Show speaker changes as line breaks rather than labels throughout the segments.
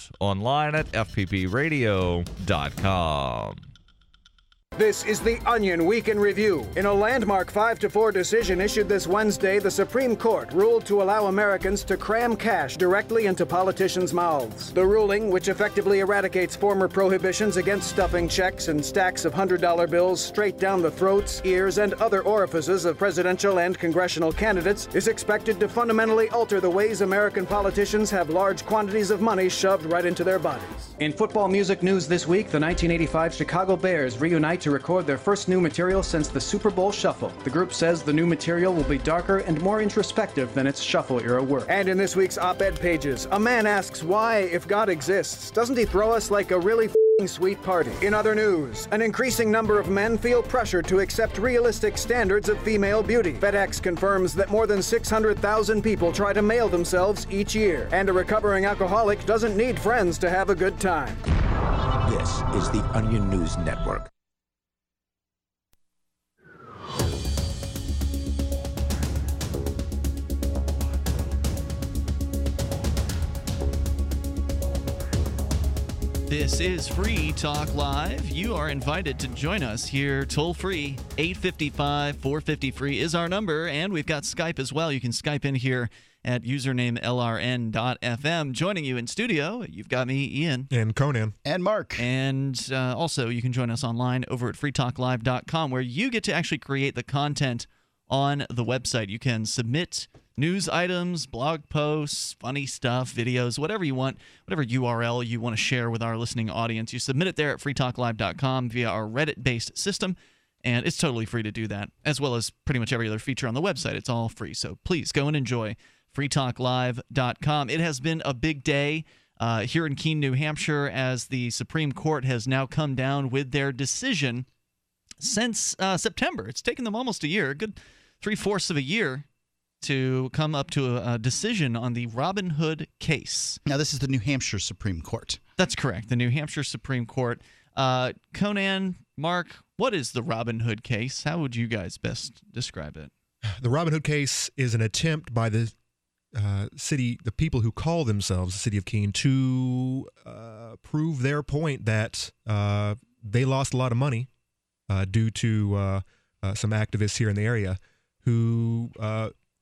News, online at fppradio.com.
This is the Onion Week in Review. In a landmark 5 to 4 decision issued this Wednesday, the Supreme Court ruled to allow Americans to cram cash directly into politicians' mouths. The ruling, which effectively eradicates former prohibitions against stuffing checks and stacks of $100 bills straight down the throats, ears, and other orifices of presidential and congressional candidates, is expected to fundamentally alter the ways American politicians have large quantities of money shoved right into their bodies. In football music news this week, the 1985 Chicago Bears reunite to record their first new material since the Super Bowl Shuffle. The group says the new material will be darker and more introspective than its Shuffle era work. And in this week's op ed pages, a man asks why, if God exists, doesn't he throw us like a really f***ing sweet party? In other news, an increasing number of men feel pressure to accept realistic standards of female beauty. FedEx confirms that more than 600,000 people try to mail themselves each year. And a recovering alcoholic doesn't need friends to have a good time.
This is the Onion News Network.
This is Free Talk Live. You are invited to join us here toll free. 855 450 free is our number, and we've got Skype as well. You can Skype in here at username lrn.fm. Joining you in studio, you've got me, Ian.
And Conan.
And Mark.
And uh, also, you can join us online over at freetalklive.com, where you get to actually create the content on the website. You can submit news items, blog posts, funny stuff, videos, whatever you want, whatever URL you want to share with our listening audience. You submit it there at freetalklive.com via our Reddit based system. And it's totally free to do that, as well as pretty much every other feature on the website. It's all free. So please go and enjoy freetalklive.com. It has been a big day uh, here in Keene, New Hampshire, as the Supreme Court has now come down with their decision since uh, September. It's taken them almost a year, a good three fourths of a year to come up to a, a, decision on the Robin Hood case.
Now, this is the New Hampshire Supreme Court.
That's correct. The New Hampshire Supreme Court. Uh, Conan, Mark, what is the Robin Hood case? How would you guys best describe it?
The Robin Hood case is an attempt by the uh, city, the people who call themselves the city of Keene, to uh, prove their point that uh, they lost a lot of money uh, due to uh, some activists here in the area who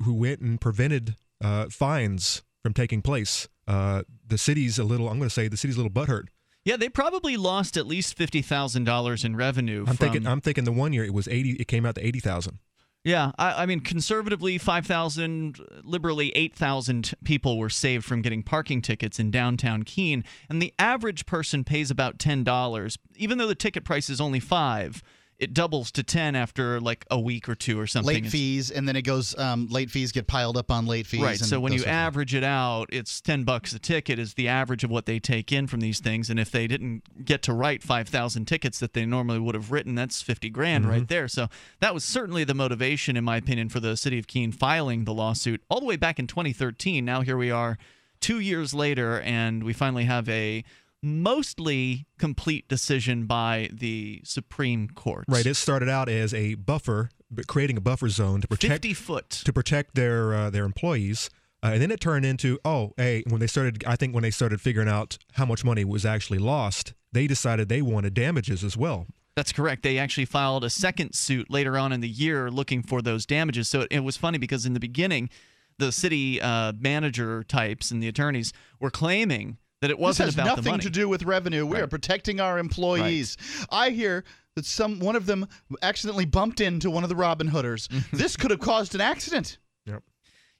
who went and prevented uh, fines from taking place. Uh, the city's a little, I'm going to say, the city's a little butthurt.
Yeah, they probably lost at least fifty thousand dollars in revenue.
I'm
from...
thinking, I'm thinking the one year it was eighty. It came out to eighty thousand.
Yeah, I, I, mean, conservatively, 5,000, liberally, 8,000 people were saved from getting parking tickets in downtown Keene. And the average person pays about $10, even though the ticket price is only 5 it doubles to 10 after like a week or two or something.
Late fees, and then it goes, um, late fees get piled up on late fees.
Right. So when you average it out, it's 10 bucks a ticket is the average of what they take in from these things. And if they didn't get to write 5,000 tickets that they normally would have written, that's 50 grand mm-hmm. right there. So that was certainly the motivation, in my opinion, for the city of Keene filing the lawsuit all the way back in 2013. Now here we are two years later, and we finally have a mostly complete decision by the Supreme Court.
Right. It started out as a buffer, creating a buffer zone to protect
50 foot
to protect their uh, their employees. Uh, and then it turned into oh, hey, when they started, I think when they started figuring out how much money was actually lost, they decided they wanted damages as well.
That's correct. They actually filed a second suit later on in the year looking for those damages. So it, it was funny because in the beginning, the city uh, manager types and the attorneys were claiming that it wasn't
this has
about
nothing
the money.
to do with revenue. We
right.
are protecting our employees. Right. I hear that some one of them accidentally bumped into one of the Robin Hooders. this could have caused an accident.
Yep.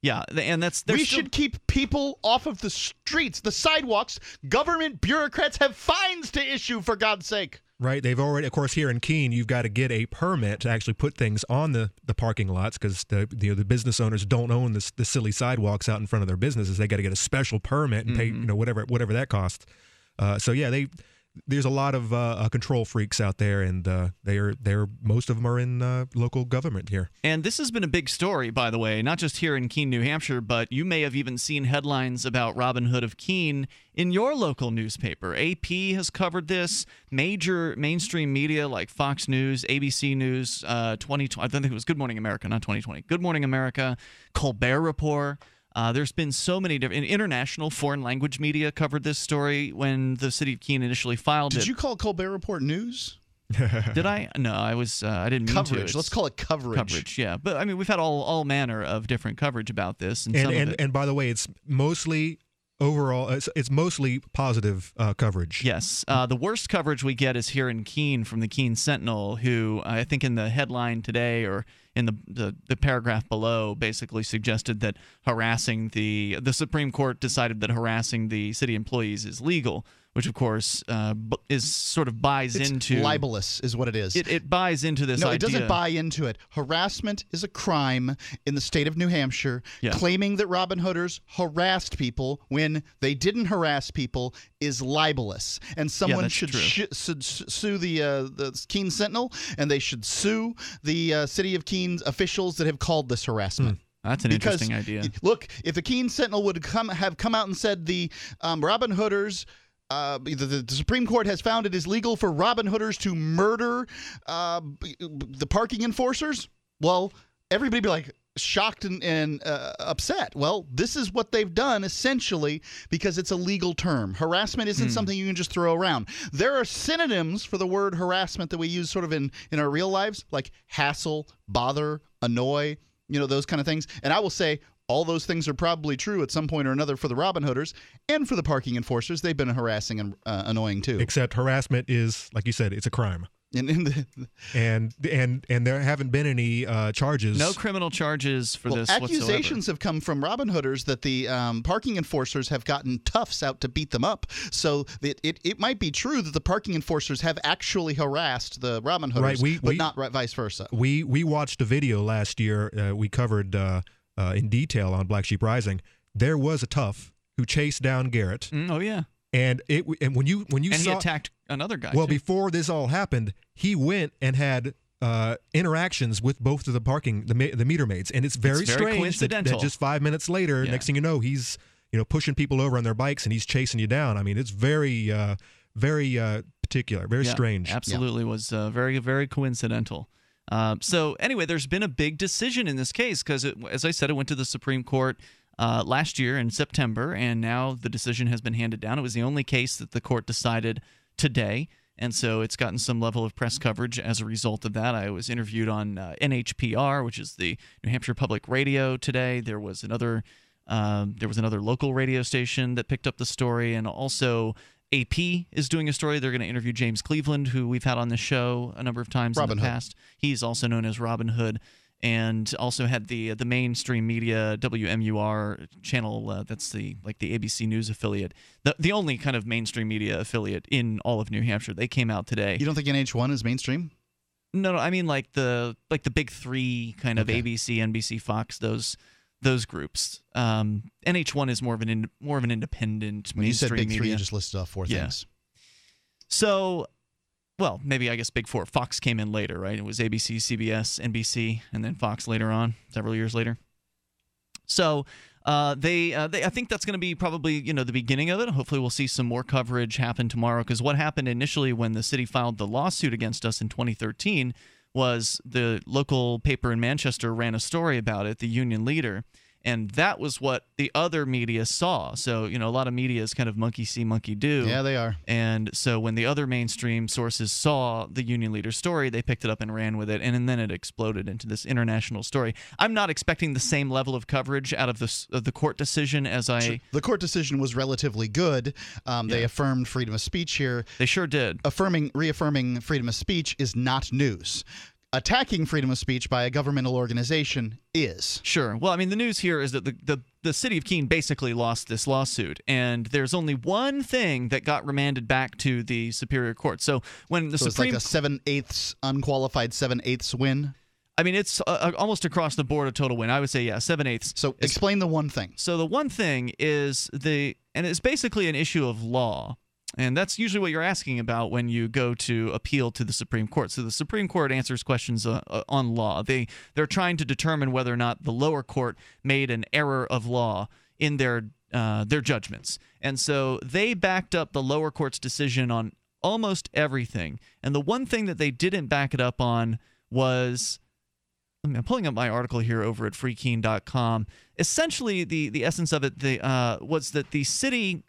Yeah, and that's
we
still...
should keep people off of the streets, the sidewalks. Government bureaucrats have fines to issue for God's sake.
Right. They've already, of course, here in Keene, you've got to get a permit to actually put things on the, the parking lots because the the, the business owners don't own this, the silly sidewalks out in front of their businesses. They got to get a special permit and pay, mm-hmm. you know, whatever whatever that costs. Uh, so yeah, they there's a lot of uh, uh, control freaks out there, and uh, they are they're most of them are in uh, local government here.
And this has been a big story, by the way, not just here in Keene, New Hampshire, but you may have even seen headlines about Robin Hood of Keene in your local newspaper. AP has covered this. Major mainstream media like Fox News, ABC News, uh, 2020. I think it was Good Morning America, not 2020. Good Morning America, Colbert Report. Uh, there's been so many different international foreign language media covered this story when the city of Keene initially filed
Did
it.
Did you call Colbert Report news?
Did I? No, I was. Uh, I didn't mean to.
Coverage.
It's
Let's call it coverage.
coverage. Yeah, but I mean, we've had all all manner of different coverage about this, and,
And
some
and,
of it,
and by the way, it's mostly overall it's, it's mostly positive uh, coverage.
Yes. Uh, the worst coverage we get is here in Keene from the Keene Sentinel, who I think in the headline today or in the, the, the paragraph below basically suggested that harassing the the Supreme Court decided that harassing the city employees is legal, which of course uh, is sort of buys
It's
into
libelous, is what it is.
It, it buys into this
no,
idea.
it doesn't buy into it. Harassment is a crime in the state of New Hampshire.
Yeah.
Claiming that Robin Hooders harassed people when they didn't harass people is libelous, and someone
that's
should, sh- should sue the uh, the Keene Sentinel, and they should sue the uh, city of Keene officials that have called this harassment.
That's an
because
interesting idea.
Look, if the Keene Sentinel would come have come out and said the um, Robin Hooders. Uh, the, the Supreme Court has found it is legal for Robin Hooders to murder uh, the parking enforcers. Well, everybody be like shocked and, and uh, upset. Well, this is what they've done essentially because it's a legal term. Harassment isn't something you can just throw around. There are synonyms for the word harassment that we use sort of in in our real lives, like hassle, bother, annoy, you know, those kind of things. And I will say all those things are probably true at some point or another for the Robin Hooders and for the parking enforcers. They've been harassing and uh, annoying too.
Except harassment is, like you said, it's a crime,
And, and the,
and and and there haven't been any uh, charges.
no criminal charges for
well,
this
accusations
whatsoever.
have come from Robin Hooders that the um, parking enforcers have gotten toughs out to beat them up. So it, it, it might be true that the parking enforcers have actually harassed the Robin Hooders,
Right, we-
but
we-
not right, vice versa.
We we watched a video last year. Uh, we covered uh, uh, in detail on Black Sheep Rising. There was a tough who chased down Garrett,
Mm, oh yeah,
and it and when you when you
and
saw
he attacked another guy.
well
too.
before this all happened, he went and had. Uh, interactions with both of the parking the ma- the meter maids, and it's very,
It's very
strange that,
coincidental.
that just five minutes later,
Yeah.
next thing you know, he's you know pushing people over on their bikes and he's chasing you down. I mean, it's very uh, very uh, particular, very
Yeah,
strange.
Absolutely was uh, very very coincidental. Um, so anyway, there's been a big decision in this case because, as I said, it went to the Supreme Court uh, last year in September, and now the decision has been handed down. It was the only case that the court decided today, and so it's gotten some level of press coverage as a result of that. I was interviewed on uh, NHPR, which is the New Hampshire Public Radio today. There was another. Um, there was another local radio station that picked up the story, and also AP is doing a story. They're going to interview James Cleveland, who we've had on the show a number of times
Robin
in the
Hood.
past. He's also known as Robin Hood, and also had the the mainstream media WMUR channel. Uh, that's the like the ABC News affiliate, the the only kind of mainstream media affiliate in all of New Hampshire. They came out today.
You don't think NH1 is mainstream?
No, no, I mean like the like the big three kind of
Okay.
ABC, NBC, Fox, those those groups. Um, NH1 is more of an in, more of an independent
When you said
mainstream
big three, you just listed off four
Yeah.
things.
So, well, maybe I guess Big Four. Fox came in later, right? It was ABC, CBS, NBC, and then Fox later on, several years later. So uh, they, uh, they, I think that's going to be probably you know the beginning of it. Hopefully, we'll see some more coverage happen tomorrow. Because what happened initially when the city filed the lawsuit against us in 2013 was the local paper in Manchester ran a story about it. The union leader. And that was what the other media saw. So, you know, a lot of media is kind of monkey see, monkey do.
Yeah, they are.
And so when the other mainstream sources saw the union leader story, they picked it up and ran with it, and, then it exploded into this international story. I'm not expecting the same level of coverage out of the of the court decision as I.
The court decision was relatively good. Um, They affirmed freedom of speech here.
They sure did.
Affirming, reaffirming freedom of speech is not news. Attacking freedom of speech by a governmental organization is.
Sure. Well, I mean, the news here is that the, the, the city of Keene basically lost this lawsuit, and there's only one thing that got remanded back to the Superior Court. So when the
So it's like a seven eighths unqualified seven eighths win.
I mean, it's uh, uh, almost across the board a total win. I would say, yeah, seven eighths.
So explain the one thing.
So the one thing is the, and it's basically an issue of law. And that's usually what you're asking about when you go to appeal to the Supreme Court. So the Supreme Court answers questions uh, uh, on law. They they're trying to determine whether or not the lower court made an error of law in their uh, their judgments. And so they backed up the lower court's decision on almost everything. And the one thing that they didn't back it up on was I'm pulling up my article here over at freekeene.com. Essentially, the the essence of it the, uh, was that the city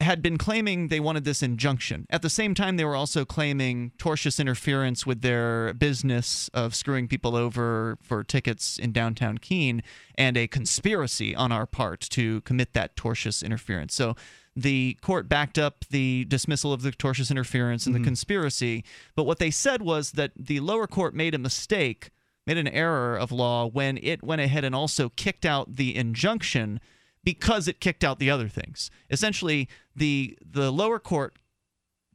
had been claiming they wanted this injunction. At the same time, they were also claiming tortious interference with their business of screwing people over for tickets in downtown Keene and a conspiracy on our part to commit that tortious interference. So the court backed up the dismissal of the tortious interference and the mm-hmm. conspiracy. But what they said was that the lower court made a mistake, made an error of law when it went ahead and also kicked out the injunction because it kicked out the other things. Essentially, the the lower court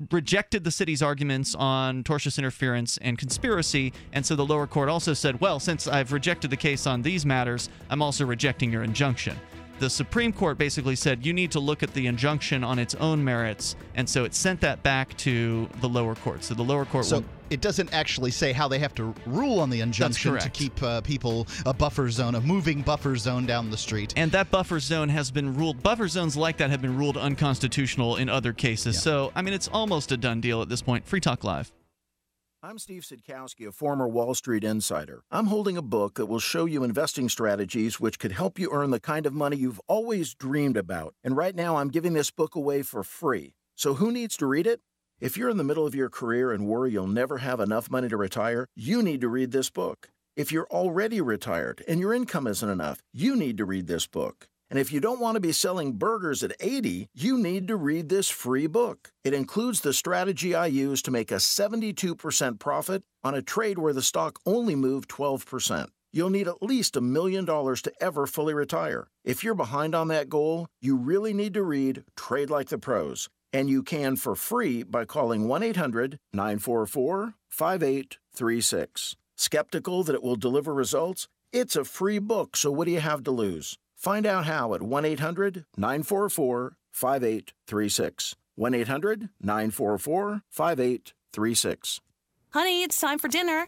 rejected the city's arguments on tortious interference and conspiracy, and so the lower court also said, "Well, since I've rejected the case on these matters, I'm also rejecting your injunction." The Supreme Court basically said you need to look at the injunction on its own merits, and so it sent that back to the lower court. So the lower court
So it doesn't actually say how they have to rule on the injunction to keep uh, people a buffer zone, a moving buffer zone down the street.
And that buffer zone has been ruled, buffer zones like that have been ruled unconstitutional in other cases. So, I mean, it's almost a done deal at this point. Free Talk Live.
I'm Steve Sidkowski, a former Wall Street insider. I'm holding a book that will show you investing strategies which could help you earn the kind of money you've always dreamed about. And right now, I'm giving this book away for free. So, who needs to read it? If you're in the middle of your career and worry you'll never have enough money to retire, you need to read this book. If you're already retired and your income isn't enough, you need to read this book. And if you don't want to be selling burgers at 80, you need to read this free book. It includes the strategy I use to make a 72% profit on a trade where the stock only moved 12%. You'll need at least a million dollars to ever fully retire. If you're behind on that goal, you really need to read Trade Like the Pros. And you can for free by calling 1 800 944 5836. Skeptical that it will deliver results? It's a free book, so what do you have to lose? Find out how at 1 800 944 5836. 1 800 944 5836.
Honey, it's time for dinner.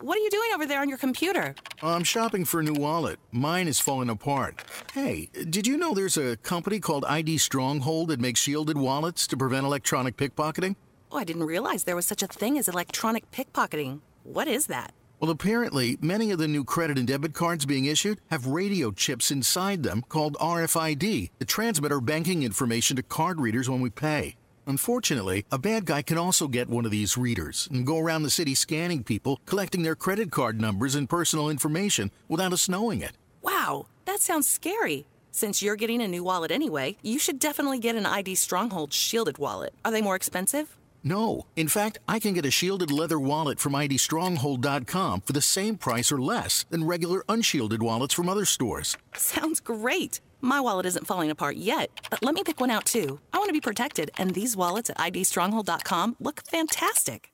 What are you doing over there on your computer?
I'm shopping for a new wallet. Mine is falling apart. Hey, did you know there's a company called ID Stronghold that makes shielded wallets to prevent electronic pickpocketing?
Oh, I didn't realize there was such a thing as electronic pickpocketing. What is that?
Well, apparently, many of the new credit and debit cards being issued have radio chips inside them called RFID that transmit our banking information to card readers when we pay. Unfortunately, a bad guy can also get one of these readers and go around the city scanning people, collecting their credit card numbers and personal information without us knowing it.
Wow, that sounds scary. Since you're getting a new wallet anyway, you should definitely get an ID Stronghold shielded wallet. Are they more expensive?
No. In fact, I can get a shielded leather wallet from IDStronghold.com for the same price or less than regular unshielded wallets from other stores.
Sounds great. My wallet isn't falling apart yet, but let me pick one out too. I want to be protected, and these wallets at IDStronghold.com look fantastic.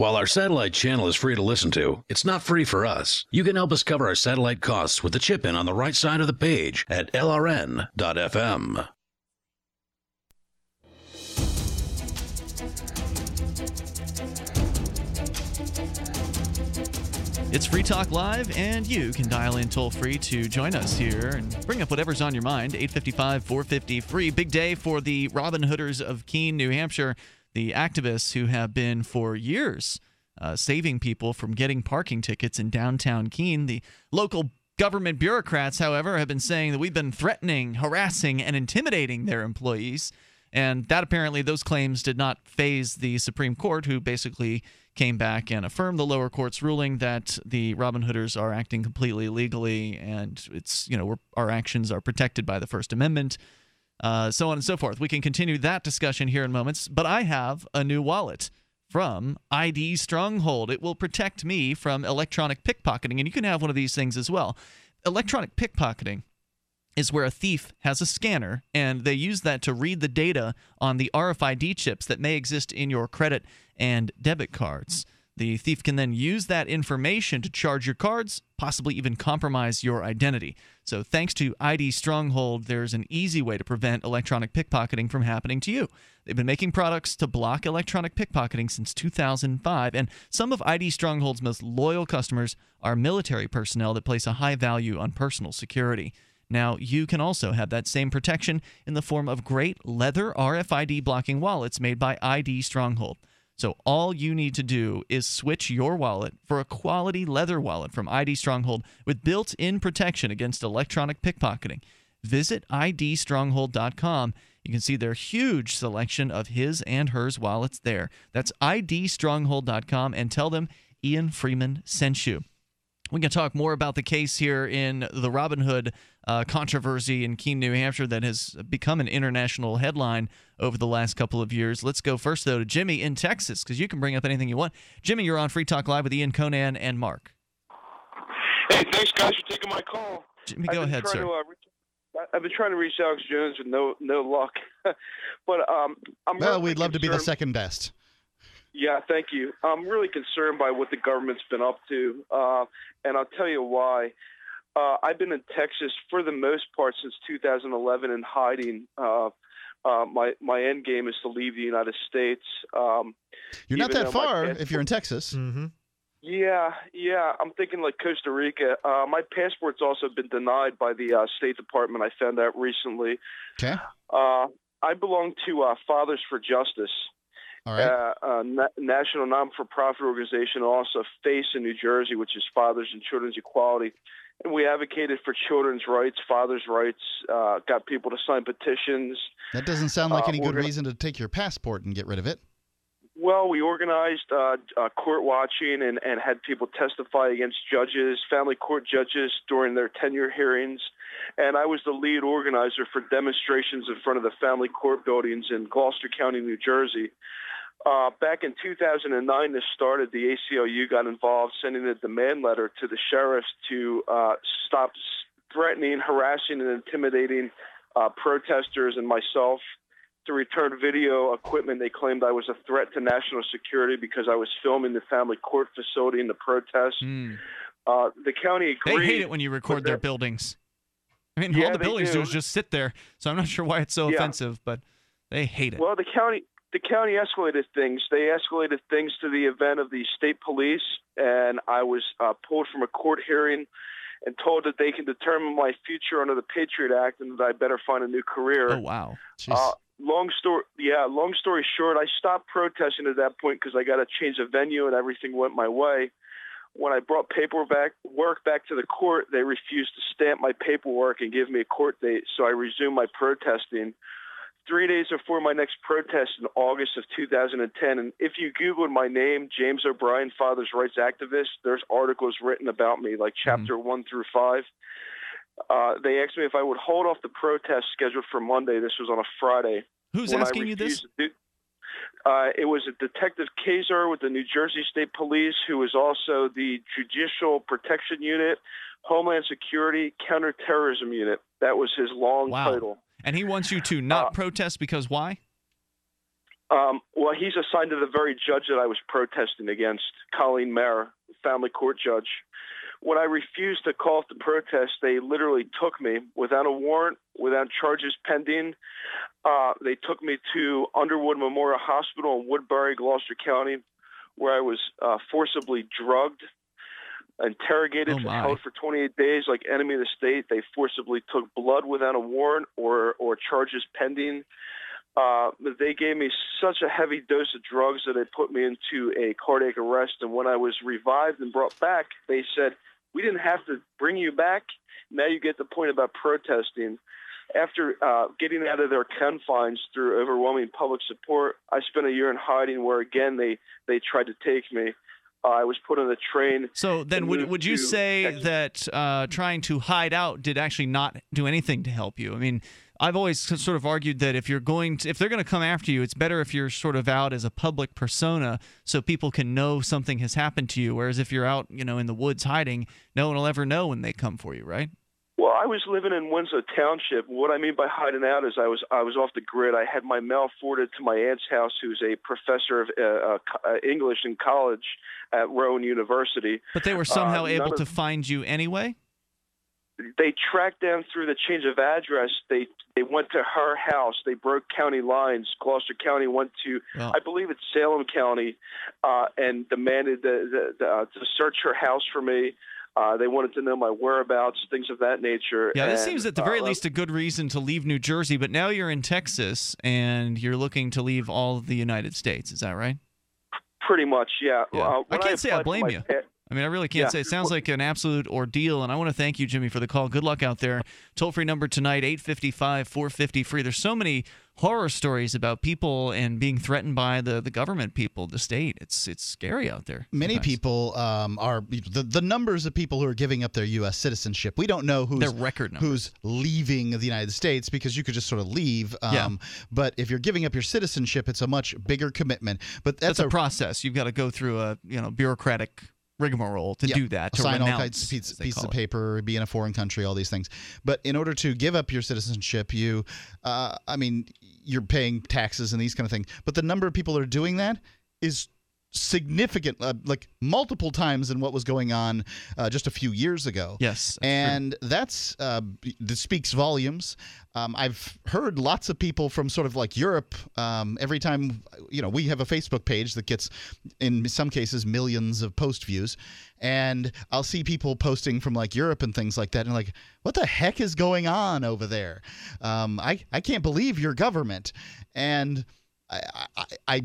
While our satellite channel is free to listen to, it's not free for us. You can help us cover our satellite costs with the chip in on the right side of the page at lrn.fm.
It's Free Talk Live, and you can dial in toll free to join us here and bring up whatever's on your mind. 855 450 free. Big day for the Robin Hooders of Keene, New Hampshire, the activists who have been for years uh, saving people from getting parking tickets in downtown Keene. The local government bureaucrats, however, have been saying that we've been threatening, harassing, and intimidating their employees. And that apparently, those claims did not phase the Supreme Court, who basically came back and affirmed the lower court's ruling that the Robin Hooders are acting completely legally and it's, you know, our actions are protected by the First Amendment, uh, so on and so forth. We can continue that discussion here in moments, but I have a new wallet from ID Stronghold. It will protect me from electronic pickpocketing, and you can have one of these things as well. Electronic pickpocketing is where a thief has a scanner and they use that to read the data on the RFID chips that may exist in your credit and debit cards. The thief can then use that information to charge your cards, possibly even compromise your identity. So, thanks to ID Stronghold, there's an easy way to prevent electronic pickpocketing from happening to you. They've been making products to block electronic pickpocketing since 2005, and some of ID Stronghold's most loyal customers are military personnel that place a high value on personal security. Now, you can also have that same protection in the form of great leather RFID blocking wallets made by ID Stronghold. So, all you need to do is switch your wallet for a quality leather wallet from ID Stronghold with built in protection against electronic pickpocketing. Visit idstronghold.com. You can see their huge selection of his and hers wallets there. That's idstronghold.com and tell them Ian Freeman sent you. We can talk more about the case here in the Robin Hood uh, controversy in Keene, New Hampshire, that has become an international headline over the last couple of years. Let's go first, though, to Jimmy in Texas, because you can bring up anything you want. Jimmy, you're on Free Talk Live with Ian Conan and Mark.
Hey, thanks, guys, for taking my call.
Jimmy, go ahead, sir.
To, uh, reach, I've been trying to reach Alex Jones with no no luck, but um, I'm.
Well,
really
we'd love to be the second best.
Yeah, thank you. I'm really concerned by what the government's been up to, uh, and I'll tell you why. Uh, I've been in Texas for the most part since 2011 in hiding. Uh, uh, my my end game is to leave the United States. Um,
You're not that far
passport-
if you're in Texas.
Mm-hmm.
Yeah, yeah. I'm thinking like Costa Rica. Uh, my passport's also been denied by the uh, State Department. I found out recently.
Okay.
Uh, I belong to uh, Fathers for Justice.
All right.
Uh, uh, na- national non-for-profit organization, also FACE in New Jersey, which is Fathers and Children's Equality, and we advocated for children's rights, fathers' rights. Uh, got people to sign petitions.
That doesn't sound like
Uh,
any good
gonna-
reason to take your passport and get rid of it.
Well, we organized uh, uh, court watching and, and had people testify against judges, family court judges during their tenure hearings. And I was the lead organizer for demonstrations in front of the family court buildings in Gloucester County, New Jersey. Uh, back in 2009, this started. The ACLU got involved, sending a demand letter to the sheriffs to uh, stop threatening, harassing, and intimidating uh, protesters and myself to return video equipment. They claimed I was a threat to national security because I was filming the family court facility in the protest. Uh, the county
They hate it when you record their buildings. I mean,
Yeah,
all the buildings
do.
do is just sit there. So I'm not sure why it's so
Yeah.
offensive, but they hate it.
Well, the county the county escalated things. They escalated things to the event of the state police, and I was uh, pulled from a court hearing and told that they can determine my future under the Patriot Act and that I better find a new career.
oh, wow.
Uh, long story, yeah. Long story short, I stopped protesting at that point because I got to change the venue and everything went my way. When I brought paperwork work back to the court, they refused to stamp my paperwork and give me a court date. So I resumed my protesting. Three days before my next protest in August of 2010, and if you Googled my name, James O'Brien, Father's Rights Activist, there's articles written about me, like chapter one through five. Uh, they asked me if I would hold off the protest scheduled for Monday. This was on a Friday.
Who's
When
asking you this?
Uh, it was a Detective Kazar with the New Jersey State Police, who was also the Judicial Protection Unit, Homeland Security, Counterterrorism Unit. That was his long
Wow.
title.
And he wants you to not protest because why?
Um, well, he's assigned to the very judge that I was protesting against, Colleen Mayer, family court judge. When I refused to call the protest, they literally took me without a warrant, without charges pending. Uh, they took me to Underwood Memorial Hospital in Woodbury, Gloucester County, where I was uh, forcibly drugged, interrogated,
Oh,
held for 28 days like enemy of the state. They forcibly took blood without a warrant or or charges pending. Uh, they gave me such a heavy dose of drugs that it put me into a cardiac arrest. And when I was revived and brought back, they said, We didn't have to bring you back. Now you get the point about protesting. After uh, getting out of their confines through overwhelming public support, I spent a year in hiding where, again, they, they tried to take me. I was put on a train.
So then, would would you say that uh, trying to hide out did actually not do anything to help you? I mean, I've always sort of argued that if you're going to, if they're going to come after you, it's better if you're sort of out as a public persona, so people can know something has happened to you. Whereas if you're out, you know, in the woods hiding, no one will ever know when they come for you, right?
Well, I was living in Winslow Township. What I mean by hiding out is I was I was off the grid. I had my mail forwarded to my aunt's house, who's a professor of uh, uh, uh, English in college at Rowan University.
But they were somehow
Uh,
able
none
to find you anyway.
They tracked down through the change of address. They they went to her house. They broke county lines. Gloucester County went to, I believe it's Salem County, uh, and demanded the, the, the, uh, to search her house for me. Uh, they wanted to know my whereabouts, things of that nature.
Yeah, this
And,
seems at the very
uh,
least a good reason to leave New Jersey. But now you're in Texas and you're looking to leave all of the United States. Is that right?
Pretty much, yeah.
Yeah.
Uh,
I can't say I blame you. I mean, I really can't
Yeah.
say. It sounds like an absolute ordeal, and I want to thank you, Jimmy, for the call. Good luck out there. Toll free number tonight, 855 450 free. There's so many horror stories about people and being threatened by the, the government people, the state. It's it's scary out there.
Many
sometimes.
people um, are the, the numbers of people who are giving up their U.S. citizenship. We don't know who's
Their record
who's leaving the United States because you could just sort of leave. Um,
Yeah.
But if you're giving up your citizenship, it's a much bigger commitment. But that's,
That's a process. You've got to go through a you know bureaucratic rigmarole to
Yeah,
do that. To
sign all kinds of pieces, pieces of paper, be in a foreign country, all these things. But in order to give up your citizenship, you, uh, I mean, you're paying taxes and these kind of things. But the number of people that are doing that is significant, uh, like multiple times than what was going on uh, just a few years ago.
Yes, that's true.
and that's uh, that speaks volumes. Um, I've heard lots of people from sort of like Europe. Um, every time, you know, we have a Facebook page that gets, in some cases, millions of post views, and I'll see people posting from like Europe and things like that, and like, what the heck is going on over there? Um, I I can't believe your government, and I I. I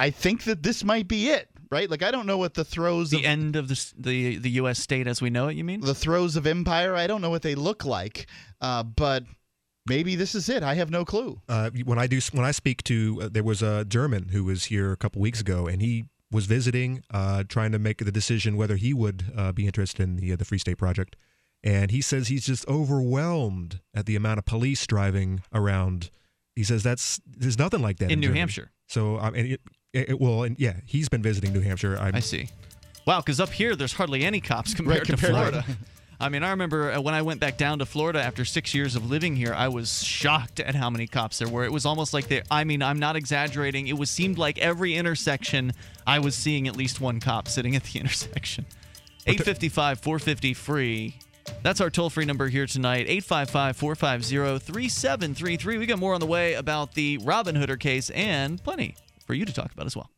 I think that this might be it, right? Like I don't know what the throes
The
of
end of the the the U.S. state as we know it. You mean?
the throes of empire. I don't know what they look like, uh, but maybe this is it. I have no clue.
uh, when I do when I speak to uh, there was a German who was here a couple weeks ago, and he was visiting, uh, trying to make the decision whether he would uh, be interested in the uh, the Free State Project, and he says he's just overwhelmed at the amount of police driving around. He says that's there's nothing like that
In
in,
New
Germany.
Hampshire.
So um, and it, it, well, and yeah, he's been visiting New Hampshire. I'm,
I see. Wow, because up here there's hardly any cops compared,
compared
to
to-
Florida. I mean, I remember uh, when I went back down to Florida after six years of living here, I was shocked at how many cops there were. It was almost like they, I mean, I'm not exaggerating. It was seemed like every intersection I was seeing at least one cop sitting at the intersection. 855 450 free. That's our toll free number here tonight 855 450 3733. We got more on the way about the Robin Hooder case and plenty for you to talk about as well.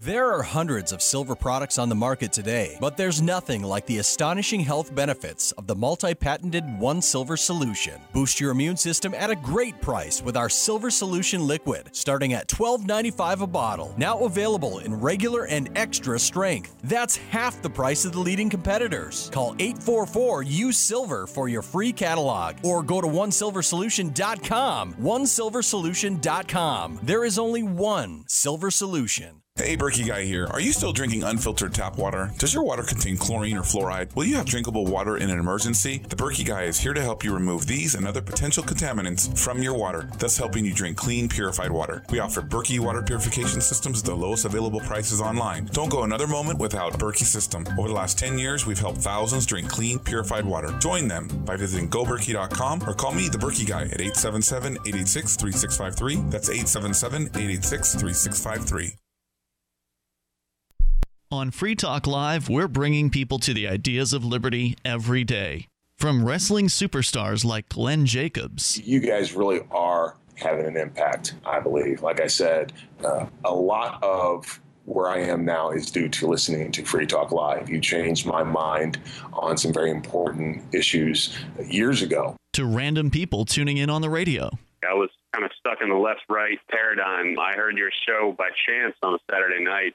There are hundreds of silver products on the market today, but there's nothing like the astonishing health benefits of the multi patented One Silver solution. Boost your immune system at a great price with our Silver Solution liquid, starting at $12.95 a bottle. Now available in regular and extra strength. That's half the price of the leading competitors. Call 844 Use Silver for your free catalog or go to onesilversolution.com. Onesilversolution.com. There is only one Silver Solution.
Hey, Berkey Guy here. Are you still drinking unfiltered tap water? Does your water contain chlorine or fluoride? Will you have drinkable water in an emergency? The Berkey Guy is here to help you remove these and other potential contaminants from your water, thus helping you drink clean, purified water. We offer Berkey water purification systems at the lowest available prices online. Don't go another moment without Berkey system. Over the last 10 years, we've helped thousands drink clean, purified water. Join them by visiting goberkey.com or call me, the Berkey Guy, at 877 886 3653. That's 877 886 3653.
On Free Talk Live, we're bringing people to the ideas of liberty every day. From wrestling superstars like Glenn Jacobs.
You guys really are having an impact, I believe. Like I said, uh, a lot of where I am now is due to listening to Free Talk Live. You changed my mind on some very important issues years ago.
To random people tuning in on the radio.
I was kind of stuck in the left right paradigm. I heard your show by chance on a Saturday night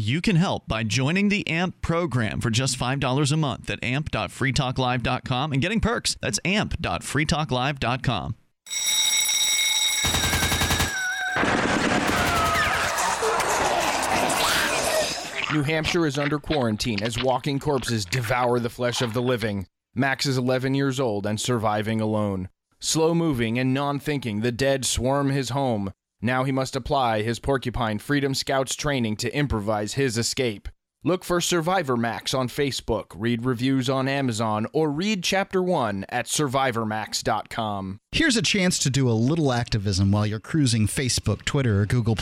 You can help by joining the AMP program for just $5 a month at amp.freetalklive.com and getting perks. That's amp.freetalklive.com.
New Hampshire is under quarantine as walking corpses devour the flesh of the living. Max is 11 years old and surviving alone. Slow moving and non thinking, the dead swarm his home. Now he must apply his Porcupine Freedom Scouts training to improvise his escape. Look for Survivor Max on Facebook, read reviews on Amazon, or read Chapter 1 at survivormax.com.
Here's a chance to do a little activism while you're cruising Facebook, Twitter, or Google.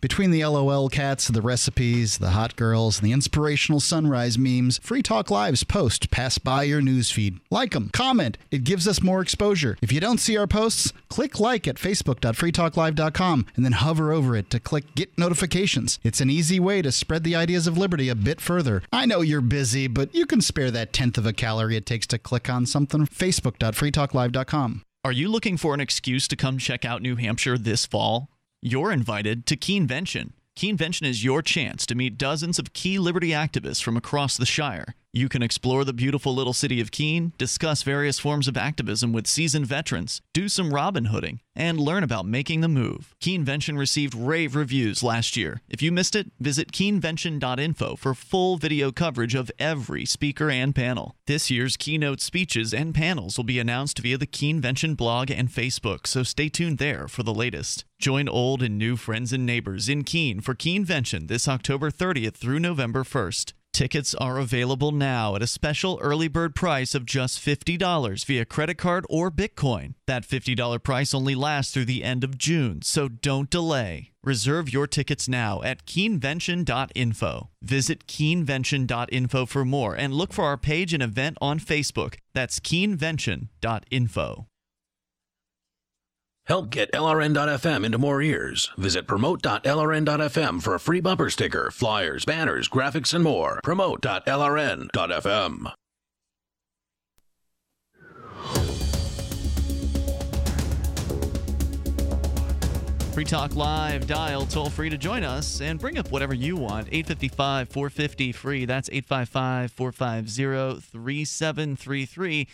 Between the LOL cats, the recipes, the hot girls, and the inspirational sunrise memes, Free Talk Live's post pass by your newsfeed. Like them, comment, it gives us more exposure. If you don't see our posts, click like at facebook.freetalklive.com and then hover over it to click get notifications. It's an easy way to spread the ideas of liberty a bit further. I know you're busy, but you can spare that tenth of a calorie it takes to click on something. Facebook.freetalklive.com.
Are you looking for an excuse to come check out New Hampshire this fall? You're invited to Keenevention. Keenevention is your chance to meet dozens of key liberty activists from across the Shire. You can explore the beautiful little city of Keene, discuss various forms of activism with seasoned veterans, do some Robin Hooding, and learn about making the move. Keenevention received rave reviews last year. If you missed it, visit keenevention.info for full video coverage of every speaker and panel. This year's keynote speeches and panels will be announced via the Keenevention blog and Facebook, so stay tuned there for the latest. Join old and new friends and neighbors in Keene for Keenevention this October 30th through November 1st. Tickets are available now at a special early bird price of just $50 via credit card or Bitcoin. That $50 price only lasts through the end of June, so don't delay. Reserve your tickets now at keenevention.info. Visit keenevention.info for more and look for our page and event on Facebook. That's keenevention.info.
Help get LRN.FM into more ears. Visit promote.lrn.fm for a free bumper sticker, flyers, banners, graphics, and more. Promote.lrn.fm.
Free Talk Live dial toll free to join us and bring up whatever you want. 855 450 free. That's 855 450 3733.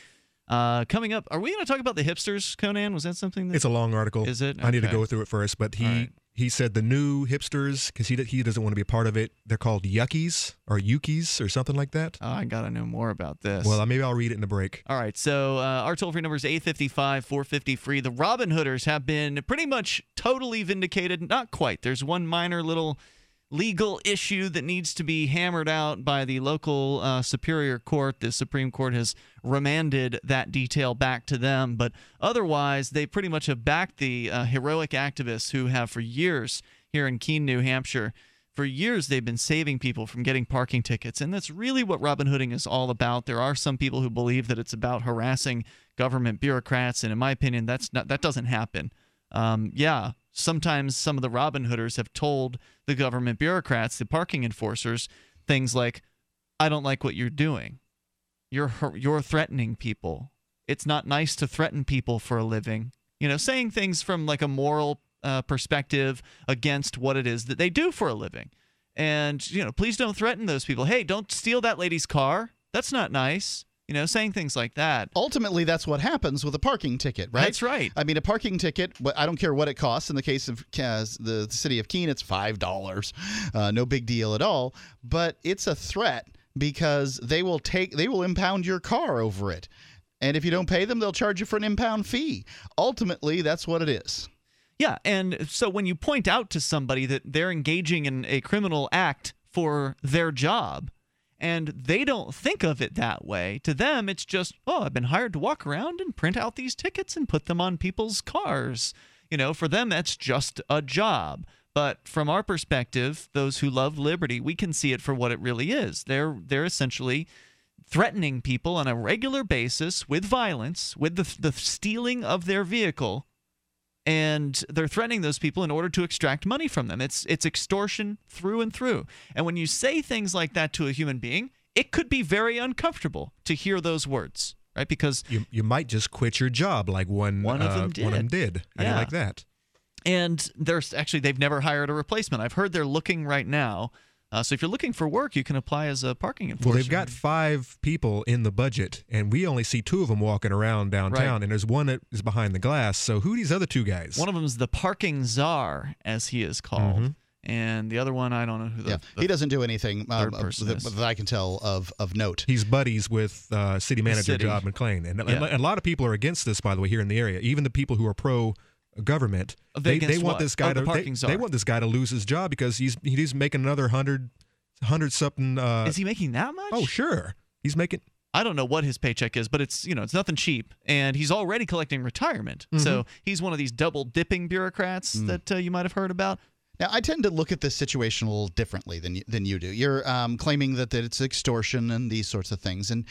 Uh, coming up, are we going to talk about the hipsters, Conan? Was that something? That,
It's a long article.
Is it?
I need to go through it first, but he
right.
he said the new hipsters because he he doesn't want to be a part of it. They're called yuckies or yukies or something like that.
Oh, I got to know more about this.
Well, maybe I'll read it in the break.
All right, so uh, our toll free number is 855 450 free. The Robin Hooders have been pretty much totally vindicated. Not quite. There's one minor little legal issue that needs to be hammered out by the local uh, Superior Court. The Supreme Court has remanded that detail back to them, but otherwise, they pretty much have backed the uh, heroic activists who have for years here in Keene, New Hampshire. For years, they've been saving people from getting parking tickets, and that's really what Robin Hooding is all about. There are some people who believe that it's about harassing government bureaucrats, and in my opinion, that's not that doesn't happen. Um, yeah, sometimes some of the Robin Hooders have told the government bureaucrats, the parking enforcers, things like, "I don't like what you're doing. You're you're threatening people. it's not nice to threaten people for a living. You know, saying things from like a moral uh, perspective against what it is that they do for a living. And, you know, please don't threaten those people. Hey, don't steal that lady's car. That's not nice. You know, saying things like that.
Ultimately, that's what happens with a parking ticket, right?
That's right.
I mean, a parking ticket, I don't care what it costs. In the case of uh, the city of Keene, it's $5. Uh, no big deal at all. But it's a threat because they will take, they will impound your car over it. And if you don't pay them, they'll charge you for an impound fee. Ultimately, that's what it is.
Yeah, and so when you point out to somebody that they're engaging in a criminal act for their job, and they don't think of it that way, to them it's just, oh, I've been hired to walk around and print out these tickets and put them on people's cars. You know, for them that's just a job. But from our perspective, those who love liberty, we can see it for what it really is. They're they're essentially threatening people on a regular basis with violence, with the, the stealing of their vehicle and they're threatening those people in order to extract money from them. It's it's extortion through and through. And when you say things like that to a human being, it could be very uncomfortable to hear those words, right? Because
you you might just quit your job like one
One of
uh,
them
One of them
did.
did. How do you
Yeah.
like that?
and there's actually they've never hired a replacement. I've heard they're looking right now. Uh, so if you're looking for work, you can apply as a parking enforcer.
Well, they've got five people in the budget, and we only see two of them walking around downtown,
Right.
and there's one that is behind the glass. So who are these other two guys?
One of them is the parking czar, as he is called,
Mhm.
and the other one I don't know who the,
Yeah,
the
he doesn't do anything um,
third person
that I can tell of of note.
He's buddies with uh, city manager
city.
John MacLean, and, and a lot of people are against this, by the way, here in the area. Even the people who are pro government,
they
they, want
what?
this guy
Oh, the
to
parking
they, they want this guy to lose his job because he's he's making another hundred hundred something. Uh,
is he making that much?
oh, sure, he's making.
I don't know what his paycheck is, but it's you know it's nothing cheap, and he's already collecting retirement. So he's one of these double dipping bureaucrats that uh, you might have heard about.
Now, I tend to look at this situation a little differently than you, than you do. You're um, claiming that, that it's extortion and these sorts of things. And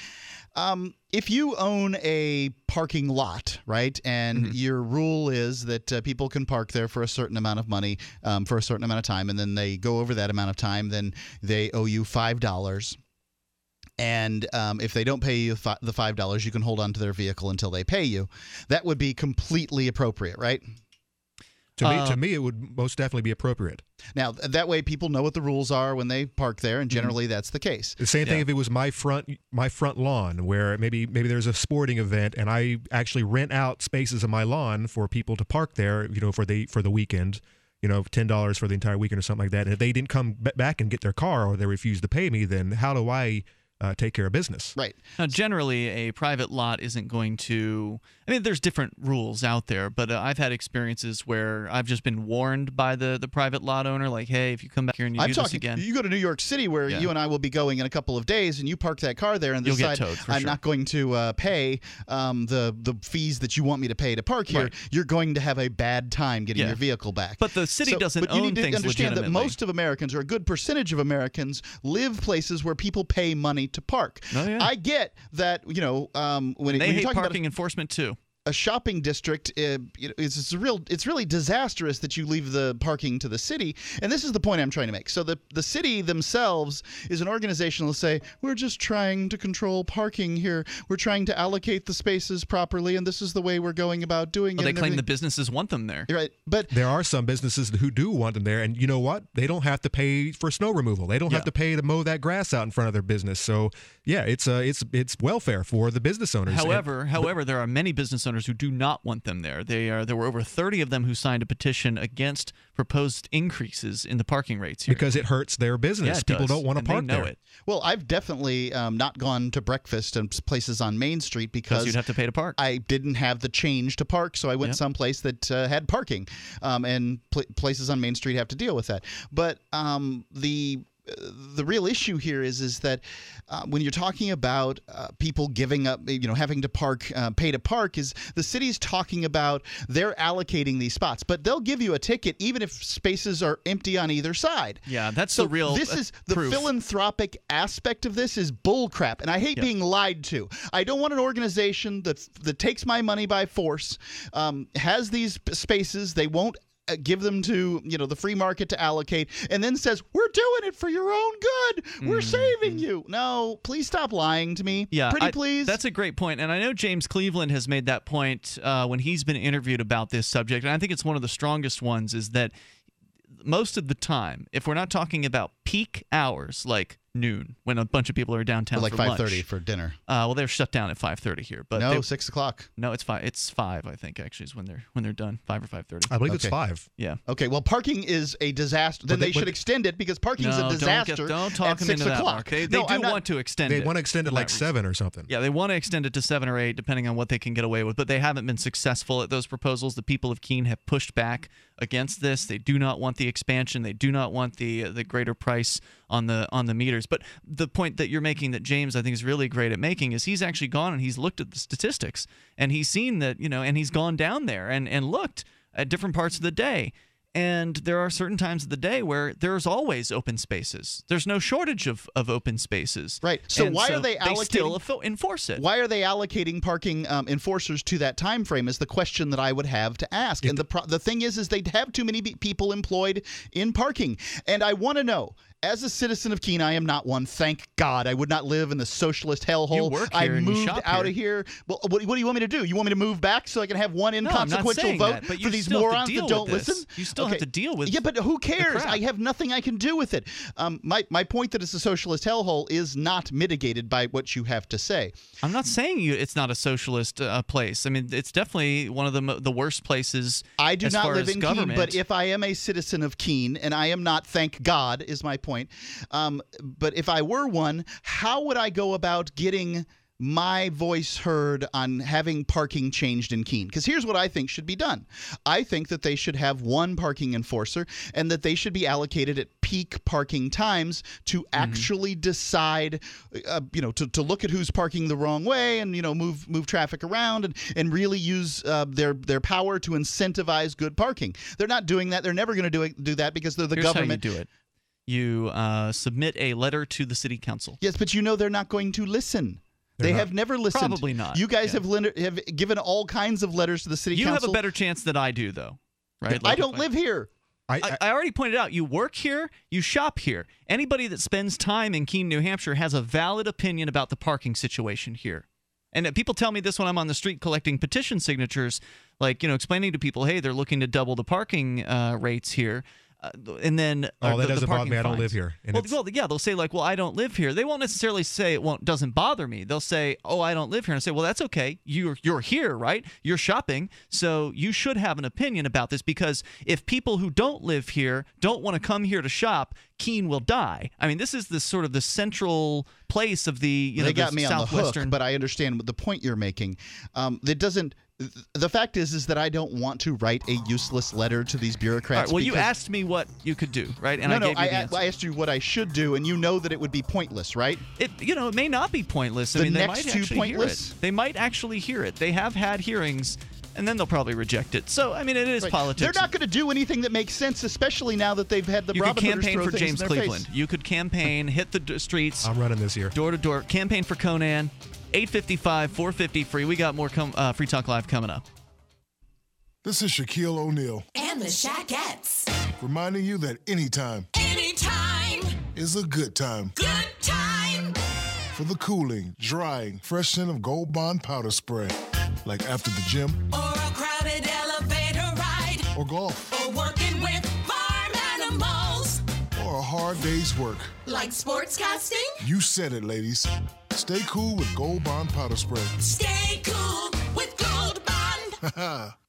um, if you own a parking lot, right, and your rule is that uh, people can park there for a certain amount of money um, for a certain amount of time, and then they go over that amount of time, then they owe you five dollars. And um, if they don't pay you fi- the five dollars, you can hold on to their vehicle until they pay you. That would be completely appropriate, right?
To me,
Uh,
to me, it would most definitely be appropriate.
Now, that way people know what the rules are when they park there, and generally that's the case.
The same thing
Yeah.
if it was my front my front lawn where maybe maybe there's a sporting event and I actually rent out spaces of my lawn for people to park there, you know, for the for the weekend, you know, ten dollars for the entire weekend or something like that. And if they didn't come b- back and get their car or they refused to pay me, then how do I uh, take care of business?
Right.
Now, generally, a private lot isn't going to. I mean, there's different rules out there, but uh, I've had experiences where I've just been warned by the the private lot owner, like, "Hey, if you come back here and you
I'm
do
talking.
this again,
You go to New York City, where
Yeah.
you and I will be going in a couple of days, and you park that car there and
You'll get
decide
towed, for
I'm
sure.
not going to uh, pay um, the the fees that you want me to pay to park here.
Right.
You're going to have a bad time getting
Yeah.
your vehicle back.
But the city doesn't
but you need to understand that most of Americans, or a good percentage of Americans, live places where people pay money to park.
Oh, yeah.
I get that. You know, um, when, it-
they
when you're
hate
talking about
parking enforcement too."
A shopping district uh, you it's, it's real it's really disastrous that you leave the parking to the city and this is the point i'm trying to make so the, the city themselves is an organization that'll say we're just trying to control parking here we're trying to allocate the spaces properly and this is the way we're going about doing
Well,
it
they
and
claim the businesses want them there.
right but
There are some businesses who do want them there, and you know what? They don't have to pay for snow removal. They don't
Yeah.
have to pay to mow that grass out in front of their business. So, yeah, it's uh, it's it's welfare for the business owners. And-
However, however, there are many business owners who do not want them there. They are there were over 30 of them who signed a petition against proposed increases in the parking rates here.
because it hurts their business.
Yeah, it
People
does,
don't want to
and they
park
know
there.
it.
well i've definitely um, not gone to breakfast in places on main street because
you'd have to pay to park.
I didn't have the change to park, so I went
Yep.
someplace that uh, had parking, um, and pl- places on Main Street have to deal with that. But um, the the real issue here is is that uh, when you're talking about uh, people giving up, you know, having to park, uh, pay to park, is the city's talking about they're allocating these spots, but they'll give you a ticket even if spaces are empty on either side.
Yeah, that's
So
the real.
This
uh,
is the
proof.
philanthropic aspect of this is bullcrap, and I hate
Yep.
being lied to. I don't want an organization that that takes my money by force, um, has these spaces. They won't give them to you know the free market to allocate, and then says we're doing it for your own good. We're saving you. No, please stop lying to me.
Mm-hmm. Yeah,
pretty
I-
please.
That's a great point, and I know James Cleveland has made that point uh, when he's been interviewed about this subject, and I think it's one of the strongest ones. Is that most of the time, if we're not talking about peak hours like noon, when a bunch of people are downtown
Or like
for
five
lunch,
for dinner.
Uh, well, they're shut down at five thirty here, but
no,
they-
six o'clock.
No, it's five. It's five, I think. Actually, is when they're when they're done. Five or five thirty.
I believe Okay.
Yeah.
Okay. Well, parking is a disaster. Then
they-
they, should
but-
extend it because parking is
No,
a
don't
disaster.
get- don't talk
at
them
six
into that,
o'clock.
Mark. They- they
no,
do
I'm not-
want to extend it.
They
it
want to extend it like
that
seven or something.
Yeah, they want to extend it to seven or eight, depending on what they can get away with. But they haven't been successful at those proposals. The people of Keene have pushed back against this. They do not want the expansion. They do not want the the greater price on the on the meters. But the point that you're making, that James I think is really great at making, is he's actually gone and he's looked at the statistics and he's seen that you know, and he's gone down there and and looked at different parts of the day. And there are certain times of the day where there's always open spaces. There's no shortage of, of open spaces.
Right. So
And
why are they
They still
allocating-
enforce it.
Why are they allocating parking um, enforcers to that time frame? Is the question that I would have to ask. And the pro- the thing is, is they have too many be- people employed in parking. And I want to know. As a citizen of Keene, I am not one. Thank God, I would not live in the socialist hellhole.
work
I
here and you
moved out
here.
of here. Well, what, what do you want me to do? You want me to move back so I can have one
No,
inconsequential
saying
vote
that, but
for
you
these
still have to
morons that don't listen?
You still have to deal with
Yeah, but who cares? I have nothing I can do with it. Um, my my point that it's a socialist hellhole is not mitigated by what you have to say.
I'm not saying you it's not a socialist uh, place. I mean, it's definitely one of the the worst places.
I do not live in
government.
Keene, but if I am a citizen of Keene, and I am not, thank God, is my point. Um, but if I were one, how would I go about getting my voice heard on having parking changed in Keene? Because here's what I think should be done. I think that they should have one parking enforcer, and that they should be allocated at peak parking times to
Mm-hmm.
actually decide, uh, you know, to, to look at who's parking the wrong way and you know move move traffic around and and really use uh, their their power to incentivize good parking. They're not doing that. They're never going to do it, do that because they're the
Here's
government.
do it. You uh, submit a letter to the city council.
Yes, but you know they're not going to listen. they
not.
have never listened.
Probably not,
You guys
yeah.
have lin- have given all kinds of letters to the city council.
You
council.
have a better chance than I do, though. Right?
I don't
if
live here.
I, I already pointed out you work here, you shop here. Anybody that spends time in Keene, New Hampshire has a valid opinion about the parking situation here. And uh, people tell me this when I'm on the street collecting petition signatures, like, you know, explaining to people, hey, they're looking to double the parking uh, rates here. Uh, and then
Oh,
uh,
that
the- the
doesn't bother
parking
me. I don't live here.
Well, well, yeah, they'll say like, "Well, I don't live here." They won't necessarily say it won't doesn't bother me. They'll say, "Oh, I don't live here," and I say, "Well, that's okay. You're you're here, right? You're shopping, so you should have an opinion about this because if people who don't live here don't want to come here to shop, Keene will die. I mean, this is the sort of the central place of the you know
they
the
got me on the
southwestern.
hook, but I understand what the point you're making. Um, that doesn't. The fact is, is that I don't want to write a useless letter to these bureaucrats.
right, well, you asked me what you could do, right? And
no,
I
no,
gave you
I,
the answer.
I asked you what I should do, and you know that it would be pointless, right?
It you know it may not be pointless. I
The
mean, they
next
might
two
actually
pointless?
hear it. They might actually hear it. They have had hearings, and then they'll probably reject it. So I mean, it is
Right.
politics.
They're not going to do anything that makes sense, especially now that they've had the
you could
Robin Hooders
campaign
throw
for James
in their face.
Cleveland. You could campaign, hit the streets.
I'm running this year.
Door to door. Campaign for Conan. 855 450 free. We got more com- uh, Free Talk Live coming up.
This is Shaquille O'Neal,
And the Shaquettes.
reminding you that anytime
Anytime.
is a good time
Good time.
for the cooling, drying, fresh scent of Gold Bond powder spray. Like after the gym
Or a crowded elevator ride.
or golf
Or working
hard day's work.
Like sportscasting.
You said it, ladies. Stay cool with Gold Bond powder spray.
Stay cool with Gold Bond.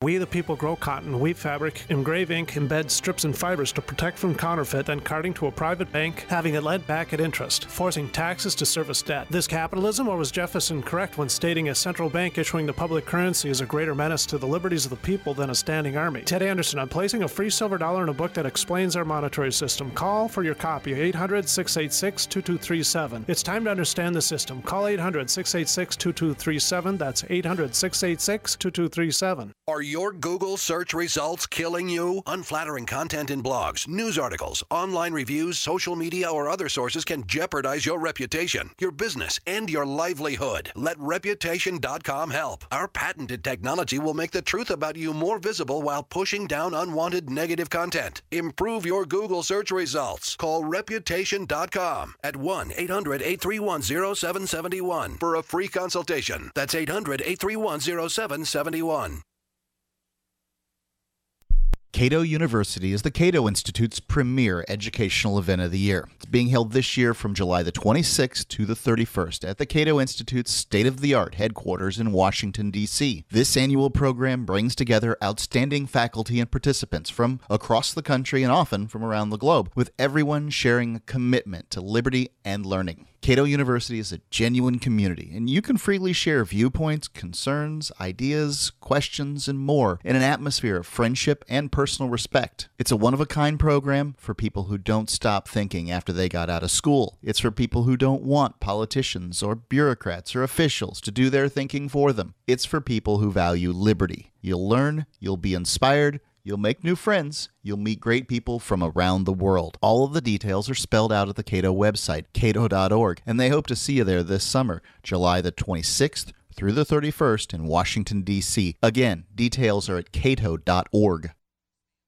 We, the people, grow cotton, weave fabric, engrave ink, embed strips and fibers to protect from counterfeit, then carting to a private bank, having it lent back at interest, forcing taxes to service debt. This capitalism, or was Jefferson correct when stating a central bank issuing the public currency is a greater menace to the liberties of the people than a standing army? Ted Anderson, I'm placing a free silver dollar in a book that explains our monetary system. Call for your copy, 800 686 2237. It's time to understand the system. Call 800 686 2237. That's 800 686 2237.
Are your Google search results killing you? Unflattering content in blogs, news articles, online reviews, social media, or other sources can jeopardize your reputation, your business, and your livelihood. Let Reputation.com help. Our patented technology will make the truth about you more visible while pushing down unwanted negative content. Improve your Google search results. Call Reputation.com at 1 800 831 0771 for a free consultation. That's 800 831 0771.
Cato University is the Cato Institute's premier educational event of the year. It's being held this year from July the 26th to the 31st at the Cato Institute's state of the art headquarters in Washington, D.C. This annual program brings together outstanding faculty and participants from across the country and often from around the globe, with everyone sharing a commitment to liberty and learning. Cato University is a genuine community, and you can freely share viewpoints, concerns, ideas, questions, and more in an atmosphere of friendship and personal respect. It's a one of a kind program for people who don't stop thinking after they got out of school. It's for people who don't want politicians or bureaucrats or officials to do their thinking for them. It's for people who value liberty. You'll learn, you'll be inspired, You'll make new friends. You'll meet great people from around the world. All of the details are spelled out at the Cato website, cato.org, and they hope to see you there this summer, July the 26th through the 31st in Washington, D.C. Again, details are at cato.org.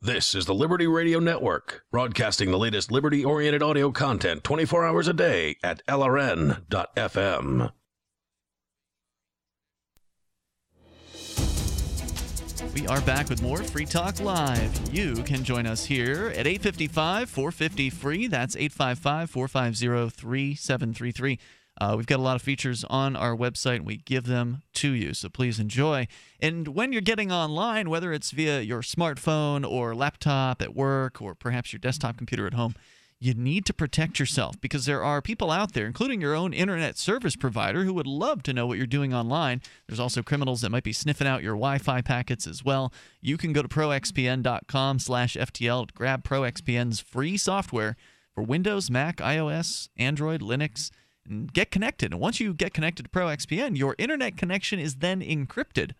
This is the Liberty Radio Network, broadcasting the latest liberty oriented audio content 24 hours a day at LRN.FM.
We are back with more Free Talk Live. You can join us here at 855 450 free. That's 855 450 3733. Uh, we've got a lot of features on our website, and we give them to you, so please enjoy. And when you're getting online, whether it's via your smartphone or laptop at work or perhaps your desktop computer at home, you need to protect yourself because there are people out there, including your own internet service provider, who would love to know what you're doing online. There's also criminals that might be sniffing out your Wi-Fi packets as well. You can go to proxpn.com/ftl to grab ProXPN's free software for Windows, Mac, iOS, Android, Linux get connected. And once you get connected to ProXPN, your internet connection is then encrypted.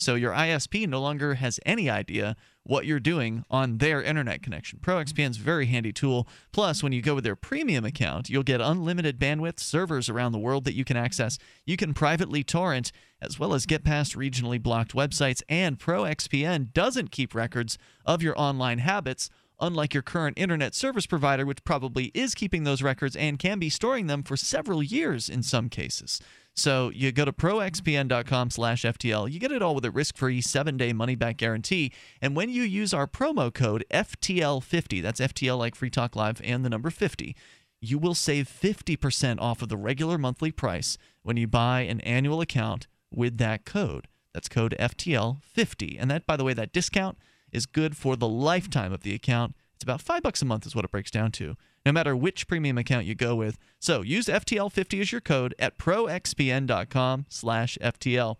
So your ISP no longer has any idea what you're doing on their internet connection. ProXPN's a very handy tool. Plus, when you go with their premium account, you'll get unlimited bandwidth, servers around the world that you can access. You can privately torrent as well as get past regionally blocked websites. And ProXPN doesn't keep records of your online habits unlike your current internet service provider, which probably is keeping those records and can be storing them for several years in some cases. So you go to proxpn.com slash FTL. You get it all with a risk-free seven-day money-back guarantee. And when you use our promo code FTL50, that's FTL like Free Talk Live and the number 50, you will save 50% off of the regular monthly price when you buy an annual account with that code. That's code FTL50. And that, by the way, that discount is good for the lifetime of the account. It's about five bucks a month, is what it breaks down to, no matter which premium account you go with. So use FTL50 as your code at proxpn.com/ftl.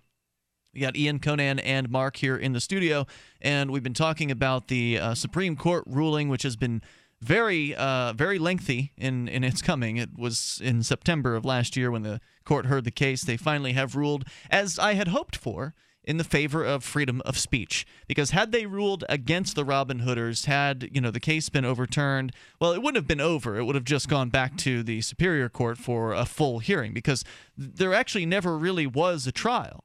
We got Ian, Conan, and Mark here in the studio, and we've been talking about the uh, Supreme Court ruling, which has been very, uh, very lengthy in in its coming. It was in September of last year when the court heard the case. They finally have ruled, as I had hoped for, in the favor of freedom of speech. Because had they ruled against the Robin Hooders, had you know the case been overturned, well, it wouldn't have been over. It would have just gone back to the Superior Court for a full hearing. Because there actually never really was a trial.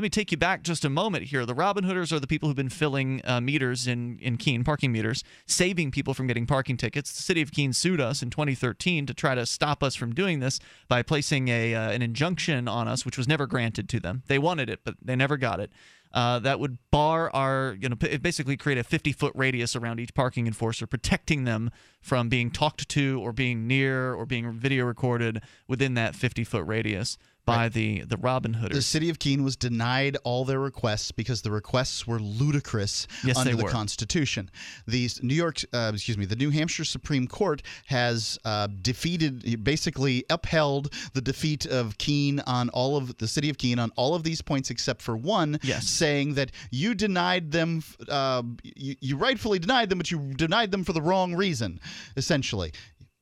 Let me take you back just a moment here. The Robin Hooders are the people who've been filling uh, meters in, in Keene, parking meters, saving people from getting parking tickets. The city of Keene sued us in 2013 to try to stop us from doing this by placing a uh, an injunction on us, which was never granted to them. They wanted it, but they never got it. Uh, that would bar our, you know, basically create a 50 foot radius around each parking enforcer, protecting them from being talked to or being near or being video recorded within that 50 foot radius by the the Robin Hooders.
The city of Keene was denied all their requests because the requests were ludicrous
Yes,
under
they
the
were.
Constitution. The New York, uh, excuse me, the New Hampshire Supreme Court has uh, defeated, basically upheld the defeat of Keene on all of the city of Keene on all of these points except for one,
Yes.
saying that you denied them, uh, you, you rightfully denied them, but you denied them for the wrong reason, essentially.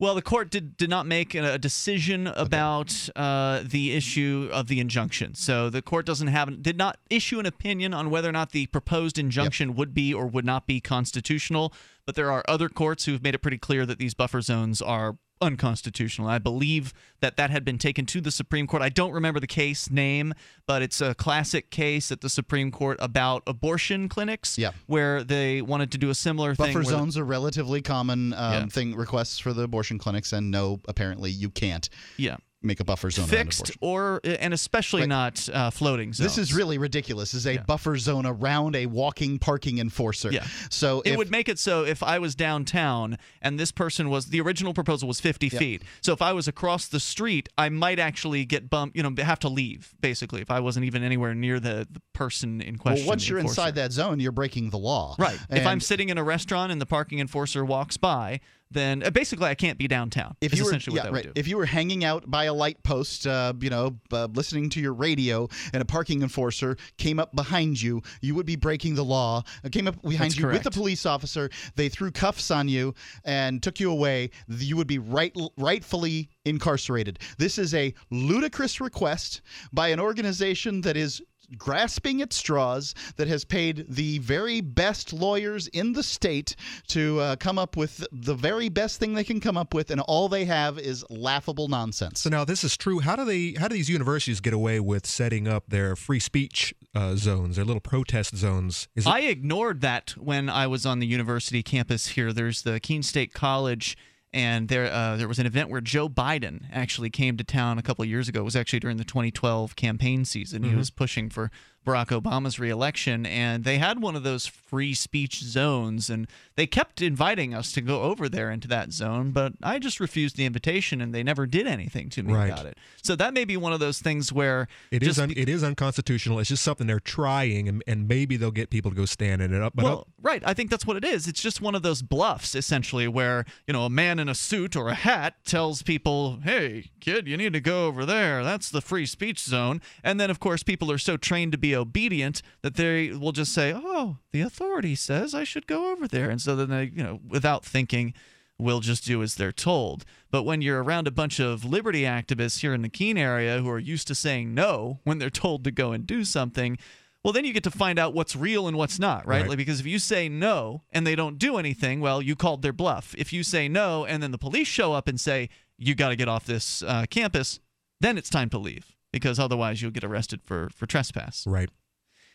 Well, the court did, did not make a decision about uh, the issue of the injunction. So the court doesn't have did not issue an opinion on whether or not the proposed injunction would be or would not be constitutional. But there are other courts who've made it pretty clear that these buffer zones are unconstitutional. I believe that that had been taken to the Supreme Court. I don't remember the case name, but it's a classic case at the Supreme Court about abortion clinics
Yeah.
where they wanted to do a similar thing.
Buffer
where the-
zones are relatively common um,
Yeah.
thing requests for the abortion clinics, and no, apparently you can't.
Yeah.
Make a buffer zone
fixed or and especially not uh, floating zones.
This is really ridiculous. Is a buffer zone around a walking parking enforcer.
Yeah.
So
it
if,
would make it so if I was downtown and this person was the original proposal was 50 feet. So if I was across the street, I might actually get bumped. You know, have to leave basically if I wasn't even anywhere near the, the person in question.
well, once you're
enforcer.
inside that zone, you're breaking the law.
Right. if I'm sitting in a restaurant and the parking enforcer walks by, then uh, basically I can't be downtown.
if you were,
essentially
yeah, right. If you were hanging out by a light post, uh, you know, uh, listening to your radio, and a parking enforcer came up behind you, you would be breaking the law. Uh, came up behind
That's
you with a police officer. They threw cuffs on you and took you away. You would be right, rightfully incarcerated. This is a ludicrous request by an organization that is grasping at straws that has paid the very best lawyers in the state to uh, come up with the very best thing they can come up with and all they have is laughable nonsense
So now this is true. How do they? How do these universities get away with setting up their free speech uh, zones, their little protest zones? Is it,
I ignored that when I was on the university campus here. There's the Keene State College, and there uh, there was an event where Joe Biden actually came to town a couple of years ago. It was actually during the 2012 campaign season. He
Mhm.
was pushing for Barack Obama's reelection, and they had one of those free speech zones, and they kept inviting us to go over there into that zone, but I just refused the invitation, and they never did anything to me
Right.
about it. So that may be one of those things where
it is un- it is unconstitutional. It's just something they're trying, and, and maybe they'll get people to go stand in it up. But
well,
up,
right. I think that's what it is. It's just one of those bluffs, essentially, where you know a man in a suit or a hat tells people, "Hey, kid, you need to go over there. That's the free speech zone." And then, of course, people are so trained to be obedient that they will just say, "Oh, the authority says I should go over there," and so then they, you know, without thinking. Will just do as they're told. But when you're around a bunch of liberty activists here in the Keene area who are used to saying no when they're told to go and do something, well, then you get to find out what's real and what's not, right?
Right.
Like, because if you say no and they don't do anything, well, you called their bluff. If you say no and then the police show up and say, you got to get off this uh, campus, then it's time to leave because otherwise you'll get arrested for, for trespass.
right.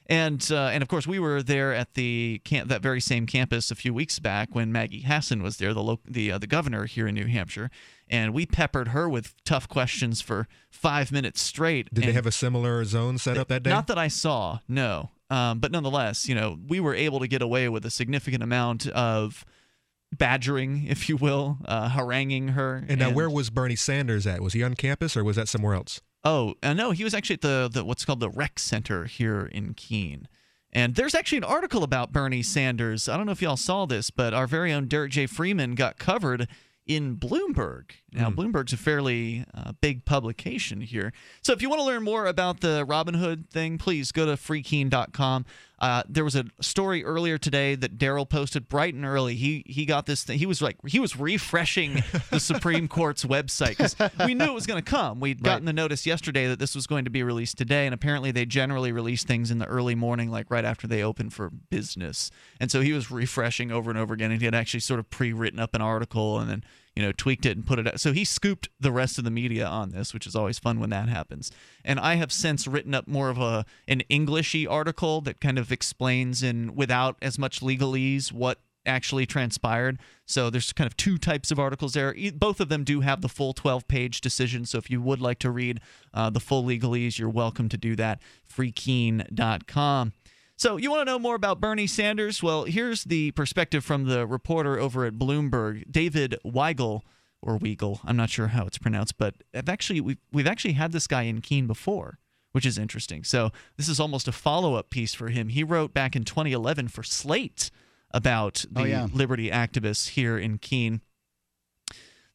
And uh, and of course we were there at the camp that very same campus a few weeks back when Maggie Hassan was there, the lo- the uh, the governor here in New Hampshire, and we peppered her with tough questions for five minutes straight.
Did they have a similar zone set up that day?
not that I saw, no. Um, but nonetheless, you know, we were able to get away with a significant amount of badgering, if you will, uh, haranguing her.
and now, where was Bernie Sanders at? Was he on campus or was that somewhere else?
Oh, uh, no, he was actually at the, the what's called the rec center here in Keene. And there's actually an article about Bernie Sanders. I don't know if y'all saw this, but our very own Derrick J. Freeman got covered in Bloomberg. Now, Bloomberg's a fairly uh, big publication here. So, if you want to learn more about the Robinhood thing, please go to freekeene.com. Uh, there was a story earlier today that Daryl posted bright and early. He he got this thing. He was like he was refreshing the Supreme Court's website because we knew it was going to come. We'd gotten the notice yesterday that this was going to be released today, and apparently they generally release things in the early morning, like right after they open for business. And so he was refreshing over and over again, and he had actually sort of pre-written up an article and then you know tweaked it and put it out. So he scooped the rest of the media on this, which is always fun when that happens. And I have since written up more of a an Englishy article that kind of explains in without as much legalese what actually transpired. So there's kind of two types of articles there. Both of them do have the full 12 page decision. So if you would like to read uh, the full legalese, you're welcome to do that. Freekeene.com. So, you want to know more about Bernie Sanders? Well, here's the perspective from the reporter over at Bloomberg, David Weigel or Weigel. I'm not sure how it's pronounced, but I've actually we've, we've actually had this guy in Keene before, which is interesting. So, this is almost a follow-up piece for him. He wrote back in 2011 for Slate about oh, the
Oh, yeah.
liberty activists here in Keene.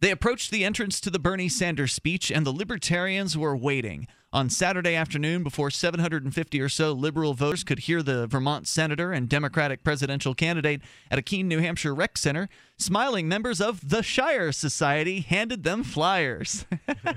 They approached the entrance to the Bernie Sanders speech, and the libertarians were waiting. On Saturday afternoon, before 750 or so liberal voters could hear the Vermont senator and Democratic presidential candidate at a Keene, New Hampshire rec center, smiling members of the Shire Society handed them flyers.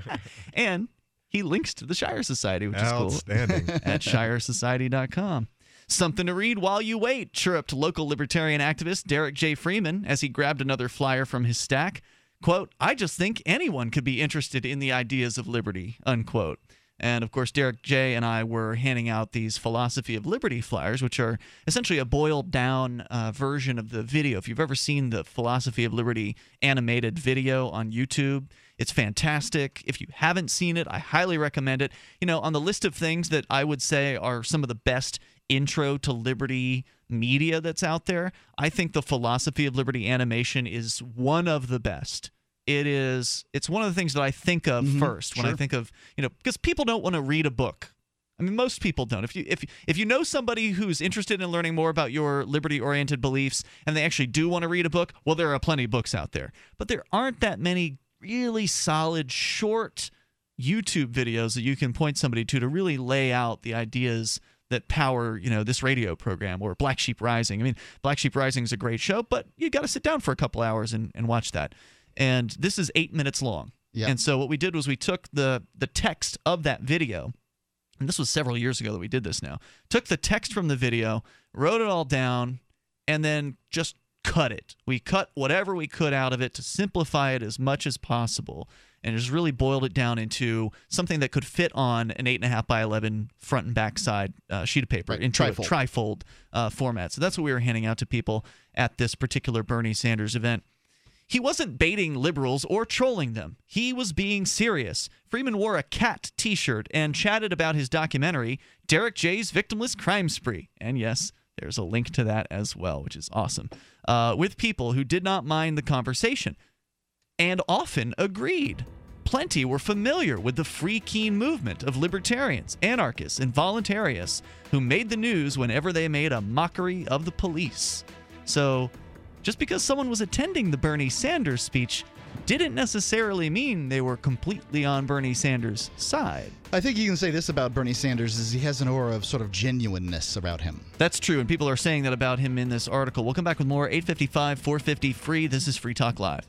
and he links to the Shire Society, which is cool.
Outstanding.
at shiresociety.com. Something to read while you wait, chirruped local libertarian activist Derrick J. Freeman as he grabbed another flyer from his stack. Quote, I just think anyone could be interested in the ideas of liberty, unquote. And of course, Derrick J. and I were handing out these philosophy of liberty flyers, which are essentially a boiled down uh, version of the video. If you've ever seen the philosophy of liberty animated video on YouTube, it's fantastic. If you haven't seen it, I highly recommend it. You know, on the list of things that I would say are some of the best intro to liberty media that's out there, I think the philosophy of liberty animation is one of the best. It is it's one of the things that I think of mm-hmm. first when I think of, you know, because people don't want to read a book. I mean, most people don't. If you if if you know somebody who's interested in learning more about your liberty-oriented beliefs and they actually do want to read a book, well, there are plenty of books out there. But there aren't that many really solid short YouTube videos that you can point somebody to to really lay out the ideas that power, you know, this radio program or Black Sheep Rising. I mean, Black Sheep Rising is a great show, but you got to sit down for a couple hours and, and watch that. And this is eight minutes long.
Yeah.
And so what we did was we took the the text of that video, and this was several years ago that we did this now. Took the text from the video, wrote it all down, and then just cut it. We cut whatever we could out of it to simplify it as much as possible, and just really boiled it down into something that could fit on an eight and a half by eleven front and back side uh, sheet of paper in
trifold.
trifold uh, format. So that's what we were handing out to people at this particular Bernie Sanders event. He wasn't baiting liberals or trolling them. He was being serious. Freeman wore a cat t shirt and chatted about his documentary, Derrick J's Victimless Crime Spree. And yes, there's a link to that as well, which is awesome. Uh, with people who did not mind the conversation and often agreed. Plenty were familiar with the Free Keene movement of libertarians, anarchists, and voluntarists who made the news whenever they made a mockery of the police. So, just because someone was attending the Bernie Sanders speech didn't necessarily mean they were completely on Bernie Sanders' side.
I think you can say this about Bernie Sanders is he has an aura of sort of genuineness about him.
That's true, and people are saying that about him in this article. We'll come back with more 855 450 free. This is Free Talk Live.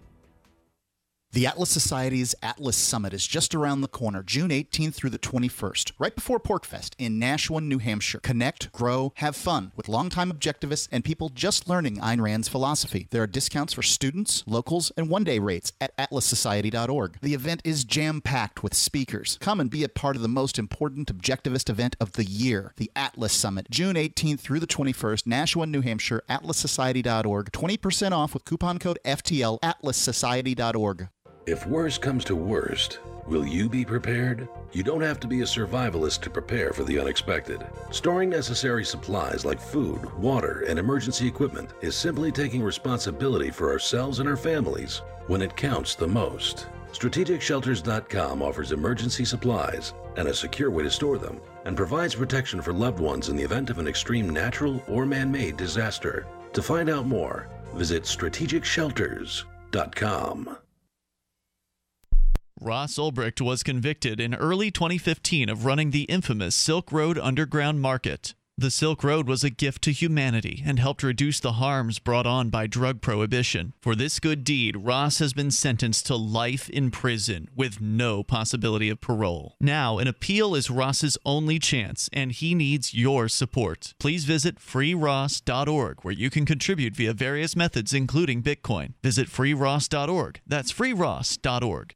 The Atlas Society's Atlas Summit is just around the corner, June 18th through the 21st, right before PorcFest in Nashua, New Hampshire. Connect, grow, have fun with longtime objectivists and people just learning Ayn Rand's philosophy. There are discounts for students, locals, and one day rates at atlassociety.org. The event is jam packed with speakers. Come and be a part of the most important objectivist event of the year, the Atlas Summit, June 18th through the 21st, Nashua, New Hampshire, atlassociety.org. 20% off with coupon code FTL, atlassociety.org.
If worst comes to worst, will you be prepared? You don't have to be a survivalist to prepare for the unexpected. Storing necessary supplies like food, water, and emergency equipment is simply taking responsibility for ourselves and our families when it counts the most. StrategicShelters.com offers emergency supplies and a secure way to store them, and provides protection for loved ones in the event of an extreme natural or man made disaster. To find out more, visit StrategicShelters.com.
Ross Ulbricht was convicted in early 2015 of running the infamous Silk Road Underground Market. The Silk Road was a gift to humanity and helped reduce the harms brought on by drug prohibition. For this good deed, Ross has been sentenced to life in prison with no possibility of parole. Now, an appeal is Ross's only chance, and he needs your support. Please visit freeross.org, where you can contribute via various methods, including Bitcoin. Visit freeross.org. That's freeross.org.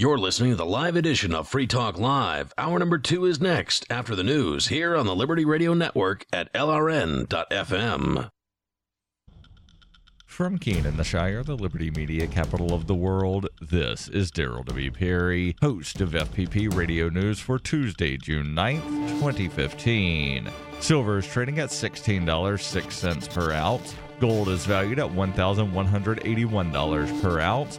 You're listening to the live edition of Free Talk Live. Hour number two is next after the news here on the Liberty Radio Network at LRN.FM.
From Keene the Shire, the Liberty Media capital of the world, this is Daryl W. Perry, host of FPP Radio News for Tuesday, June 9th, 2015. Silver is trading at $16.06 per ounce. Gold is valued at $1,181 per ounce.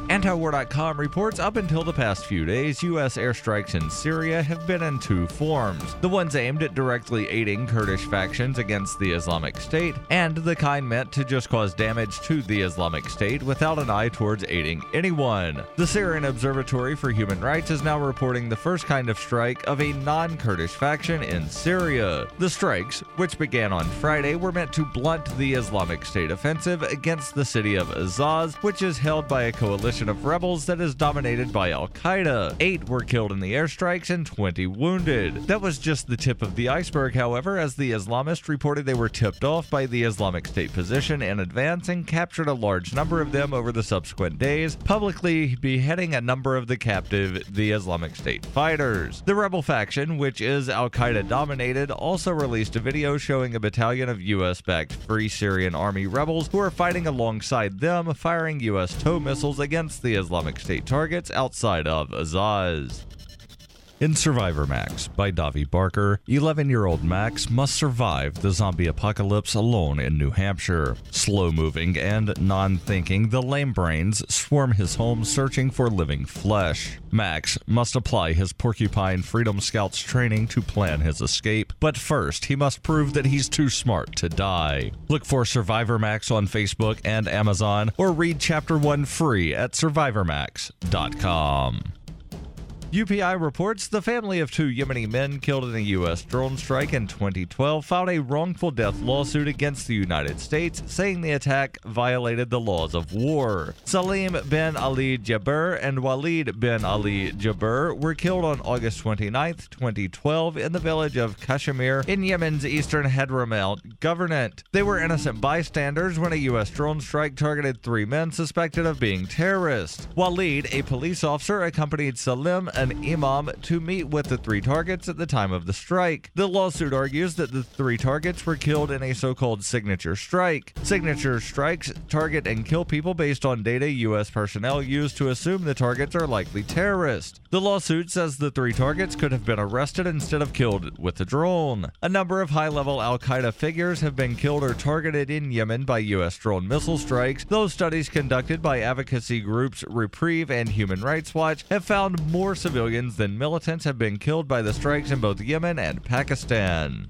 Antiwar.com reports up until the past few days, U.S. airstrikes in Syria have been in two forms. The ones aimed at directly aiding Kurdish factions against the Islamic State, and the kind meant to just cause damage to the Islamic State without an eye towards aiding anyone. The Syrian Observatory for Human Rights is now reporting the first kind of strike of a non Kurdish faction in Syria. The strikes, which began on Friday, were meant to blunt the Islamic State offensive against the city of Azaz, which is held by a coalition of rebels that is dominated by Al Qaeda. Eight were killed in the airstrikes and 20 wounded. That was just the tip of the iceberg, however, as the Islamists reported they were tipped off by the Islamic State position in advance and captured a large number of them over the subsequent days, publicly beheading a number of the captive the Islamic State fighters. The rebel faction, which is Al Qaeda dominated, also released a video showing a battalion of U.S. backed Free Syrian Army rebels who are fighting alongside them, firing U.S. tow missiles against the Islamic State targets outside of Azaz. In Survivor Max by Davi Barker, 11 year old Max must survive the zombie apocalypse alone in New Hampshire. Slow moving and non thinking, the lame brains swarm his home searching for living flesh. Max must apply his Porcupine Freedom Scouts training to plan his escape, but first he must prove that he's too smart to die. Look for Survivor Max on Facebook and Amazon, or read Chapter 1 free at survivormax.com. UPI reports the family of two Yemeni men killed in a U.S. drone strike in 2012 filed a wrongful death lawsuit against the United States, saying the attack violated the laws of war. Salim bin Ali Jabir and Walid bin Ali Jabir were killed on August 29, 2012, in the village of Kashmir in Yemen's eastern Hadramaut Governorate. They were innocent bystanders when a U.S. drone strike targeted three men suspected of being terrorists. Walid, a police officer, accompanied Salim an imam to meet with the three targets at the time of the strike. The lawsuit argues that the three targets were killed in a so called signature strike. Signature strikes target and kill people based on data U.S. personnel use to assume the targets are likely terrorists. The lawsuit says the three targets could have been arrested instead of killed with a drone. A number of high level Al Qaeda figures have been killed or targeted in Yemen by U.S. drone missile strikes. Those studies conducted by advocacy groups Reprieve and Human Rights Watch have found more civilians than militants have been killed by the strikes in both Yemen and Pakistan.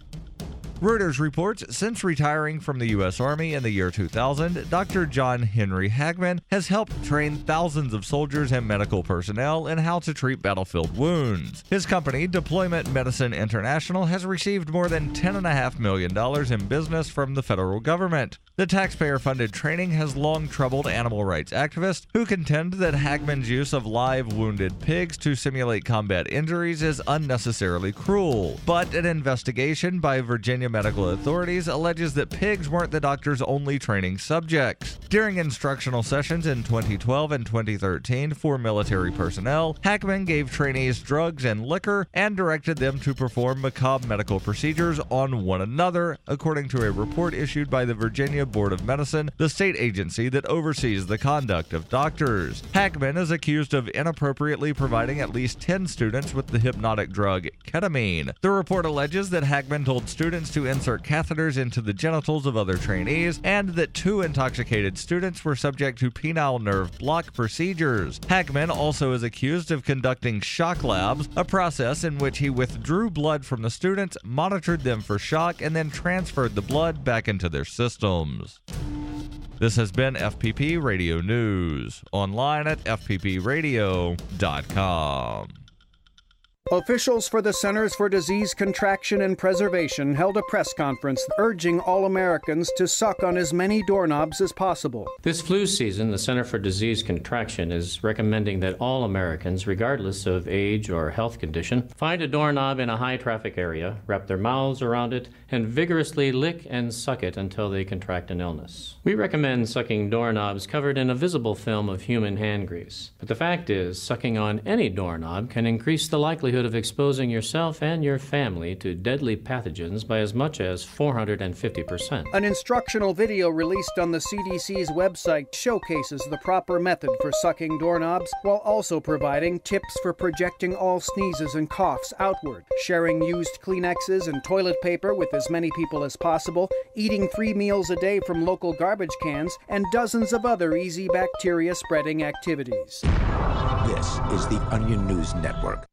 Reuters reports since retiring from the U.S. Army in the year 2000, Dr. John Henry Hagmann has helped train thousands of soldiers and medical personnel in how to treat battlefield wounds. His company, Deployment Medicine International, has received more than $10.5 million in business from the federal government. The taxpayer funded training has long troubled animal rights activists who contend that Hagmann's use of live wounded pigs to simulate combat injuries is unnecessarily cruel. But an investigation by Virginia medical authorities alleges that pigs weren't the doctor's only training subjects. During instructional sessions in 2012 and 2013 for military personnel, Hagmann gave trainees drugs and liquor and directed them to perform macabre medical procedures on one another, according to a report issued by the Virginia Board of Medicine, the state agency that oversees the conduct of doctors. Hagmann is accused of inappropriately providing at least 10 students with the hypnotic drug ketamine. The report alleges that Hagmann told students to insert catheters into the genitals of other trainees and that two intoxicated students were subject to penile nerve block procedures. Hagmann also is accused of conducting shock labs, a process in which he withdrew blood from the students, monitored them for shock, and then transferred the blood back into their systems. This has been FPP Radio News, online at fppradio.com.
Officials for the Centers for Disease Contraction and Preservation held a press conference urging all Americans to suck on as many doorknobs as possible.
This flu season, the Center for Disease Contraction is recommending that all Americans, regardless of age or health condition, find a doorknob in a high traffic area, wrap their mouths around it, and vigorously lick and suck it until they contract an illness. We recommend sucking doorknobs covered in a visible film of human hand grease. But the fact is, sucking on any doorknob can increase the likelihood of exposing yourself and your family to deadly pathogens by as much as 450%.
An instructional video released on the CDC's website showcases the proper method for sucking doorknobs while also providing tips for projecting all sneezes and coughs outward, sharing used Kleenexes and toilet paper with as many people as possible, eating three meals a day from local garbage cans, and dozens of other easy bacteria spreading activities.
This is the Onion News Network.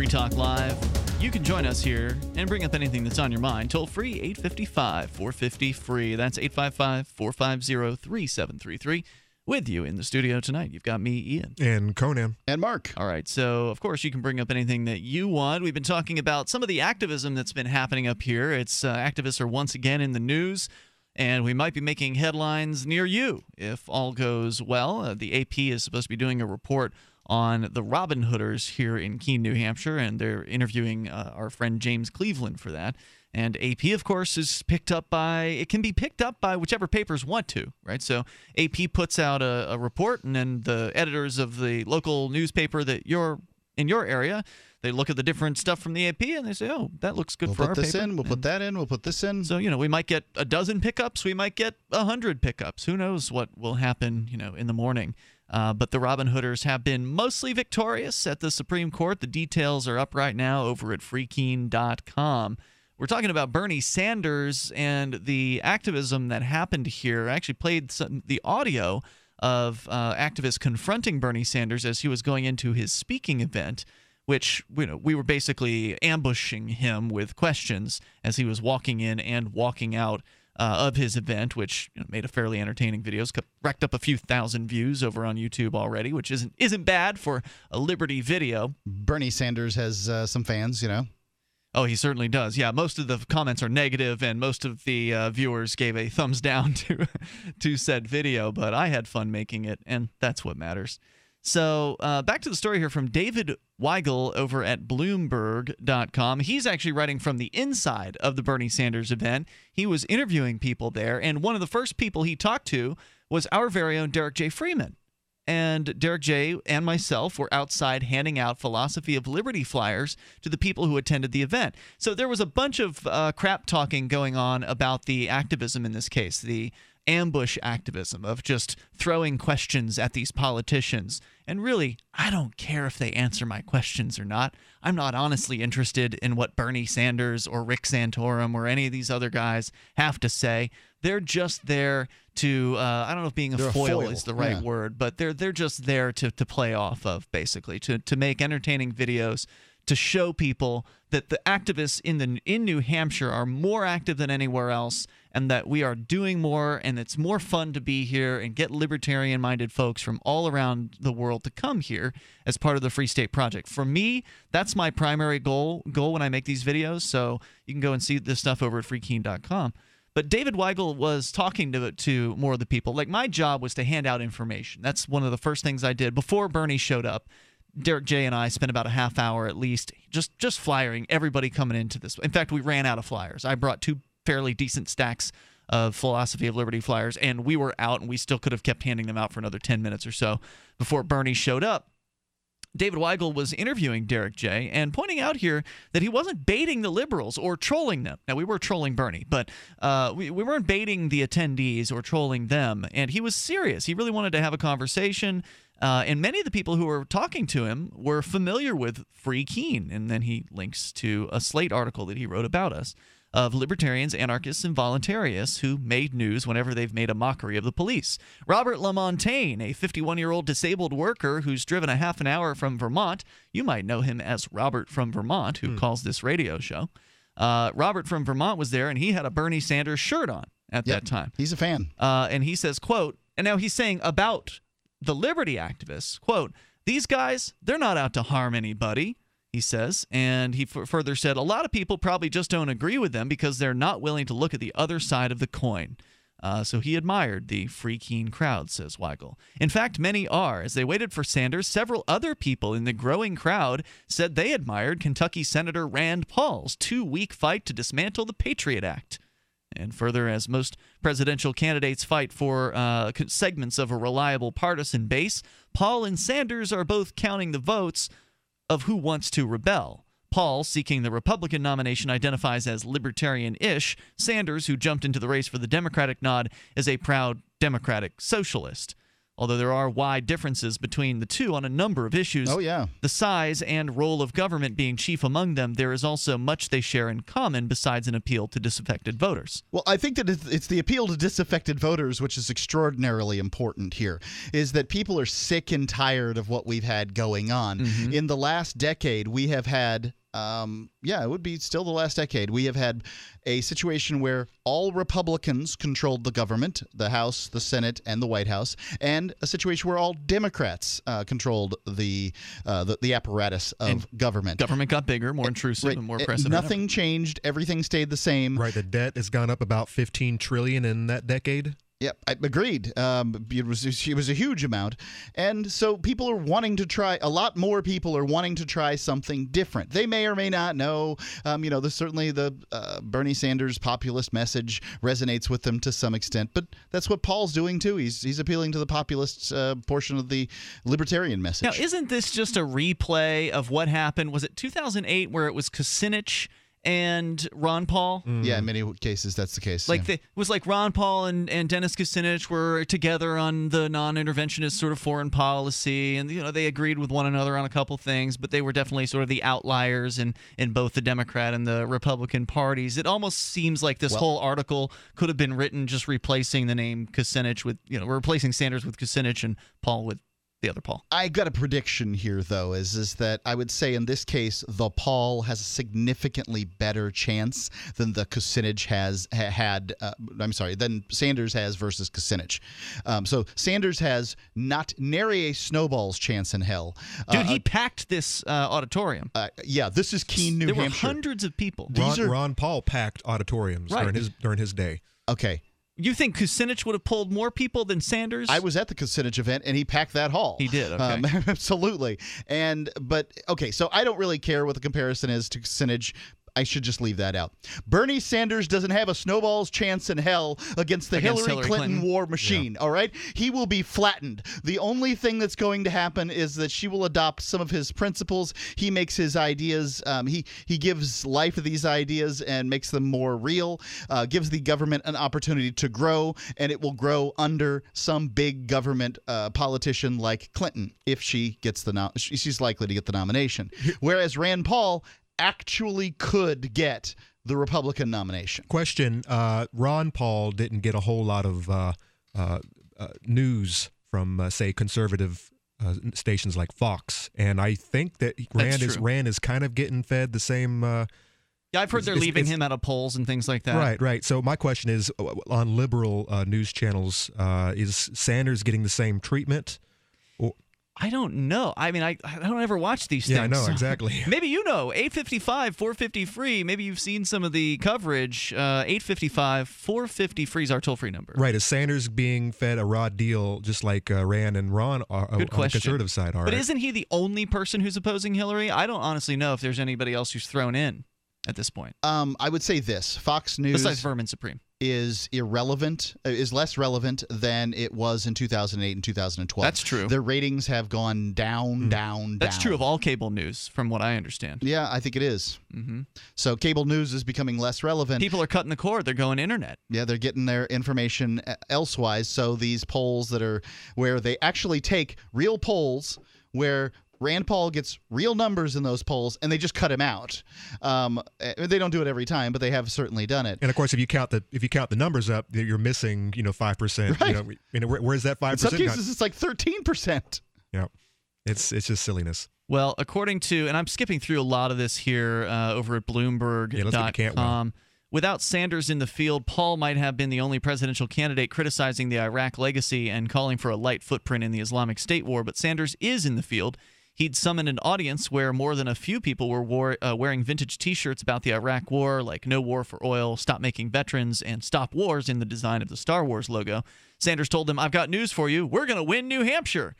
Free Talk Live. You can join us here and bring up anything that's on your mind. Toll free 855 450 free. That's 855 450 3733. With you in the studio tonight, you've got me, Ian.
And Conan.
And Mark.
All right. So, of course, you can bring up anything that you want. We've been talking about some of the activism that's been happening up here. It's uh, activists are once again in the news, and we might be making headlines near you if all goes well. Uh, the AP is supposed to be doing a report on the Robin Hooders here in Keene, New Hampshire, and they're interviewing uh, our friend James Cleveland for that. And AP, of course, is picked up by, it can be picked up by whichever papers want to, right? So AP puts out a, a report, and then the editors of the local newspaper that you're in your area, they look at the different stuff from the AP and they say, oh, that looks good
We'll
for
put
our
this
paper.
in, we'll put that in, we'll put this in.
So, you know, we might get a dozen pickups, we might get a hundred pickups. Who knows what will happen, you know, in the morning. Uh, but the Robin Hooders have been mostly victorious at the Supreme Court. The details are up right now over at freekeene.com. We're talking about Bernie Sanders and the activism that happened here. I actually played some, the audio of uh, activists confronting Bernie Sanders as he was going into his speaking event which you know we were basically ambushing him with questions as he was walking in and walking out uh, of his event, which you know, made a fairly entertaining video. It's racked up a few thousand views over on YouTube already, which isn't isn't bad for a Liberty video.
Bernie Sanders has uh, some fans, you know.
Oh, he certainly does. Yeah, most of the comments are negative, and most of the uh, viewers gave a thumbs down to to said video. But I had fun making it, and that's what matters. So uh, back to the story here from David Weigel over at Bloomberg.com. He's actually writing from the inside of the Bernie Sanders event. He was interviewing people there, and one of the first people he talked to was our very own Derrick J. Freeman. And Derrick J. and myself were outside handing out Philosophy of Liberty flyers to the people who attended the event. So there was a bunch of uh, crap talking going on about the activism in this case, the ambush activism of just throwing questions at these politicians. And really, I don't care if they answer my questions or not. I'm not honestly interested in what Bernie Sanders or Rick Santorum or any of these other guys have to say. They're just there to uh, I don't know if being a
They're a
foil,
foil,
is the right
yeah.
word, but they're they're just there to to play off of basically to to make entertaining videos to show people that the activists in the in New Hampshire are more active than anywhere else and that we are doing more and it's more fun to be here and get libertarian minded folks from all around the world to come here as part of the Free State Project. For me, that's my primary goal goal when I make these videos. So you can go and see this stuff over at freekeene.com. But David Weigel was talking to to more of the people. Like my job was to hand out information. That's one of the first things I did before Bernie showed up. Derrick J and I spent about a half hour at least just just flyering everybody coming into this. In fact, we ran out of flyers. I brought two fairly decent stacks of philosophy of liberty flyers and we were out and we still could have kept handing them out for another 10 minutes or so before Bernie showed up. David Weigel was interviewing Derrick J and pointing out here that he wasn't baiting the liberals or trolling them. Now, we were trolling Bernie, but uh, we, we weren't baiting the attendees or trolling them. And he was serious. He really wanted to have a conversation. Uh, and many of the people who were talking to him were familiar with Free Keene. And then he links to a Slate article that he wrote about us of libertarians, anarchists, and voluntarists who made news whenever they've made a mockery of the police. Robert Lamontagne, a 51 year old disabled worker who's driven a half an hour from Vermont, you might know him as Robert from Vermont, who calls this radio show. Uh, Robert from Vermont was there, and he had a Bernie Sanders shirt on at that time.
He's a fan.
Uh, and he says, quote, and now he's saying about the liberty activists, quote, these guys, they're not out to harm anybody, he says. And he f- further said, a lot of people probably just don't agree with them because they're not willing to look at the other side of the coin. Uh, so he admired the Free Keene crowd, says Weigel. In fact, many are. As they waited for Sanders, several other people in the growing crowd said they admired Kentucky Senator Rand Paul's two week fight to dismantle the Patriot Act. And further, as most presidential candidates fight for uh, segments of a reliable partisan base, Paul and Sanders are both counting the votes of who wants to rebel. Paul, seeking the Republican nomination, identifies as libertarian ish. Sanders, who jumped into the race for the Democratic nod, is a proud Democratic socialist. Although there are wide differences between the two on a number of issues,
Oh, yeah.
the size and role of government being chief among them, there is also much they share in common besides an appeal to disaffected voters.
Well, I think that it's the appeal to disaffected voters, which is extraordinarily important here, is that people are sick and tired of what we've had going on.
Mm-hmm.
In the last decade, we have had, um, yeah, it would be still the last decade, we have had a situation where all Republicans controlled the government, the House, the Senate, and the White House, and a situation where all Democrats uh, controlled the, uh, the the apparatus of government.
Government got bigger, more intrusive,
Right.
and more
Uh,
oppressive. than.
Nothing changed. Everything stayed the same.
Right. The debt has gone up about 15 trillion in that decade.
Yep, I agreed. Um, it was it was a huge amount, and so people are wanting to try. A lot more people are wanting to try something different. They may or may not know. Um, you know, the, certainly the uh, Bernie Sanders populist message resonates with them to some extent, but that's what Paul's doing too. He's he's appealing to the populist uh, portion of the libertarian message.
Now, isn't this just a replay of what happened? Was it 2008 where it was Kucinich and Ron Paul? Mm.
Yeah, in many cases that's the case.
Like
yeah.
the, it was like Ron Paul and, and Dennis Kucinich were together on the non-interventionist sort of foreign policy, and you know they agreed with one another on a couple things, but they were definitely sort of the outliers in in both the Democrat and the Republican parties. It almost seems like this
Well-
whole article could have been written just replacing the name Kucinich with you know replacing Sanders with Kucinich and Paul with the other Paul.
I got a prediction here, though, is is that I would say in this case the Paul has a significantly better chance than the Kucinich has ha- had. Uh, I'm sorry, than Sanders has versus Kucinich. Um, so Sanders has not nary a snowball's chance in hell.
Dude,
Uh,
he packed this uh, auditorium.
uh, yeah, this is Keene, New
there
Hampshire.
were hundreds of people.
Ron,
These are-
Ron Paul packed auditoriums
Right.
during his during his day.
Okay.
You think Kucinich would have pulled more people than Sanders?
I was at the Kucinich event and he packed that hall.
He did, okay.
Um, absolutely. And but okay, so I don't really care what the comparison is to Kucinich. I should just leave that out. Bernie Sanders doesn't have a snowball's chance in hell against the
Against
Hillary,
Hillary
Clinton,
Clinton.
war machine. All right, he will be flattened. The only thing that's going to happen is that she will adopt some of his principles. He makes his ideas. Um, he he gives life to these ideas and makes them more real. Uh, gives the government an opportunity to grow, and it will grow under some big government uh, politician like Clinton if she gets the nom- she's likely to get the nomination. Whereas Rand Paul actually could get the Republican nomination.
Question: uh, Ron Paul didn't get a whole lot of uh, uh, uh, news from, uh, say, conservative uh, stations like Fox, and I think that Rand is. Rand is kind of getting fed the same. Uh,
Yeah, I've heard they're
it's-
leaving
it's-
him out of polls and things like that.
Right, right. So my question is, on liberal uh, news channels, uh, is Sanders getting the same treatment? Or,
I don't know. I mean, I, I don't ever watch these
Yeah, I know, exactly.
Maybe you know. 855, 450 free. Maybe you've seen some of the coverage. Uh, 855, 450 free is our toll free number.
right, is Sanders being fed a raw deal just like uh, Rand and Ron are uh,
Good
on the conservative side are?
But isn't he the only person who's opposing Hillary? I don't honestly know if there's anybody else who's thrown in at this point.
Um, I would say this: Fox News
Besides Vermin Supreme.
Is irrelevant, uh, is less relevant than it was in 2008 and 2012.
That's true.
Their ratings have gone down, down,
That's
down.
true of all cable news, from what I understand.
Yeah, I think it is.
Mm-hmm.
So cable news is becoming less relevant.
People are cutting the cord. They're going internet.
Yeah, they're getting their information uh, elsewise. So these polls that are where they actually take real polls where Rand Paul gets real numbers in those polls and they just cut him out. Um, uh, they don't do it every time, but they have certainly done it.
And of course, if you count the if you count the numbers up, you're missing you know five percent. Right. You know, I mean, where, where's that five percent?
In some
percent?
cases, it's like 13%.
Yeah, it's it's just silliness.
Well, according to, and I'm skipping through a lot of this here uh, over at
Yeah, let's get Cantwell.
Without Sanders in the field, Paul might have been the only presidential candidate criticizing the Iraq legacy and calling for a light footprint in the Islamic State war. But Sanders is in the field. He'd summoned an audience where more than a few people were war, uh, wearing vintage t shirts about the Iraq war, like No War for Oil, Stop Making Veterans, and Stop Wars in the design of the Star Wars logo. Sanders told them, I've got news for you. We're going to win New Hampshire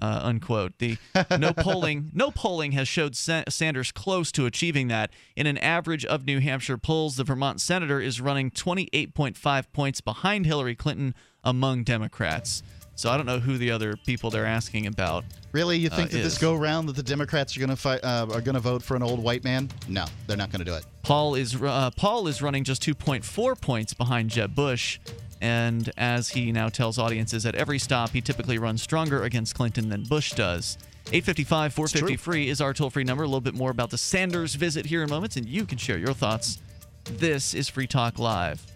uh, unquote. The no polling, no polling has showed Sa- Sanders close to achieving that. In an average of New Hampshire polls, the Vermont senator is running 28.5 points behind Hillary Clinton among Democrats. So I don't know who the other people they're asking about.
Really, you
uh,
think that
is.
this go round that the Democrats are going to fight uh, are going to vote for an old white man? No, they're not going to do it.
Paul is uh, Paul is running just 2.4 points behind Jeb Bush, and as he now tells audiences at every stop, he typically runs stronger against Clinton than Bush does. 855 450 free is our toll free number. A little bit more about the Sanders visit here in moments, and you can share your thoughts. This is Free Talk Live.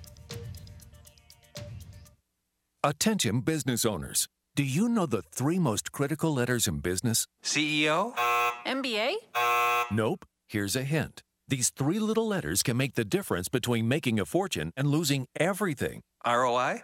Attention business owners. Do you know the three most critical letters in business?
CEO?
MBA?
Nope. Here's a hint. These three little letters can make the difference between making a fortune and losing everything.
ROI?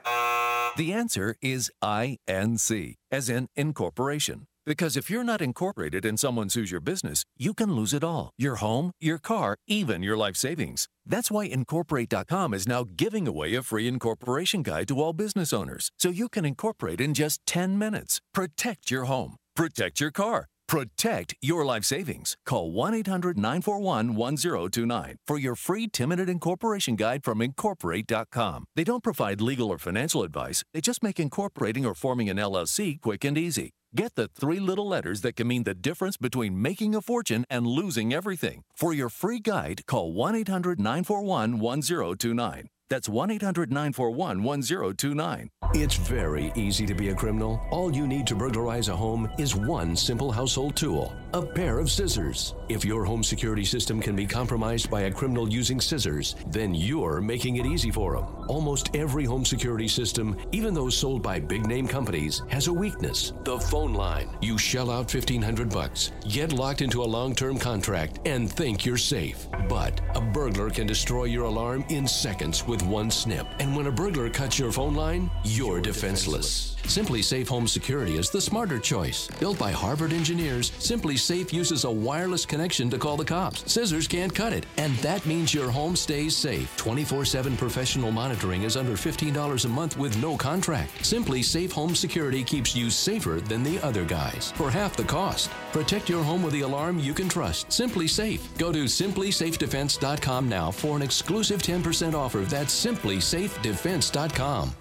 The answer is INC, as in incorporation. Because if you're not incorporated and someone sues your business, you can lose it all your home, your car, even your life savings. That's why Incorporate.com is now giving away a free incorporation guide to all business owners so you can incorporate in just 10 minutes. Protect your home, protect your car. Protect your life savings. Call 1 800 941 1029 for your free 10 minute incorporation guide from Incorporate.com. They don't provide legal or financial advice, they just make incorporating or forming an LLC quick and easy. Get the three little letters that can mean the difference between making a fortune and losing everything. For your free guide, call 1 800 941 1029. That's 1 800 941 1029.
It's very easy to be a criminal. All you need to burglarize a home is one simple household tool a pair of scissors. If your home security system can be compromised by a criminal using scissors, then you're making it easy for them. Almost every home security system, even those sold by big name companies, has a weakness the phone line. You shell out 1500 bucks, get locked into a long term contract, and think you're safe. But a burglar can destroy your alarm in seconds with one snip. And when a burglar cuts your phone line, you're defenseless. SimpliSafe Home Security is the smarter choice. Built by Harvard engineers, SimpliSafe uses a wireless connection to call the cops. Scissors can't cut it, and that means your home stays safe. 24 7 professional monitoring is under $15 a month with no contract. SimpliSafe Home Security keeps you safer than the other guys for half the cost. Protect your home with the alarm you can trust. SimpliSafe. Go to simplysafedefense.com now for an exclusive 10% offer. That's simplysafedefense.com.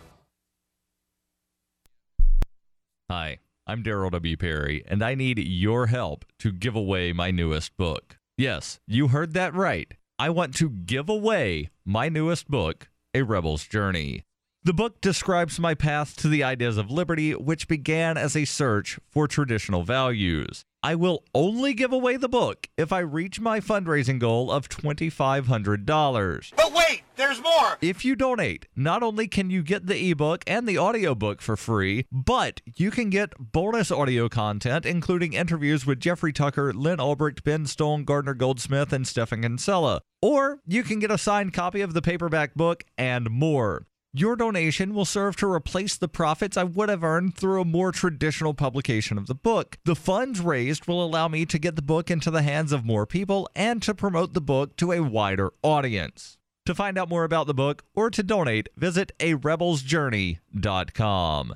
Hi, I'm Daryl W. Perry, and I need your help to give away my newest book. Yes, you heard that right. I want to give away my newest book, A Rebel's Journey. The book describes my path to the ideas of liberty, which began as a search for traditional values. I will only give away the book if I reach my fundraising goal of $2,500.
But wait, there's
more.
If you donate, not only can you get the ebook and the audiobook for free, but you can get bonus audio content, including interviews with Jeffrey Tucker, Lyn Ulbricht, Ben Stone, Gardner Goldsmith, and Stephan Kinsella. Or you can get a signed copy of the paperback book and more. Your donation will serve to replace the profits I would have earned through a more traditional publication of the book. The funds raised will allow me to get the book into the hands of more people and to promote the book to a wider audience. To find out more about the book or to donate, visit a rebelsjourney.com.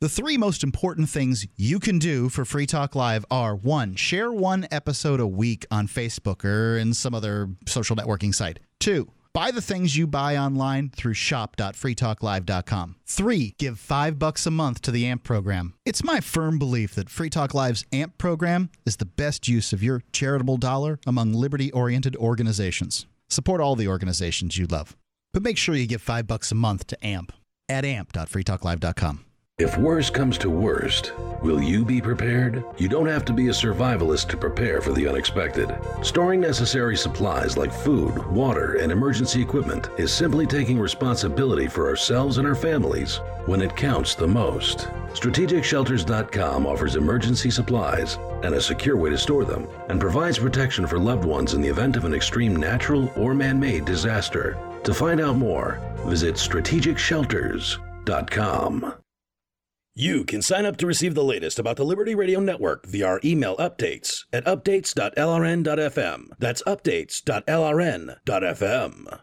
The three most important things you can do for Free Talk Live are one, share one episode a week on Facebook or in some other social networking site. Two, buy the things you buy online through shop.freetalklive.com. Three, give five bucks a month to the AMP program. It's my firm belief that Free Talk Live's AMP program is the best use of your charitable dollar among liberty oriented organizations. Support all the organizations you love, but make sure you give five bucks a month to AMP at amp.freetalklive.com.
If worst comes to worst, will you be prepared? You don't have to be a survivalist to prepare for the unexpected. Storing necessary supplies like food, water, and emergency equipment is simply taking responsibility for ourselves and our families when it counts the most. StrategicShelters.com offers emergency supplies and a secure way to store them, and provides protection for loved ones in the event of an extreme natural or man made disaster. To find out more, visit StrategicShelters.com.
You can sign up to receive the latest about the Liberty Radio Network via our email updates at updates.lrn.fm. That's updates.lrn.fm.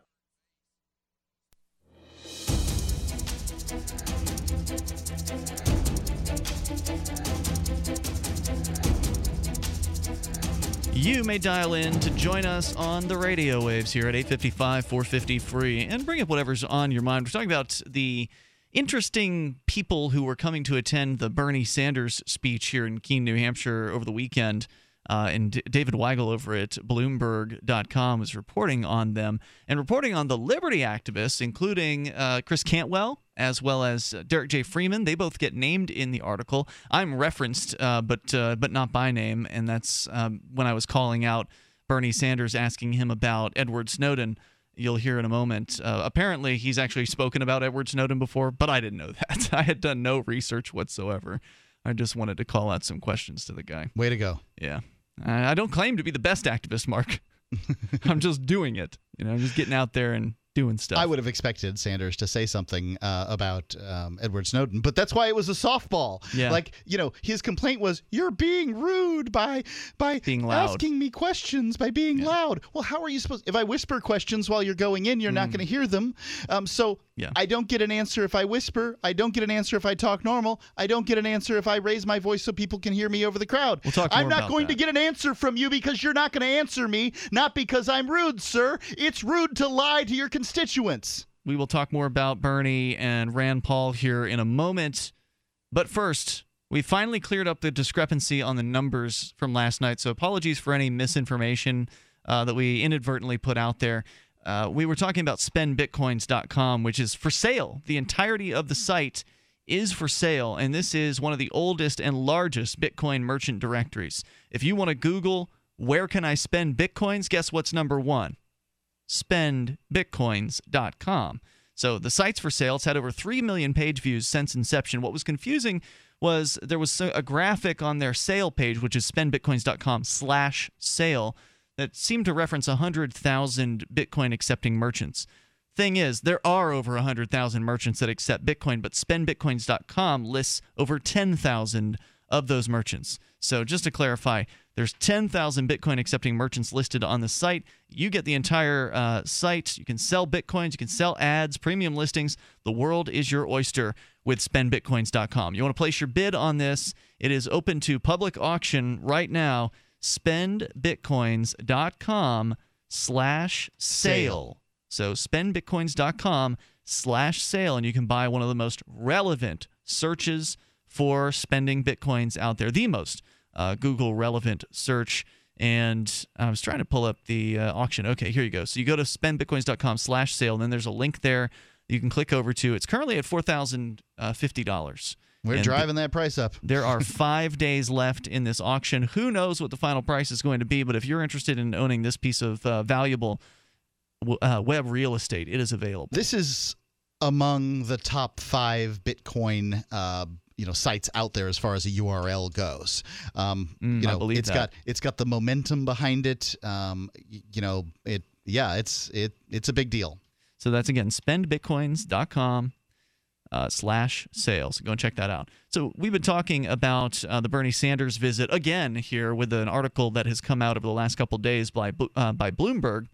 You may dial in to join us on the radio waves here at 855 450 free and bring up whatever's on your mind. We're talking about the interesting people who were coming to attend the Bernie Sanders speech here in Keene, New Hampshire over the weekend. Uh, and D- David Weigel over at Bloomberg.com was reporting on them and reporting on the liberty activists, including uh, Chris Cantwell as well as uh, Derrick J. Freeman. They both get named in the article. I'm referenced, uh, but uh, but not by name, and that's um, when I was calling out Bernie Sanders, asking him about Edward Snowden you'll hear in a moment. Uh, apparently, he's actually spoken about Edward Snowden before, but I didn't know that. I had done no research whatsoever. I just wanted to call out some questions to the guy.
Way to go.
Yeah. I I don't claim to be the best activist, Mark. I'm just doing it. You know, I'm just getting out there and doing stuff.
I would have expected Sanders to say something uh, about um, Edward Snowden, but that's why it was a softball.
Yeah.
Like you know, his complaint was you're being rude by by
Being loud.
asking me questions by being loud. Well, how are you supposed? If I whisper questions while you're going in, you're not
Mm.
going to hear them. Um, so
Yeah.
I don't get an answer if I whisper. I don't get an answer if I talk normal. I don't get an answer if I raise my voice so people can hear me over the crowd.
We'll talk
I'm not going to get an answer from you because you're not going to answer me. Not because I'm rude, sir. It's rude to lie to your constituents.
We will talk more about Bernie and Rand Paul here in a moment. But first, we finally cleared up the discrepancy on the numbers from last night. So apologies for any misinformation uh, that we inadvertently put out there. Uh, we were talking about spendbitcoins.com, which is for sale. The entirety of the site is for sale, and this is one of the oldest and largest Bitcoin merchant directories. If you want to Google where can I spend Bitcoins, guess what's number one? spendbitcoins.com. So the site's for sale. It's had over 3 million page views since inception. What was confusing was there was a graphic on their sale page, which is spendbitcoins.com slash sale, that seem to reference 100,000 Bitcoin accepting merchants. Thing is, there are over 100,000 merchants that accept Bitcoin, but spendbitcoins.com lists over 10,000 of those merchants. So just to clarify, there's 10,000 Bitcoin accepting merchants listed on the site. You get the entire uh, site. You can sell Bitcoins, you can sell ads, premium listings. The world is your oyster with spendbitcoins.com. You want to place your bid on this? It is open to public auction right now. Spendbitcoins.com slash sale. So spendbitcoins.com slash sale, and you can buy one of the most relevant searches for spending bitcoins out there. The most uh, Google relevant search. And I was trying to pull up the uh, auction. Okay, here you go. So you go to spendbitcoins.com slash sale, and then there's a link there you can click over to. It's currently at $4,050.
We're
And
driving that price up.
there are five days left in this auction. Who knows what the final price is going to be? But if you're interested in owning this piece of uh, valuable uh, web real estate. It is available.
This is among the top five Bitcoin. Uh, you know sites out there as far as a URL goes. Um,
Mm,
you
I
know,
believe
it's
that.
got it's got the momentum behind it. Um, you know, it yeah, it's it it's a big deal.
So that's again spendbitcoins.com uh, slash sales. Go and check that out. So we've been talking about uh, the Bernie Sanders visit again here with an article that has come out over the last couple days by uh, by Bloomberg.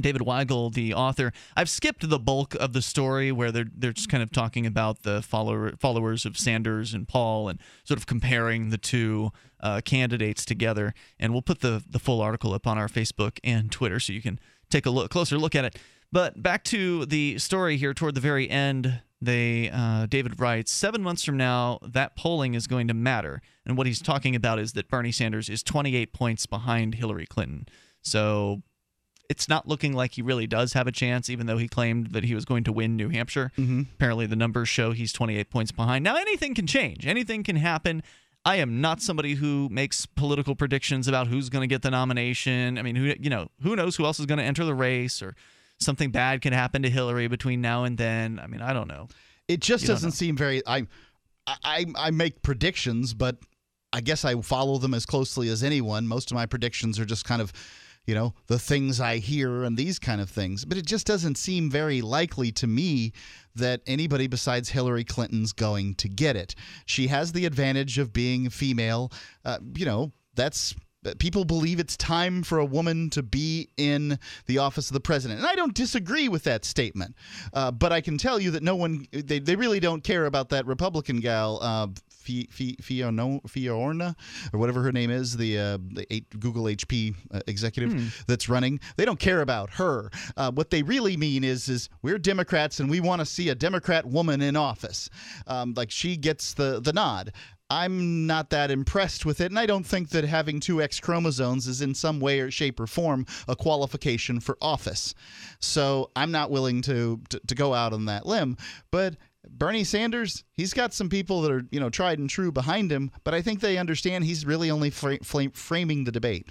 David Weigel, the author. I've skipped the bulk of the story where they're they're just kind of talking about the follower followers of Sanders and Paul and sort of comparing the two uh, candidates together. And we'll put the the full article up on our Facebook and Twitter so you can take a look closer look at it. But back to the story here toward the very end. They uh, David writes seven months from now that polling is going to matter, and what he's talking about is that Bernie Sanders is 28 points behind Hillary Clinton. So it's not looking like he really does have a chance, even though he claimed that he was going to win New Hampshire. Apparently, the numbers show he's 28 points behind. Now, anything can change, anything can happen. I am not somebody who makes political predictions about who's going to get the nomination. I mean, who you know, who knows who else is going to enter the race, or something bad can happen to Hillary between now and then. I mean, I don't know.
It just
You
doesn't seem very. I, I I make predictions, but I guess I follow them as closely as anyone. Most of my predictions are just kind of, you know, the things I hear and these kind of things. But it just doesn't seem very likely to me that anybody besides Hillary Clinton's going to get it. She has the advantage of being female. Uh, you know, that's people believe it's time for a woman to be in the office of the president. And I don't disagree with that statement. Uh, but I can tell you that no one, they, they really don't care about that Republican gal, uh, Fi- Fi- Fiona, Fiorna, or whatever her name is, the, uh, the eight, Google HP uh, executive
Hmm.
that's running. They don't care about her. Uh, what they really mean is, is we're Democrats and we want to see a Democrat woman in office. Um, like she gets the, the nod. I'm not that impressed with it, and I don't think that having two X chromosomes is in some way or shape or form a qualification for office. So I'm not willing to to, to go out on that limb. But Bernie Sanders, he's got some people that are you know tried and true behind him, but I think they understand he's really only fra- fra- framing the debate.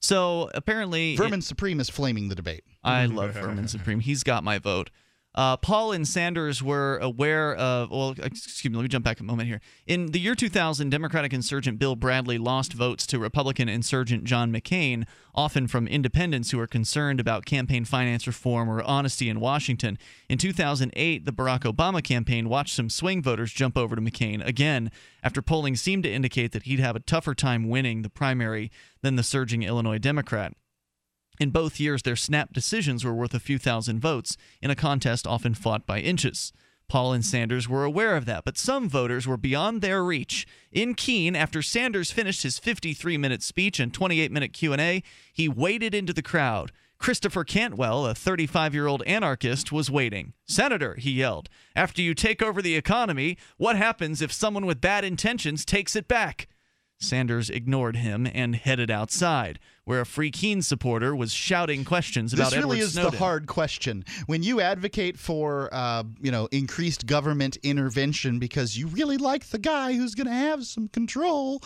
So apparently,
Vermin Supreme is flaming the debate.
I mm-hmm. love Vermin Supreme. He's got my vote. Uh, Paul and Sanders were aware of. Well, excuse me. Let me jump back a moment here. In the year 2000, Democratic insurgent Bill Bradley lost votes to Republican insurgent John McCain, often from independents who are concerned about campaign finance reform or honesty in Washington. In 2008, the Barack Obama campaign watched some swing voters jump over to McCain again after polling seemed to indicate that he'd have a tougher time winning the primary than the surging Illinois Democrat. In both years, their snap decisions were worth a few thousand votes in a contest often fought by inches. Paul and Sanders were aware of that, but some voters were beyond their reach. In Keene, after Sanders finished his 53-minute speech and 28-minute Q&A, he waded into the crowd. Christopher Cantwell, a 35-year-old anarchist, was waiting. "Senator," he yelled, "after you take over the economy, what happens if someone with bad intentions takes it back?" Sanders ignored him and headed outside, where a Free Keene supporter was shouting questions about
this really
Edward
is
Snowden.
the hard question. When you advocate for, uh, you know, increased government intervention because you really like the guy who's going to have some control,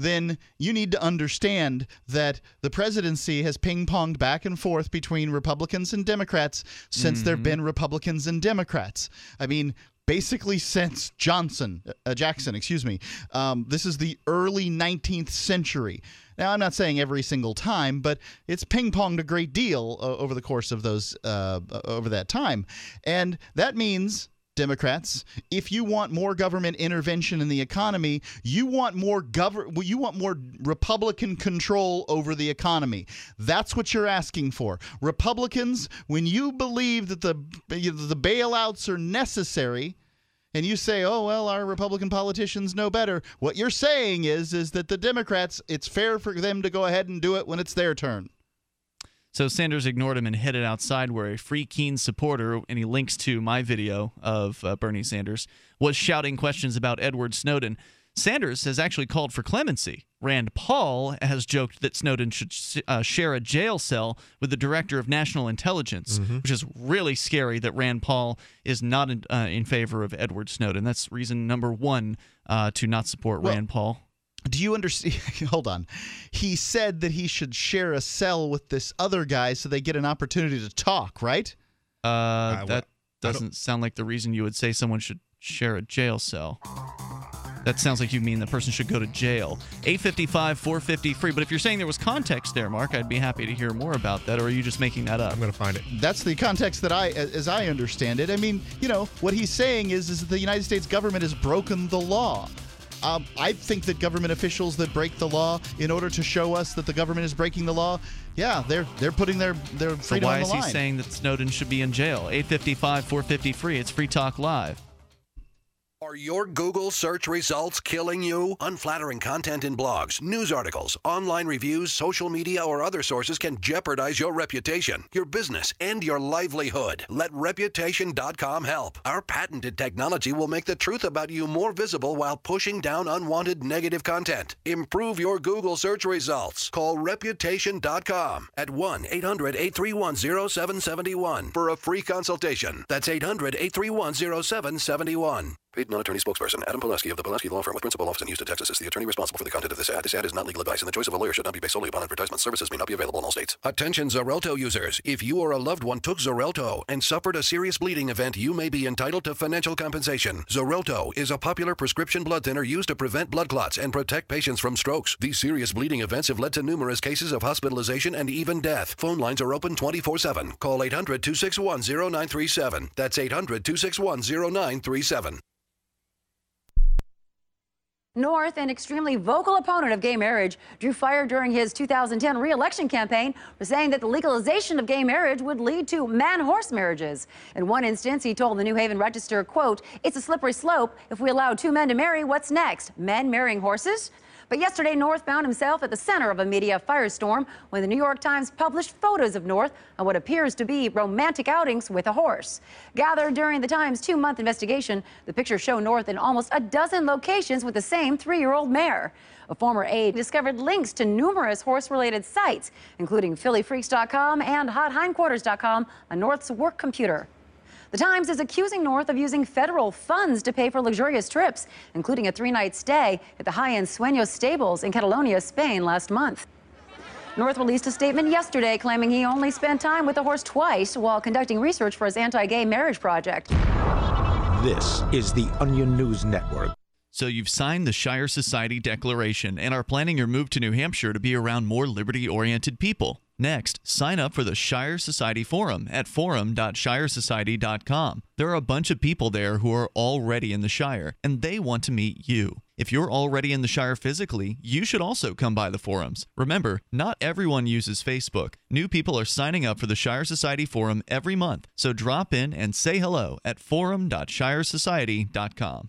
then you need to understand that the presidency has ping-ponged back and forth between Republicans and Democrats since there have been Republicans and Democrats. I mean, basically since Johnson, uh, Jackson, excuse me. Um, this is the early 19th century. Now, I'm not saying every single time, but it's ping ponged a great deal uh, over the course of those uh, over that time, and that means. Democrats, if you want more government intervention in the economy, you want more govern you want more Republican control over the economy. That's what you're asking for. Republicans, when you believe that the the bailouts are necessary, and you say, "Oh well, our Republican politicians know better." What you're saying is, is that the Democrats, it's fair for them to go ahead and do it when it's their turn.
So Sanders ignored him and headed outside, where a Free Keene supporter, and he links to my video of uh, Bernie Sanders, was shouting questions about Edward Snowden. Sanders has actually called for clemency. Rand Paul has joked that Snowden should uh, share a jail cell with the director of national intelligence, which is really scary that Rand Paul is not in, uh, in favor of Edward Snowden. That's reason number one uh, to not support
Well,
Rand Paul.
Do you understand? Hold on. He said that he should share a cell with this other guy so they get an opportunity to talk, right?
Uh, that doesn't sound like the reason you would say someone should share a jail cell. That sounds like you mean the person should go to jail. 855 450 free. But if you're saying there was context there, Mark, I'd be happy to hear more about that. Or are you just making that up? I'm
going to find it.
That's the context that I, as I understand it. I mean, you know, what he's saying is, is that the United States government has broken the law. Um, I think that government officials that break the law in order to show us that the government is breaking the law, yeah, they're they're putting their their
So
freedom
why
on the
is he saying that Snowden should be in jail? 855 450 free. It's Free Talk Live.
Are your Google search results killing you? Unflattering content in blogs, news articles, online reviews, social media, or other sources can jeopardize your reputation, your business, and your livelihood. Let Reputation.com help. Our patented technology will make the truth about you more visible while pushing down unwanted negative content. Improve your Google search results. Call Reputation.com at 1 800 831 0771 for a free consultation. That's 800 831 0771. Paid non-attorney spokesperson Adam Pulaski of the Pulaski Law Firm with principal office in Houston, Texas is the attorney responsible for the content of this ad. This ad is not legal advice, and the choice of a lawyer should not be based solely upon advertisement. Services may not be available in all states. Attention Xarelto users. If you or a loved one took Xarelto and suffered a serious bleeding event, you may be entitled to financial compensation. Xarelto is a popular prescription blood thinner used to prevent blood clots and protect patients from strokes. These serious bleeding events have led to numerous cases of hospitalization and even death. Phone lines are open 24-7. Call 800-261-0937. That's 800-261-0937.
North, an extremely vocal opponent of gay marriage, drew fire during his 2010 re-election campaign for saying that the legalization of gay marriage would lead to man-horse marriages. In one instance, he told the New Haven Register, quote, it's a slippery slope. If we allow two men to marry, what's next? Men marrying horses? But yesterday, North found himself at the center of a media firestorm when the New York Times published photos of North on what appears to be romantic outings with a horse. Gathered during the Times two month investigation, the pictures show North in almost a dozen locations with the same three year old mare. A former aide discovered links to numerous horse related sites, including PhillyFreaks.com and HotHindquarters.com on North's work computer. The Times is accusing North of using federal funds to pay for luxurious trips, including a three night stay at the high end Sueños stables in Catalonia, Spain last month. North released a statement yesterday claiming he only spent time with the horse twice while conducting research for his anti gay marriage project.
This is the Onion News Network.
So you've signed the Shire Society Declaration and are planning your move to New Hampshire to be around more liberty oriented people. Next, sign up for the Shire Society Forum at forum.shiresociety.com. There are a bunch of people there who are already in the Shire, and they want to meet you. If you're already in the Shire physically, you should also come by the forums. Remember, not everyone uses Facebook. New people are signing up for the Shire Society Forum every month, so drop in and say hello at forum.shiresociety.com.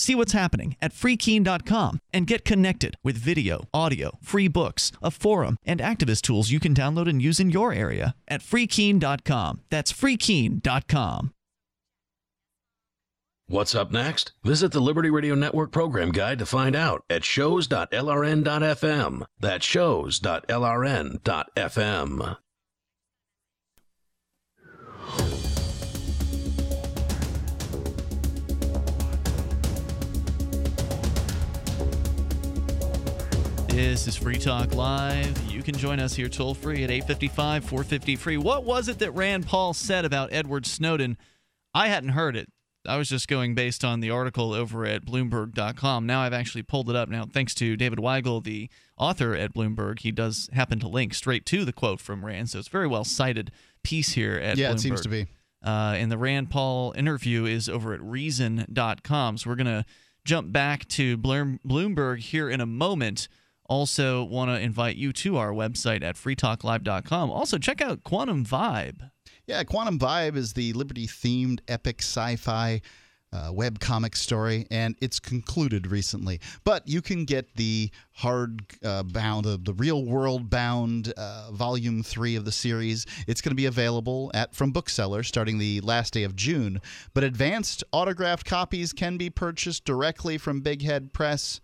See what's happening at freekeene.com and get connected with video, audio, free books, a forum, and activist tools you can download and use in your area at freekeene.com. That's freekeene.com.
What's up next? Visit the Liberty Radio Network program guide to find out at shows.lrn.fm. That's shows.lrn.fm.
This is Free Talk Live. You can join us here toll free at 855 450 free. What was it that Rand Paul said about Edward Snowden? I hadn't heard it. I was just going based on the article over at Bloomberg.com. Now I've actually pulled it up. Now, thanks to David Weigel, the author at Bloomberg, he does happen to link straight to the quote from Rand. So it's a very well cited piece here at
Yeah,
Bloomberg.
it seems to be.
Uh, and the Rand Paul interview is over at Reason.com. So we're going to jump back to Bloomberg here in a moment. Also, want to invite you to our website at freetalklive.com. Also, check out Quantum Vibe.
Yeah, Quantum Vibe is the Liberty themed epic sci fi uh, web comic story, and it's concluded recently. But you can get the hard uh, bound, uh, the real world bound uh, volume three of the series. It's going to be available at from booksellers starting the last day of June. But advanced autographed copies can be purchased directly from Big Head Press.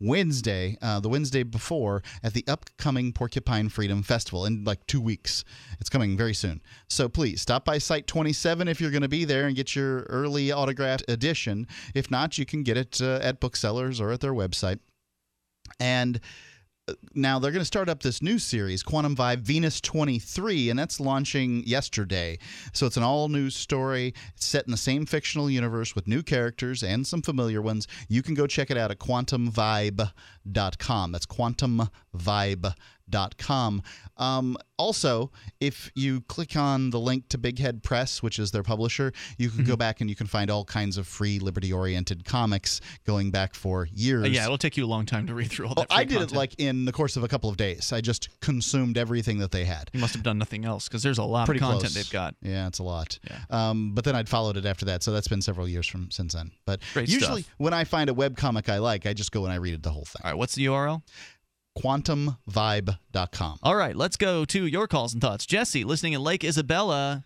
Wednesday, uh, the Wednesday before, at the upcoming Porcupine Freedom Festival in like two weeks. It's coming very soon. So please stop by Site 27 if you're going to be there and get your early autographed edition. If not, you can get it uh, at booksellers or at their website. And now they're going to start up this new series, Quantum Vibe Venus 23, and that's launching yesterday. So it's an all new story. It's set in the same fictional universe with new characters and some familiar ones. You can go check it out at quantumvibe.com. That's quantumvibe.com. Um, also, if you click on the link to Big Head Press, which is their publisher, you can go back and you can find all kinds of free liberty oriented comics going back for years.
Uh, yeah, it'll take you a long time to read through all
Oh,
that. free
I did
content.
it like in the course of a couple of days. I just consumed everything that they had.
You must have done nothing else because there's a lot
Pretty
of content
close.
they've got.
Yeah, it's a lot. Um, but then I'd followed it after that, so that's been several years from since then. But
Great
usually,
stuff.
when I find a web comic I like, I just go and I read it the whole thing.
All right, what's the URL?
QuantumVibe.com.
All right, let's go to your calls and thoughts. Jesse, listening in Lake Isabella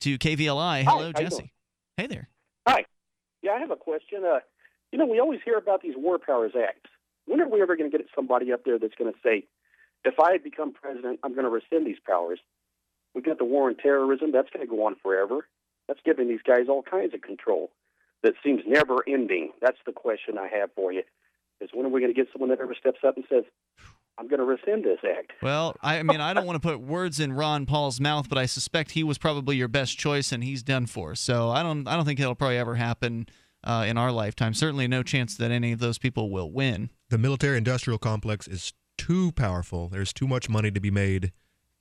to KVLI. Hello,
you
Jesse. Hey there.
Hi. Yeah, I have a question. Uh, you know, we always hear about these War Powers Acts. When are we ever going to get somebody up there that's going to say, if I become president, I'm going to rescind these powers? We've got the war on terrorism. That's going to go on forever. That's giving these guys all kinds of control that seems never ending. That's the question I have for you. Is when are we going to get someone that ever steps up and says, I'm going to rescind this act?
Well, I mean, I don't want to put words in Ron Paul's mouth, but I suspect he was probably your best choice, and he's done for. So I don't, I don't think it'll probably ever happen uh, in our lifetime. Certainly, no chance that any of those people will win.
The military industrial complex is too powerful. There's too much money to be made.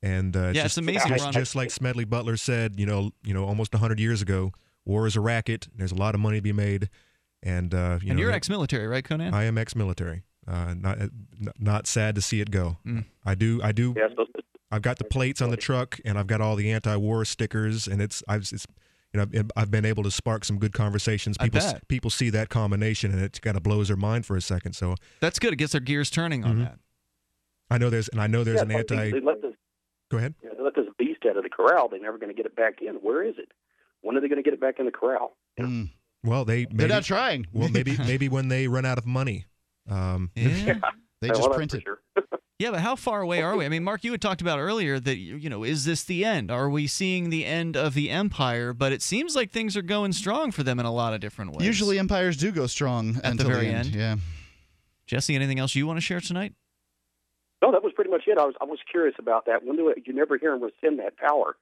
And uh,
Yeah,
just,
it's amazing,
Just, just like Smedley Butler said, you know, you know, almost 100 years ago, war is a racket. There's a lot of money to be made, and uh, you
and
know,
you're
that-
ex-military, right, Conan?
I am ex-military. Uh, not uh, not sad to see it go.
Mm.
I do I do. I've got the plates on the truck, and I've got all the anti-war stickers, and it's I've it's, you know I've- I've been able to spark some good conversations.
I
People s-
bet.
people see that combination, and it kind of blows their mind for a second. So
That's good. It gets their gears turning on
Mhm.
that.
I know there's and I know there's
yeah,
an anti.
They, they let this,
Go ahead.
you know, they let this beast out of the corral. They're never going to get it back in. Where is it? When are they going to get it back in the corral?
Well, they maybe,
They're not trying.
Well, maybe maybe when they run out of money. Um,
Yeah.
They just
well,
print it.
sure.
Yeah, but how far away are we? I mean, Mark, you had talked about earlier that you you know, is this the end? Are we seeing the end of the empire? But it seems like things are going strong for them in a lot of different ways.
Usually, empires do go strong
At the very
the end.
end.
Yeah.
Jesse, anything else you want to share tonight?
No, that was pretty much it. I was I was curious about that. When do it, you never hear them rescind that power,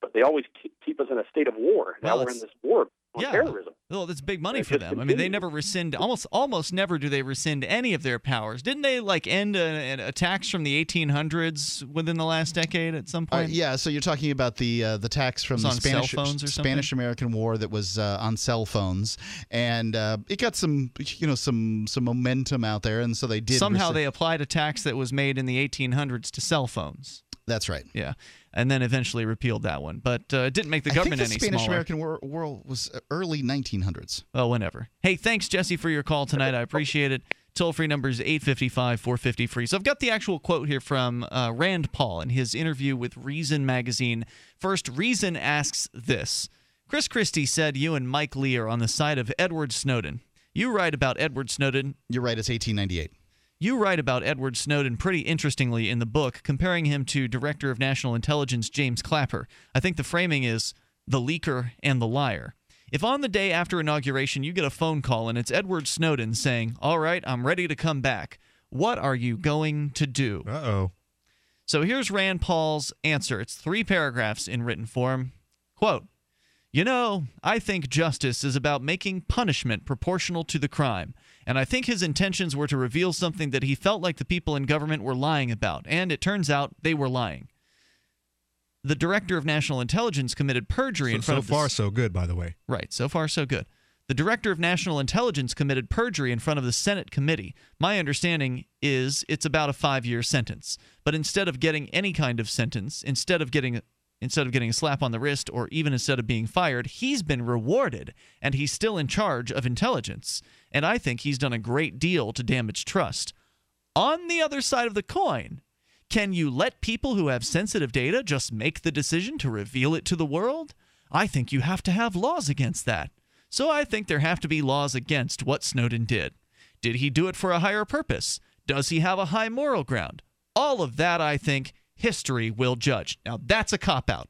but they always keep, keep us in a state of war. Now
Well,
we're in this war on
yeah.
terrorism.
Well, that's big money for
just
them. I mean, they never rescind almost almost never do they rescind any of their powers. Didn't they like end a, a, attacks from the 1800s within the last decade at some
Uh,
point?
yeah, so you're talking about the uh, the tax from the
was on cell
Spanish
phones or something?
Spanish American War that was uh, on cell phones, and uh, it got some you know some some momentum out there, and so they did
Somehow
rescind-
they applied a tax that was made in the 1800s to cell phones.
That's right.
Yeah, and then eventually repealed that one, but uh, it didn't make the
I
government
think the
any
Spanish. American War, War was uh, early 1900s.
Well, whenever. Hey, thanks, Jesse, for your call tonight. I appreciate it. Toll free number is 855 450 free. So I've got the actual quote here from uh, Rand Paul in his interview with Reason magazine. First, Reason asks this Chris Christie said you and Mike Lee are on the side of Edward Snowden. You write about Edward Snowden.
You're right, it's 1898.
You write about Edward Snowden pretty interestingly in the book, comparing him to Director of National Intelligence James Clapper. I think the framing is the leaker and the liar. If on the day after inauguration you get a phone call and it's Edward Snowden saying, All right, I'm ready to come back, What are you going to do?
Uh oh.
So here's Rand Paul's answer. It's three paragraphs in written form. Quote You know, I think justice is about making punishment proportional to the crime. And I think his intentions were to reveal something that he felt like the people in government were lying about. And it turns out they were lying. The director of national intelligence committed perjury
So,
in front
so
of the
far, so good, by the way.
Right. So far, so good. The director of national intelligence committed perjury in front of the Senate committee. My understanding is it's about a five-year sentence. But instead of getting any kind of sentence, instead of getting instead of getting a slap on the wrist or even instead of being fired, he's been rewarded and he's still in charge of intelligence. And I think he's done a great deal to damage trust. On the other side of the coin, can you let people who have sensitive data just make the decision to reveal it to the world? I think you have to have laws against that. So I think there have to be laws against what Snowden did. Did he do it for a higher purpose? Does he have a high moral ground? All of that, I think, history will judge. Now, that's a cop out.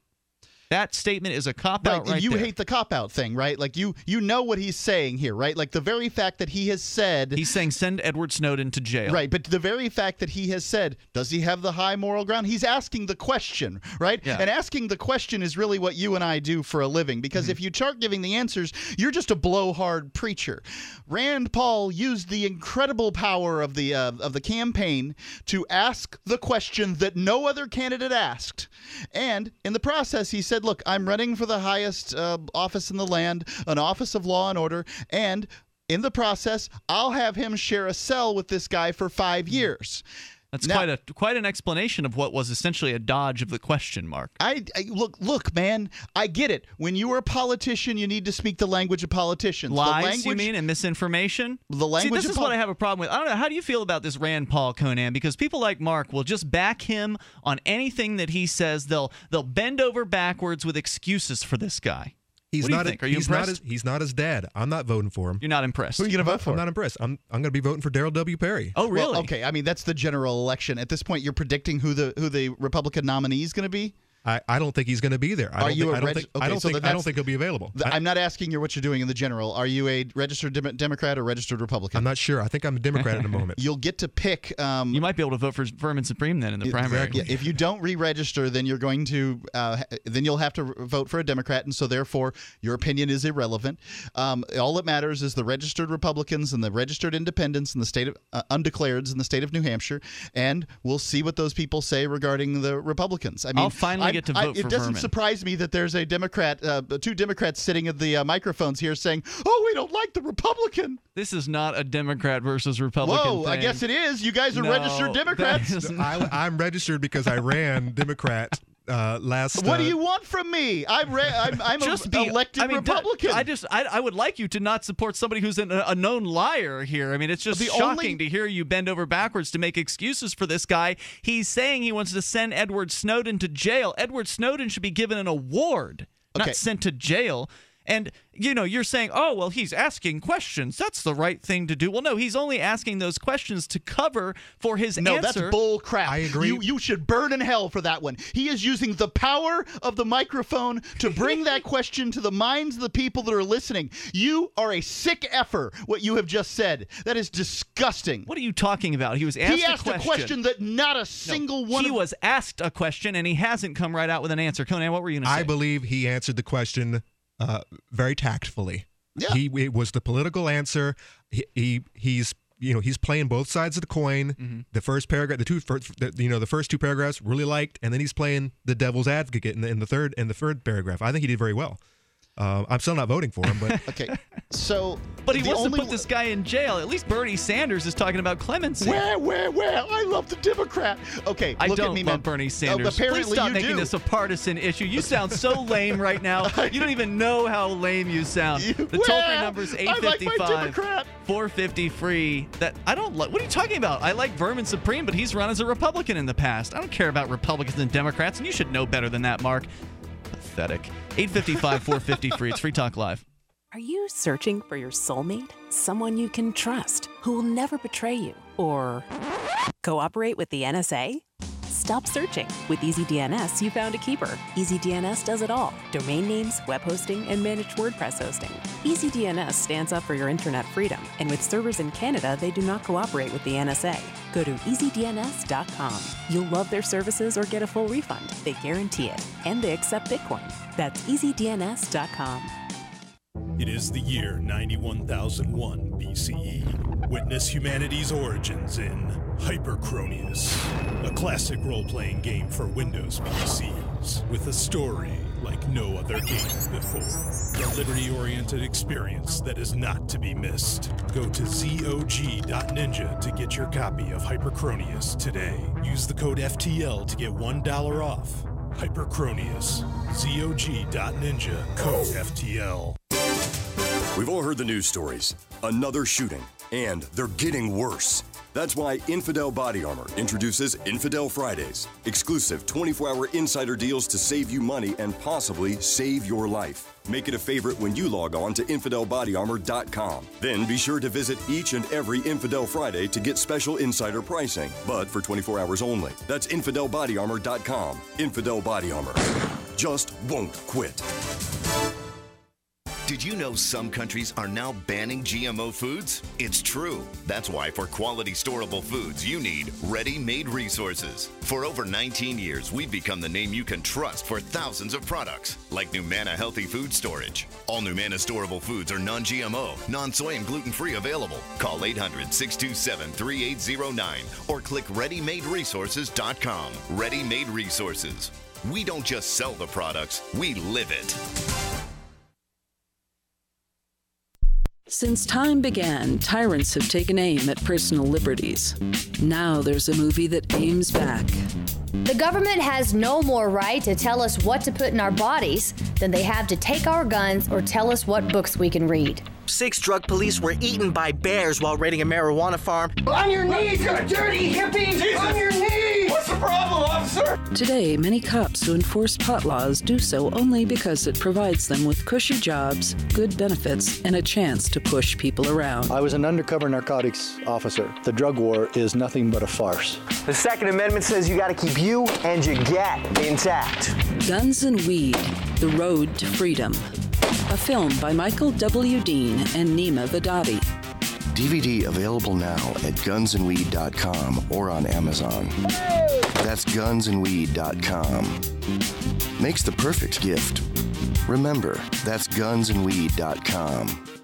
That statement is a cop out
Right,
right
you
there.
hate the cop out thing, right? Like you you know what he's saying here, right? Like the very fact that he has said
He's saying send Edward Snowden to jail.
Right, but the very fact that he has said, does he have the high moral ground? He's asking the question, right?
Yeah.
And asking the question is really what you and I do for a living because if you start giving the answers, you're just a blowhard preacher. Rand Paul used the incredible power of the uh, of the campaign to ask the question that no other candidate asked. And in the process, he said, "Look, I'm running for the highest uh, office in the land, an office of law and order, and in the process, I'll have him share a cell with this guy for five years.
That's
Now-
quite a quite an explanation of what was essentially a dodge of the question mark.
I, I look, look, man. I get it. When you are a politician, you need to speak the language of politicians. the
Lies,
language,
you mean, and misinformation?
The language
See, this is what I have a problem with. I don't know. How do you feel about this Rand Paul Conan? Because people like Mark will just back him on anything that he says. They'll they'll bend over backwards with excuses for this guy.
He's
what do
not.
think? Are you
he's
impressed?
not. His, he's not his dad. I'm not voting for him.
You're not impressed.
Who are you going to vote for?
I'm not impressed. I'm. I'm going to be voting for Darryl W. Perry.
Oh, really?
Well, okay. I mean, that's the general election. At this point, you're predicting who the who the Republican nominee is going to be.
I, I don't think he's going to be there. I
Are
don't
you
think,
a
I don't
reg-
think.
okay,
I don't
so
think. I don't think he'll be available.
Th- I'm not asking you what you're doing in the general. Are you a registered Dem- Democrat or registered Republican?
I'm not sure. I think I'm a Democrat at the moment.
You'll get to pick. Um,
You might be able to vote for Vermin Supreme then in the primary.
Yeah, if you don't re-register, then you're going to uh, then you'll have to vote for a Democrat, and so therefore your opinion is irrelevant. Um, all that matters is the registered Republicans and the registered Independents in the state of uh, undeclareds in the state of New Hampshire, and we'll see what those people say regarding the Republicans. I mean,
I'll finally
I'm-
get to
I-
vote
It doesn't
Vermin.
surprise me that there's a Democrat, uh, two Democrats sitting at the uh, microphones here saying, "Oh, we don't like the Republican."
This is not a Democrat versus Republican.
Whoa, I guess it is. You guys are
No,
registered Democrats.
is
I, I'm registered because I ran Democrat uh, last.
What
uh,
do you want from me? I'm re- I'm, I'm
just
a
be
elected
I mean,
Republican.
I just I, I would like you to not support somebody who's an, a known liar here. I mean, it's just
The
shocking
only-
to hear you bend over backwards to make excuses for this guy. He's saying he wants to send Edward Snowden to jail. Edward Snowden should be given an award,
Okay.
not sent to jail. And you know, you're saying, "Oh, well, he's asking questions. That's the right thing to do." Well, no, he's only asking those questions to cover for his
no,
answer.
that's bull crap.
I agree.
You, you should burn in hell for that one. He is using the power of the microphone to bring that question to the minds of the people that are listening. You are a sick effer, what you have just said. That is disgusting.
What are you talking about? He was asked,
he asked
a question.
that not a single one
he
of
was asked a question and he hasn't come right out with an answer. Conan, what were you going to say?
I believe he answered the question uh, very tactfully.
Yeah.
He it was the political answer. He, he he's you know he's playing both sides of the coin.
Mm-hmm.
The first paragraph, the two first, the, you know the first two paragraphs really liked, and then he's playing the devil's advocate in the in the third in the third paragraph. I think he did very well. Uh, I'm still not voting for him, but
Okay, so
But he wants
only
to put this guy in jail. At least Bernie Sanders is talking about clemency.
Where, where, where? I love the Democrat. Okay,
I
look
don't
at me,
love
man.
Bernie Sanders.
apparently
Please stop
you
making
do.
this a partisan issue. You sound so lame right now. You don't even know how lame you sound. The toll free number is
I like
855
Democrat.
450 free. That I don't like. What are you talking about? I like Vermin Supreme, but he's run as a Republican in the past. I don't care about Republicans and Democrats, and you should know better than that, Mark. Pathetic. 855 450 free. It's Free Talk Live.
Are you searching for your soulmate? Someone you can trust, who will never betray you or cooperate with the NSA?
Stop searching. With EasyDNS, you found a keeper. EasyDNS does it all domain names, web hosting, and managed WordPress hosting. EasyDNS stands up for your internet freedom, and with servers in Canada, they do not cooperate with the NSA. Go to easydns.com. You'll love their services or get a full refund. They guarantee it. And they accept Bitcoin. That's easydns.com.
It is the year 91001 BCE. Witness humanity's origins in Hypercronius, a classic role playing game for Windows PCs with a story like no other game before. A liberty oriented experience that is not to be missed. Go to ZOG.ninja to get your copy of Hypercronius today. Use the code FTL to get $1 off. Hypercronius. ZOG.ninja. Code FTL.
We've all heard the news stories. Another shooting, and they're getting worse. That's why Infidel Body Armor introduces Infidel Fridays, exclusive 24 hour insider deals to save you money and possibly save your life. Make it a favorite when you log on to InfidelBodyArmor.com. Then be sure to visit each and every Infidel Friday to get special insider pricing, but for 24 hours only. That's InfidelBodyArmor.com. Infidel Body Armor. Just won't quit.
Did you know some countries are now banning GMO foods? It's true. That's why for quality storable foods, you need ready made resources. For over 19 years, we've become the name you can trust for thousands of products, like Numanna Healthy Food Storage. All Numanna storable foods are non GMO, non soy, and gluten free available. Call 800 627 3809 or click ReadyMadeResources.com. Ready Made Resources. We don't just sell the products, we live it.
Since time began, tyrants have taken aim at personal liberties. Now there's a movie that aims back.
The government has no more right to tell us what to put in our bodies than they have to take our guns or tell us what books we can read.
Six drug police were eaten by bears while raiding a marijuana farm.
On your knees, you dirty hippie! Jesus. On your knees! What's the problem, officer?
Today, many cops who enforce pot laws do so only because it provides them with cushy jobs, good benefits, and a chance to push people around.
I was an undercover narcotics officer. The drug war is nothing but a farce.
The Second Amendment says you gotta keep you and your get intact.
Guns and Weed The Road to Freedom. A film by Michael W. Dean and Nima Vadadi.
DVD available now at gunsandweed.com or on Amazon. That's gunsandweed.com. Makes the perfect gift. Remember, that's gunsandweed.com.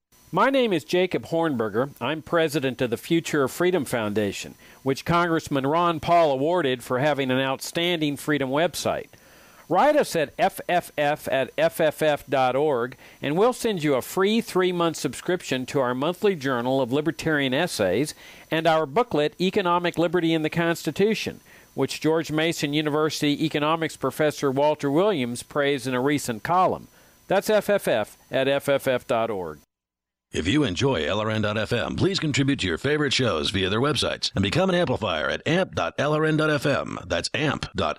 My name is Jacob Hornberger. I'm president of the Future of Freedom Foundation, which Congressman Ron Paul awarded for having an outstanding freedom website. Write us at fff at fff.org, and we'll send you a free three month subscription to our monthly journal of libertarian essays and our booklet, Economic Liberty in the Constitution, which George Mason University economics professor Walter Williams praised in a recent column. That's FFF at fff.org.
If you enjoy LRN.FM, please contribute to your favorite shows via their websites and become an amplifier at amp.lrn.fm. That's amp.lrn.fm.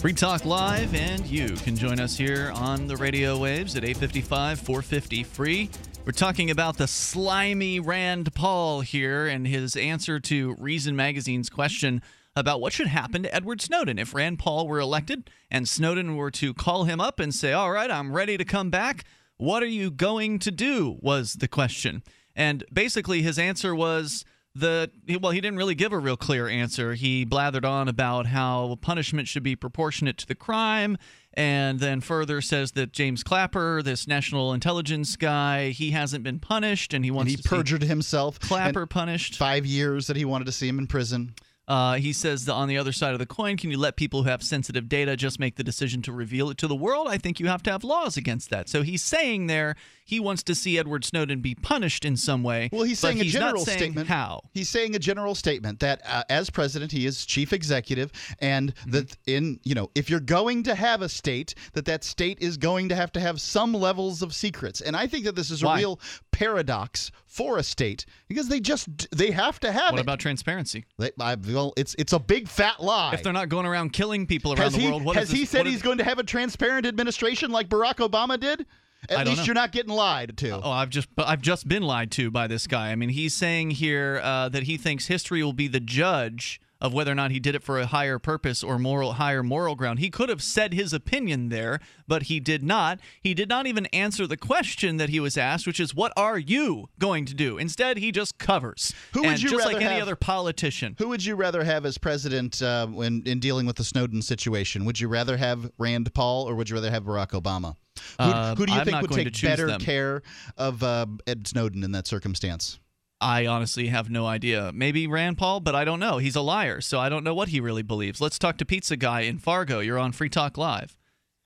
Free Talk Live, and you can join us here on the radio waves at 855 450 free. We're talking about the slimy Rand Paul here and his answer to Reason Magazine's question about what should happen to Edward Snowden if Rand Paul were elected and Snowden were to call him up and say, All right, I'm ready to come back. What are you going to do? was the question. And basically, his answer was the well he didn't really give a real clear answer he blathered on about how punishment should be proportionate to the crime and then further says that James Clapper, this national intelligence guy, he hasn't been punished, and he wants
and he
to
perjured
see
himself.
Clapper punished
five years that he wanted to see him in prison.
Uh, he says on the other side of the coin, can you let people who have sensitive data just make the decision to reveal it to the world? I think you have to have laws against that. So he's saying there he wants to see Edward Snowden be punished in some way.
Well, he's saying a
he's
general
saying
statement.
How?
He's saying a general statement that uh, as president, he is chief executive, and that in you know, if you're going to have a state, that that state is going to have to have some levels of secrets. And I think that this is a
Why?
real paradox for a state because they just they have to have
What
it.
What about transparency?
They, I, well, it's it's a big fat lie.
If they're not going around killing people around
has
the
he,
world, what
has
is
he
this-
said
is-
he's going to have a transparent administration like Barack Obama did? At least
know.
you're not getting lied to.
Oh, I've just I've just been lied to by this guy. I mean, he's saying here uh, that he thinks history will be the judge of whether or not he did it for a higher purpose or moral higher moral ground. He could have said his opinion there, but he did not. He did not even answer the question that he was asked, which is what are you going to do? Instead, he just covers.
Who would
And
you
just
rather
like any
have-
other politician.
Who would you rather have as president uh, when in dealing with the Snowden situation? Would you rather have Rand Paul or would you rather have Barack Obama? Who,
Uh,
who do you
I'm
think would take better
them.
care of uh, Ed Snowden in that circumstance?
I honestly have no idea. Maybe Rand Paul, but I don't know. He's a liar, so I don't know what he really believes. Let's talk to Pizza Guy in Fargo. You're on Free Talk Live.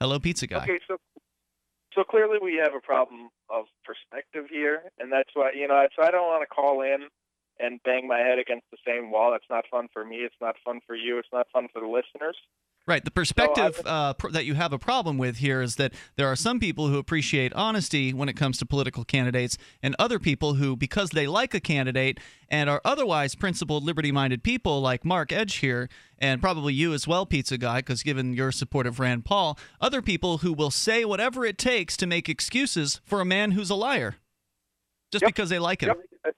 Hello, Pizza Guy.
Okay, so so clearly we have a problem of perspective here, and that's why you know. So I don't want to call in and bang my head against the same wall. That's not fun for me. It's not fun for you. It's not fun for the listeners.
Right. The perspective uh, pr- that you have a problem with here is that there are some people who appreciate honesty when it comes to political candidates, and other people who, because they like a candidate and are otherwise principled, liberty minded people like Mark Edge here, and probably you as well, Pizza Guy, because given your support of Rand Paul, other people who will say whatever it takes to make excuses for a man who's a liar just because they like him.
Yep.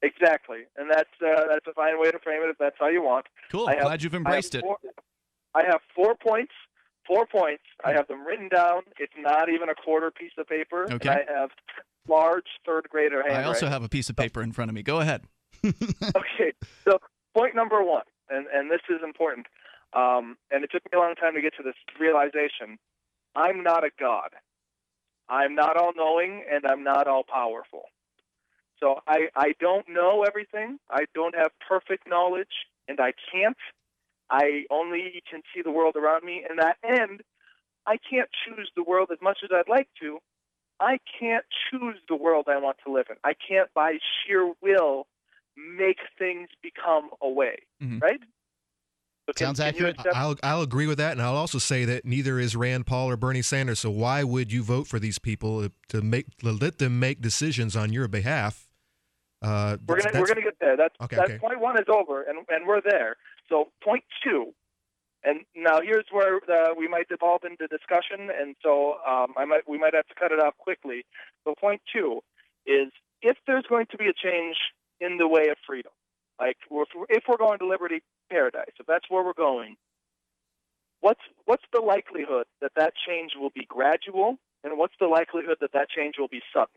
Exactly, and that's uh, that's a fine way to frame it if that's how you want.
Cool. Glad you've embraced it.
Four, I have four points. Four points. I have them written down. It's not even a quarter piece of paper.
Okay.
I have large third grader
I
handwriting.
also have a piece of paper in front of me. Go ahead.
okay, so point number one, and, and this is important, um, and it took me a long time to get to this realization. I'm not a god. I'm not all knowing, and I'm not all powerful. So I, I don't know everything. I don't have perfect knowledge, and I can't. I only can see the world around me, and that end, I can't choose the world as much as I'd like to. I can't choose the world I want to live in. I can't, by sheer will, make things become a way. Right? So
Sounds
can you
accurate.
accept-
I'll I'll agree with that, and I'll also say that neither is Rand Paul or Bernie Sanders. So why would you vote for these people to make to let them make decisions on your behalf? Uh,
We're gonna we're gonna get there. That's
Okay,
that's
okay.
point one is over, and and we're there. So point two, and now here's where uh, we might devolve into discussion, and so um, I might we might have to cut it off quickly. So point two is if there's going to be a change in the way of freedom, like if we're going to liberty paradise, if that's where we're going, what's what's the likelihood that that change will be gradual, and what's the likelihood that that change will be sudden?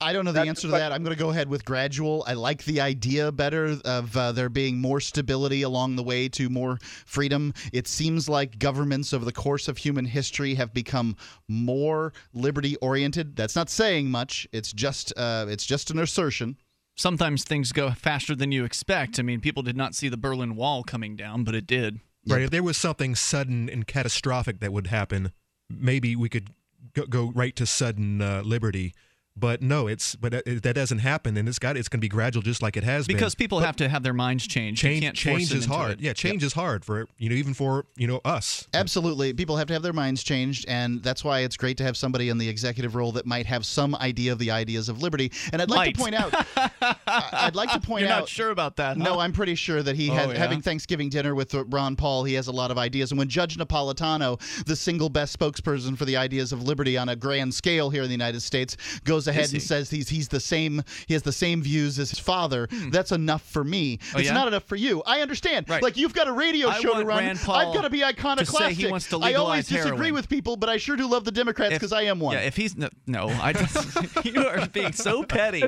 I don't know the
That's
answer to that. I'm going to go ahead with gradual. I like the idea better of uh, there being more stability along the way to more freedom. It seems like governments over the course of human history have become more liberty oriented. That's not saying much. It's just uh, it's just an assertion.
Sometimes things go faster than you expect. I mean, people did not see the Berlin Wall coming down, but it did.
Right. If there was something sudden and catastrophic that would happen, maybe we could go, go right to sudden uh, liberty. But no, it's but that that doesn't happen, and it's got it's going to be gradual, just like it has been.
Because people
But
have to have their minds changed. You
change
can't
change
them
is hard.
it.
Yeah, change is hard for you know even for you know us.
Absolutely. People have to have their minds changed, and that's why it's great to have somebody in the executive role that might have some idea of the ideas of liberty. And I'd like to point out, I- I'd like to point
You're
out.
not sure about that, huh?
No, I'm pretty sure that he
Oh,
had
yeah?
having Thanksgiving dinner with uh, Ron Paul. He has a lot of ideas, and when Judge Napolitano, the single best spokesperson for the ideas of liberty on a grand scale here in the United States, goes ahead and says he's he's the same he has the same views as his father. Hmm. That's enough for me.
Oh,
it's
yeah?
not enough for you. I understand.
Right.
Like you've got a radio
I
show to run. I've got to be iconoclastic.
he wants to
I always disagree
heroin.
with people, but I sure do love the Democrats because I am one.
Yeah, if he's no, no I just you are being so petty.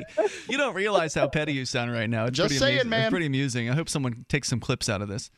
You don't realize how petty you sound right now. It's
Just saying, man.
It's pretty amusing. I hope someone takes some clips out of this.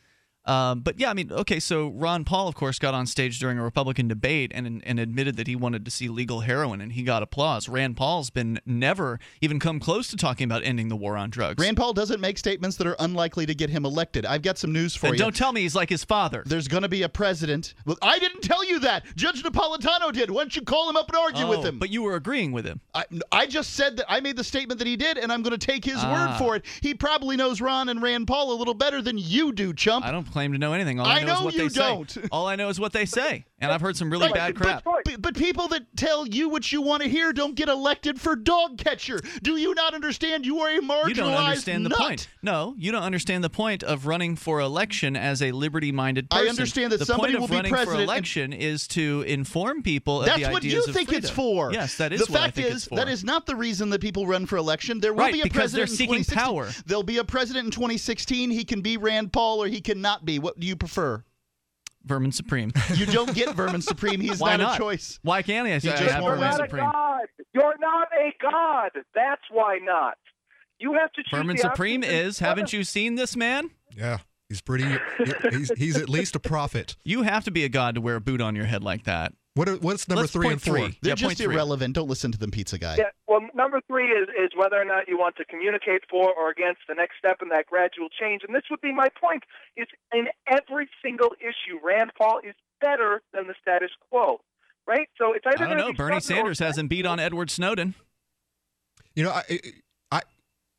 Um, but yeah, I mean, okay, so Ron Paul, of course, got on stage during a Republican debate and and admitted that he wanted to see legal heroin, and he got applause. Rand Paul's been never even come close to talking about ending the war on drugs.
Rand Paul doesn't make statements that are unlikely to get him elected. I've got some news for
And
you.
don't tell me he's like his father.
There's going to be a president. Well, I didn't tell you that. Judge Napolitano did. Why don't you call him up and argue with
Oh,
him?
But you were agreeing with him.
I, I just said that I made the statement that he did, and I'm going to take his
Ah.
word for it. He probably knows Ron and Rand Paul a little better than you do, chump.
I don't claim to know anything. All I,
I
know, is what
you
they
don't.
say. All I know is what they say, and I've heard some really
Right,
bad crap.
But, but people that tell you what you want to hear don't get elected for dog catcher. Do you not understand? You are a marginalized
You don't understand the
nut.
point. No, you don't understand the point of running for election as a liberty-minded person.
I understand that
the
somebody
point
will
of
be
running
president
for
and-
election is to inform people of
That's
the
what you
of
think it's for.
Yes, that is
the
what I
fact
think
is
it's for.
that is not the reason that people run for election. There will
Right,
be a
because they're
president in
seeking
2016.
power.
There'll be a president in 2016. He can be Rand Paul or he cannot be. What do you prefer?
Vermin Supreme.
You don't get Vermin Supreme. He's
Why
not,
not?
a choice.
Why can't he? I
He
say I
just
have
won't
Vermin
You're not a god. You're not a god. That's why not. You have to choose
Vermin
the
Supreme
option
is. Haven't you seen this man?
Yeah, he's pretty. He's he's at least a prophet.
You have to be a god to wear a boot on your head like that.
What are, what's number
Let's
three
point
and four?
three.
They're
Yeah,
just
point three.
irrelevant. Don't listen to them, pizza guy.
Yeah, well, number three is, is whether or not you want to communicate for or against the next step in that gradual change. And this would be my point: is in every single issue, Rand Paul is better than the status quo, right? So it's either
I don't know. Bernie
Trump or-
Sanders hasn't beat on Edward Snowden.
You know, I, I, I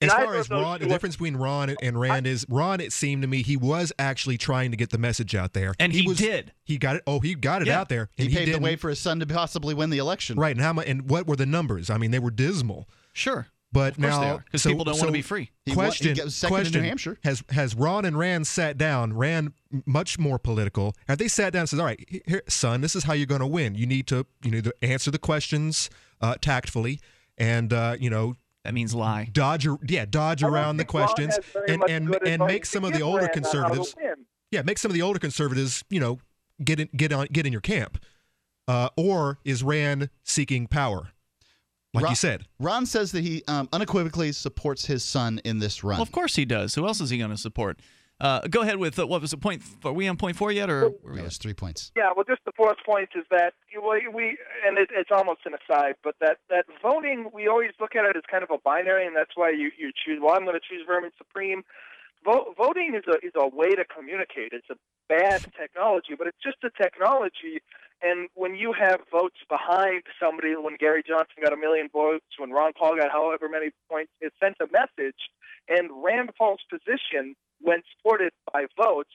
as
Neither
far as Ron, the difference between Ron and- and Rand is Ron. It seemed to me he was actually trying to get the message out there,
And he
was,
did.
He got it. Oh, he got it
Yeah.
out there.
He
and
paved the
didn't-
way for his son to possibly win the election.
Right, and how much? And what were the numbers? I mean, they were dismal.
Sure.
But
Of
now,
they are, 'cause
so-
people don't
so
wanna be free.
He won- he
Question:
in New Hampshire.
Has has Ron and Rand sat down? Rand much more political. Have they sat down and said, "All right, here, son, this is how you're going to win. You need to you need to answer the questions uh, tactfully, and uh, you know."
That means lie.
Dodge, yeah, dodge around the questions, and and and make some of the older
Rand on how to
conservatives, yeah, make some of the older conservatives, you know, get in, get on, get in your camp, uh, or is Rand seeking power, like
Ron,
you said?
Ron says that he um, unequivocally supports his son in this run.
Well, of course he does. Who else is he going to support? Uh, go ahead with uh, what was the point? Are we on point four yet, or where are we
That
at?
was three points.
Yeah, well, just the fourth point is that we, we and it, it's almost an aside, but that that voting we always look at it as kind of a binary, and that's why you you choose. Well, I'm going to choose Vermin Supreme. Vo- voting is a is a way to communicate. It's a bad technology, but it's just a technology. And when you have votes behind somebody, when Gary Johnson got a million votes, when Ron Paul got however many points, it sent a message. And Rand Paul's position, when supported by votes,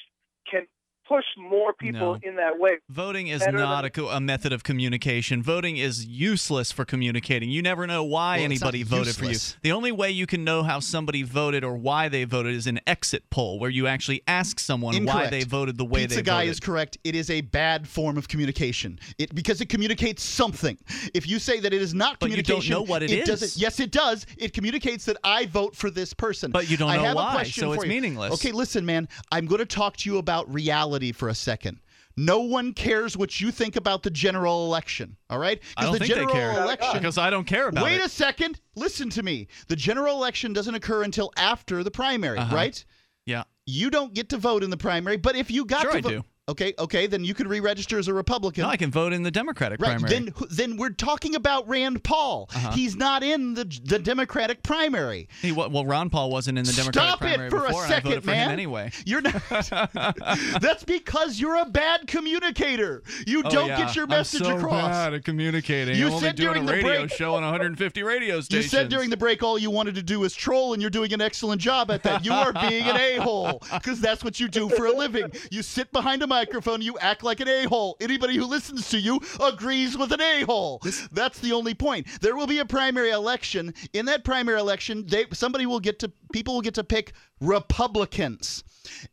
can push more people
No.
in that way.
Voting is
Better
not
than-
a, co- a method of communication. Voting is useless for communicating. You never know why
Well,
anybody voted for you. The only way you can know how somebody voted or why they voted is an exit poll, where you actually ask someone why they voted the way they voted.
Pizza
they
guy is correct. It is a bad form of communication. It because it communicates something. If you say that it is not
But you don't
communication,
know what it
it
is.
Yes, it does. It communicates that I vote for this person.
But you don't
I
know
have
why,
a question
so
for
it's
you.
meaningless.
Okay, listen, man. I'm going to talk to you about reality for a second. No one cares what you think about the general election. All right?
I don't
the
think they
general
care
election.
because I don't care about
Wait
it.
a second. Listen to me. The general election doesn't occur until after the primary,
Uh-huh.
right?
yeah.
You don't get to vote in the primary, but if you got
Sure
to
I
vote,
do.
Okay, okay, then you could re-register as a Republican.
No, I can vote in the Democratic
right.
primary.
Then, then we're talking about Rand Paul.
Uh-huh.
He's not in the the Democratic primary.
He, well, Ron Paul wasn't in the Democratic
Stop
primary
it for
before,
a
and I
second,
voted for
man.
him anyway.
You're not. That's because you're a bad communicator. You
Oh,
don't
yeah.
get your message I'm
so
across.
bad at communicating.
You
I'm
said
doing
during
a
the
radio
break-
show on 150 radio stations.
You said during the break all you wanted to do is troll, and you're doing an excellent job at that. You are being an a hole because that's what you do for a living. You sit behind a microphone, you act like an a hole. Anybody who listens to you agrees with an a hole. That's the only point. There will be a primary election. In that primary election, they somebody will get to people will get to pick Republicans.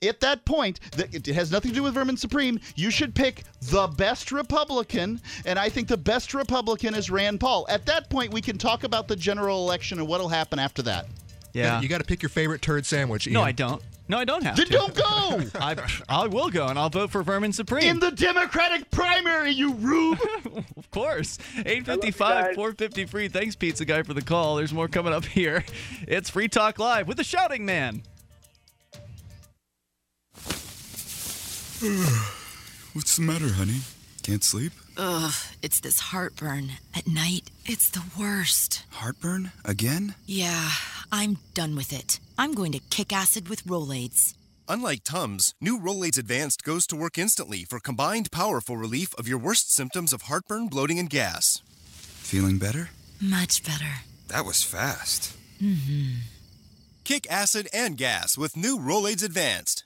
At that point, th- it has nothing to do with Vermin Supreme. You should pick the best Republican, and I think the best Republican is Rand Paul. At that point, we can talk about the general election and what'll happen after that.
yeah.
You got to pick your favorite turd sandwich.
no, I don't. No, I don't have
Then
to.
don't go
I, I will go, and I'll vote for Vermin Supreme.
in the Democratic primary, you rube.
Of course. 855 450 free. Thanks, Pizza Guy, for the call. There's more coming up here. It's Free Talk Live with the Shouting Man.
What's the matter, honey? Can't sleep?
Ugh, it's this heartburn. At night, it's the worst.
Heartburn? Again?
Yeah, I'm done with it. I'm going to kick acid with Rolaids.
Unlike Tums, new Rolaids Advanced goes to work instantly for combined powerful relief of your worst symptoms of heartburn, bloating, and gas.
Feeling better?
Much better.
That was fast.
Mm-hmm.
Kick acid and gas with new Rolaids Advanced.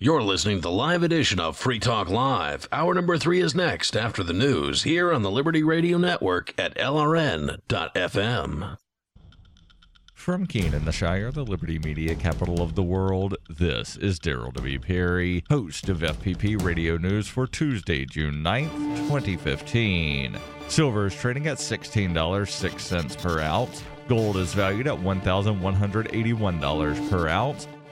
You're listening to the live edition of Free Talk Live. Hour number three is next after the news here on the Liberty Radio Network at LRN.FM.
From Keene in the Shire, the Liberty Media capital of the world, this is Darryl W. Perry, host of FPP Radio News for Tuesday, June 9th, 2015. Silver is trading at $16.06 per ounce. Gold is valued at $1,181 per ounce.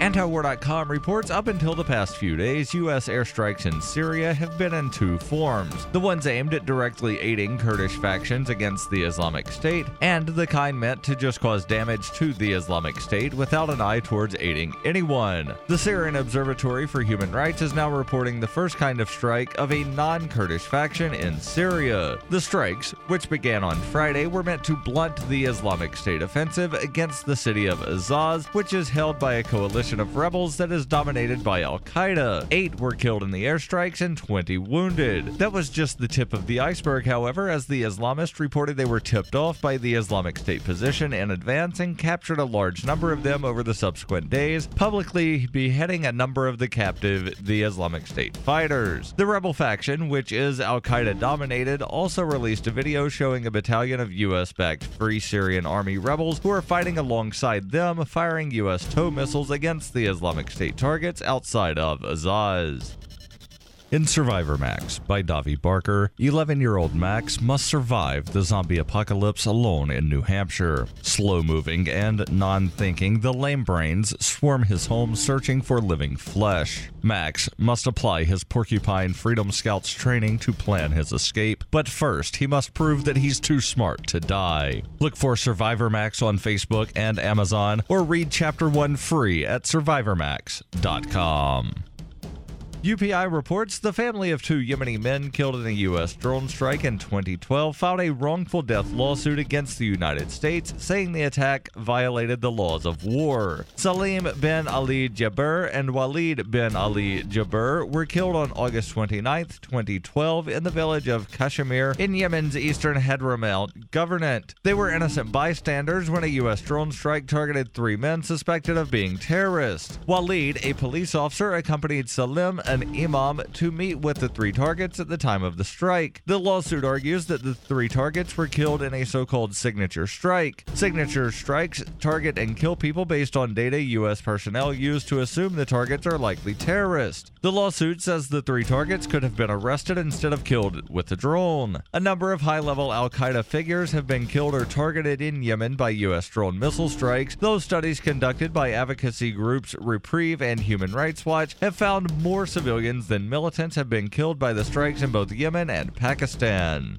Antiwar.com reports up until the past few days, U.S. airstrikes in Syria have been in two forms. The ones aimed at directly aiding Kurdish factions against the Islamic State, and the kind meant to just cause damage to the Islamic State without an eye towards aiding anyone. The Syrian Observatory for Human Rights is now reporting the first kind of strike of a non Kurdish faction in Syria. The strikes, which began on Friday, were meant to blunt the Islamic State offensive against the city of Azaz, which is held by a coalition of rebels that is dominated by Al Qaeda. Eight were killed in the airstrikes and 20 wounded. That was just the tip of the iceberg, however, as the Islamists reported they were tipped off by the Islamic State position in advance and captured a large number of them over the subsequent days, publicly beheading a number of the captive the Islamic State fighters. The rebel faction, which is Al Qaeda dominated, also released a video showing a battalion of U.S. backed Free Syrian Army rebels who are fighting alongside them, firing U.S. tow missiles against the Islamic State targets outside of Azaz. In Survivor Max by Davi Barker, 11 year old Max must survive the zombie apocalypse alone in New Hampshire. Slow moving and non thinking, the lame brains swarm his home searching for living flesh. Max must apply his Porcupine Freedom Scouts training to plan his escape, but first he must prove that he's too smart to die. Look for Survivor Max on Facebook and Amazon, or read Chapter 1 free at survivormax.com. UPI reports the family of two Yemeni men killed in a U.S. drone strike in 2012 filed a wrongful death lawsuit against the United States, saying the attack violated the laws of war. Salim bin Ali Jabir and Walid bin Ali Jabir were killed on August 29, 2012, in the village of Kashmir in Yemen's eastern Hadramaut Governorate. They were innocent bystanders when a U.S. drone strike targeted three men suspected of being terrorists. Walid, a police officer, accompanied Salim an imam to meet with the three targets at the time of the strike. The lawsuit argues that the three targets were killed in a so called signature strike. Signature strikes target and kill people based on data U.S. personnel use to assume the targets are likely terrorists. The lawsuit says the three targets could have been arrested instead of killed with a drone. A number of high level Al Qaeda figures have been killed or targeted in Yemen by U.S. drone missile strikes. Those studies conducted by advocacy groups Reprieve and Human Rights Watch have found more civilians than militants have been killed by the strikes in both Yemen and Pakistan.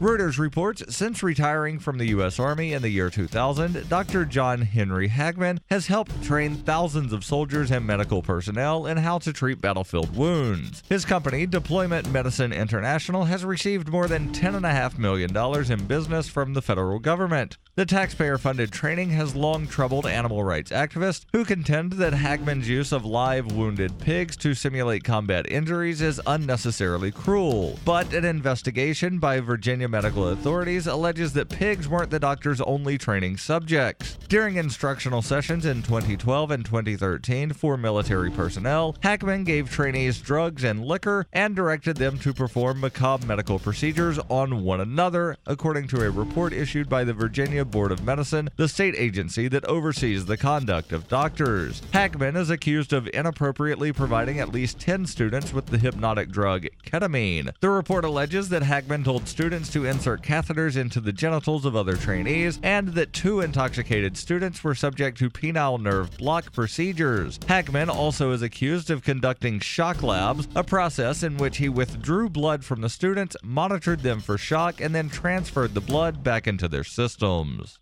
Reuters reports since retiring from the U.S. Army in the year 2000, Dr. John Henry Hagmann has helped train thousands of soldiers and medical personnel in how to treat battlefield wounds. His company, Deployment Medicine International, has received more than $10.5 million in business from the federal government. The taxpayer funded training has long troubled animal rights activists who contend that Hagmann's use of live wounded pigs to simulate combat injuries is unnecessarily cruel. But an investigation by Virginia medical authorities alleges that pigs weren't the doctor's only training subjects. During instructional sessions in 2012 and 2013 for military personnel, Hagmann gave trainees drugs and liquor and directed them to perform macabre medical procedures on one another, according to a report issued by the Virginia Board of Medicine, the state agency that oversees the conduct of doctors. Hagmann is accused of inappropriately providing at least 10 students with the hypnotic drug ketamine. The report alleges that Hagmann told students to insert catheters into the genitals of other trainees, and that two intoxicated students were subject to penile nerve block procedures. Hagmann also is accused of conducting shock labs, a process in which he withdrew blood from the students, monitored them for shock, and then transferred the blood back into their systems.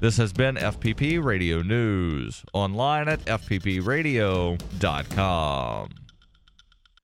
This has been FPP Radio News, online at fppradio.com.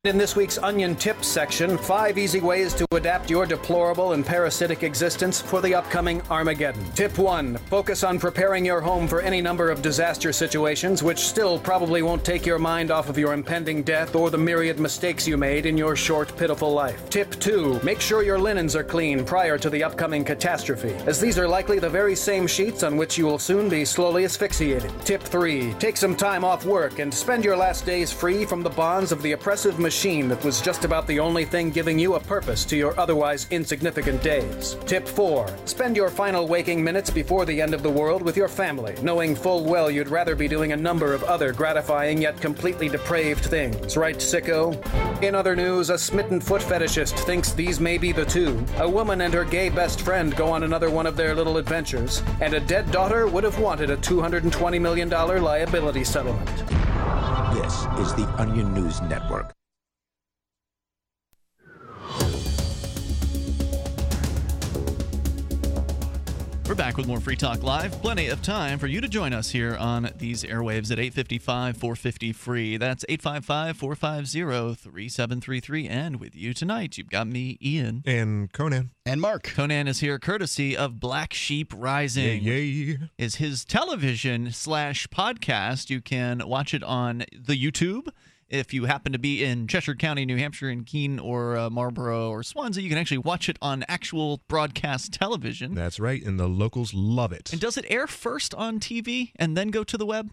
In this week's Onion Tips section, five easy ways to adapt your deplorable and parasitic existence for the upcoming Armageddon. Tip one focus on preparing your home for any number of disaster situations, which still probably won't take your mind off of your impending death or the myriad mistakes you made in your short, pitiful life. Tip two make sure your linens are clean prior to the upcoming catastrophe, as these are likely the very same sheets on which you will soon be slowly asphyxiated. Tip three take some time off work and spend your last days free from the bonds of the oppressive machine that was just about the only thing giving you a purpose to your otherwise insignificant days. Tip 4. Spend your final waking minutes before the end of the world with your family, knowing full well you'd rather be doing a number of other gratifying yet completely depraved things. Right, sicko? In other news, a smitten foot fetishist thinks these may be the two. A woman and her gay best friend go on another one of their little adventures, and a dead daughter would have wanted a $220 million liability settlement.
This is the Onion News Network.
We're back with more Free Talk Live. Plenty of time for you to join us here on these airwaves at 855 450 free. That's 855 450 3733. And with you tonight, you've got me, Ian.
And Conan.
And Mark.
Conan is here courtesy of Black Sheep Rising.
Yeah, yeah.
Is his television slash podcast. You can watch it on the YouTube. If you happen to be in Cheshire County, New Hampshire, in Keene or uh, Marlborough or Swanzey, you can actually watch it on actual broadcast television.
That's right, and the locals love it.
And does it air first on TV and then go to the web?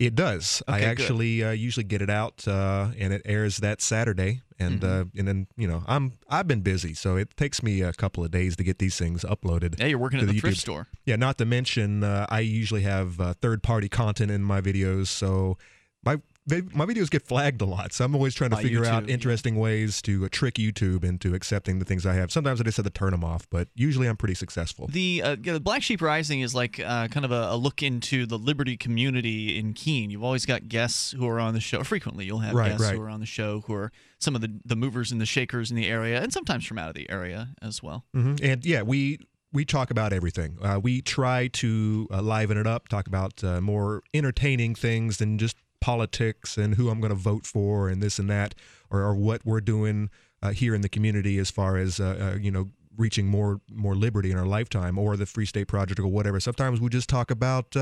It does. I
Okay, good.
actually uh, usually get it out, uh, and it airs that Saturday. And uh, and then you know I'm I've been busy, so it takes me a couple of days to get these things uploaded.
Yeah, you're working at the thrift
YouTube.
store.
Yeah, not to mention uh, I usually have uh, third party content in my videos, so my my videos get flagged a lot. So I'm always trying to
By
figure out
YouTube, yeah.
interesting ways to uh, trick YouTube into accepting the things I have. Sometimes I just have to turn them off, but usually I'm pretty successful.
The, uh, yeah, the Black Sheep Rising is like uh, kind of a, a look into the Liberty community in Keene. You've always got guests who are on the show. Frequently, you'll have
Right,
guests
right.
who are on the show who are some of the, the movers and the shakers in the area, and sometimes from out of the area as well.
hmm And yeah, we we talk about everything. Uh, we try to uh, liven it up, talk about uh, more entertaining things than just politics and who I'm going to vote for and this and that, or, or what we're doing uh, here in the community as far as uh, uh, you know reaching more more liberty in our lifetime, or the Free State Project or whatever. Sometimes we just talk about.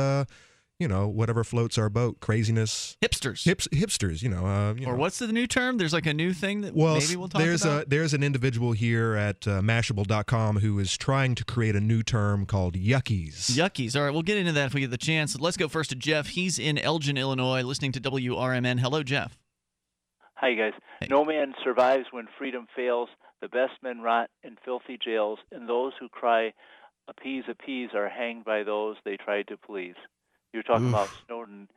You know, whatever floats our boat, craziness,
hipsters,
hips, hipsters. You know, uh, you
or
know.
what's the new term? There's like a new thing that
Well,
maybe we'll talk
there's
about.
a there's an individual here at uh, Mashable.com who is trying to create a new term called yuccies.
Yuccies. All right, we'll get into that if we get the chance. Let's go first to Jeff. He's in Elgin, Illinois, listening to WRMN. Hello, Jeff.
Hi, you guys. No man survives when freedom fails. The best men rot in filthy jails, and those who cry, appease, appease, are hanged by those they tried to please. You're talking
Oof.
about Snowden.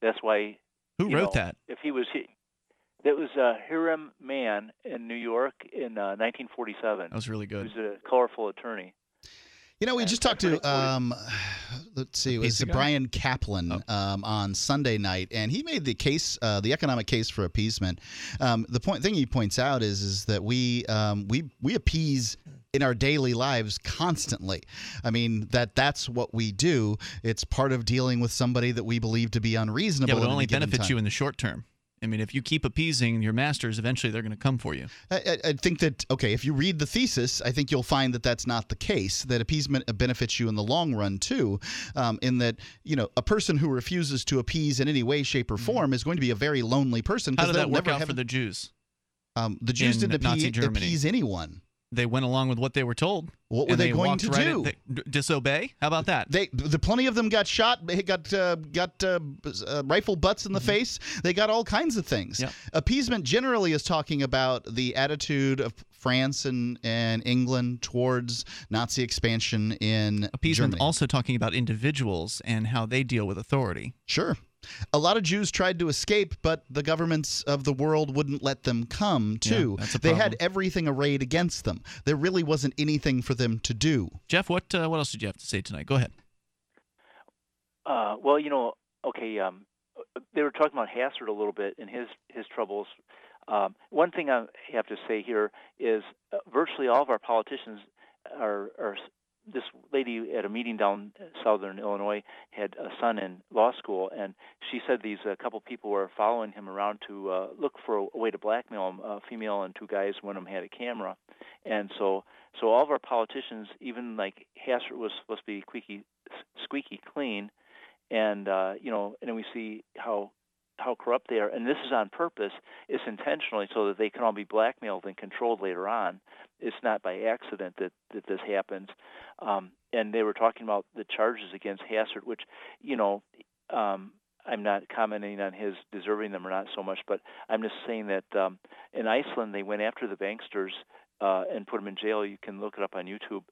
That's why.
Who wrote
know,
that?
If he was, he, that was uh, Hiram Mann in New York in uh, 1947.
That was really good.
He was a colorful attorney.
You know, we just talked to um, let's see, it was
guy?
Bryan Caplan um, on Sunday night, and he made the case, uh, the economic case for appeasement. Um, the point thing he points out is is that we um, we we appease in our daily lives constantly. I mean that that's what we do. It's part of dealing with somebody that we believe to be unreasonable.
Yeah, but it only benefits you in the short term. I mean, if you keep appeasing your masters, eventually they're going to come for you.
I, I- think that okay, if you read the thesis, I think you'll find that that's not the case. That appeasement benefits you in the long run too. Um, in that you know a person who refuses to appease in any way, shape, or form is going to be a very lonely person.
Mm-hmm. How did that work
never
out
have,
for the Jews?
Um, the Jews
in
didn't appease anyone.
They went along with what they were told.
What were
and
they going to
right
do?
they- disobey? How about that?
They, the plenty of them got shot, they got uh, got uh, uh, rifle butts in the face. They got all kinds of things.
Mm-hmm. Yep.
Appeasement generally is talking about the attitude of France and, and England towards Nazi expansion in
Appeasement
Germany.
also talking about individuals and how they deal with authority.
Sure. A lot of Jews tried to escape, but the governments of the world wouldn't let them come, too.
that's a
they had everything arrayed against them. There really wasn't anything for them to do.
Jeff, what uh, what else did you have to say tonight? Go ahead.
Uh, well, you know, okay, um, they were talking about Hastert a little bit and his his troubles. Um, one thing I have to say here is uh, virtually all of our politicians are, are. This lady at a meeting down southern Illinois had a son in law school, and she said these a couple people were following him around to uh, look for a, way to blackmail him. A female and two guys. One of them had a camera, and so so all of our politicians, even like Hastert was supposed to be squeaky squeaky clean, and uh, you know, and then we see how how corrupt they are, and this is on purpose. It's intentionally so that they can all be blackmailed and controlled later on. It's not by accident that that this happens. Um, and they were talking about the charges against Hastert, which, you know, um, I'm not commenting on his deserving them or not so much, but I'm just saying that um, in Iceland they went after the banksters uh, and put them in jail. You can look it up on YouTube.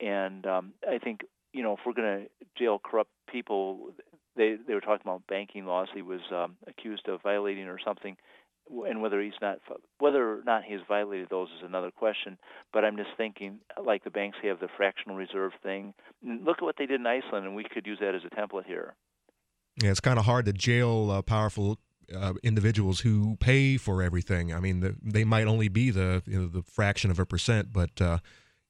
And um, I think you know if we're going to jail corrupt people, they they were talking about banking laws. He was um, accused of violating or something, and whether he's not whether or not he's violated those is another question. But I'm just thinking, like the banks have the fractional reserve thing. Look at what they did in Iceland, and we could use that as a template here.
Yeah, it's kind of hard to jail uh, powerful uh, individuals who pay for everything. I mean, the, they might only be the you know, the fraction of a percent, but uh,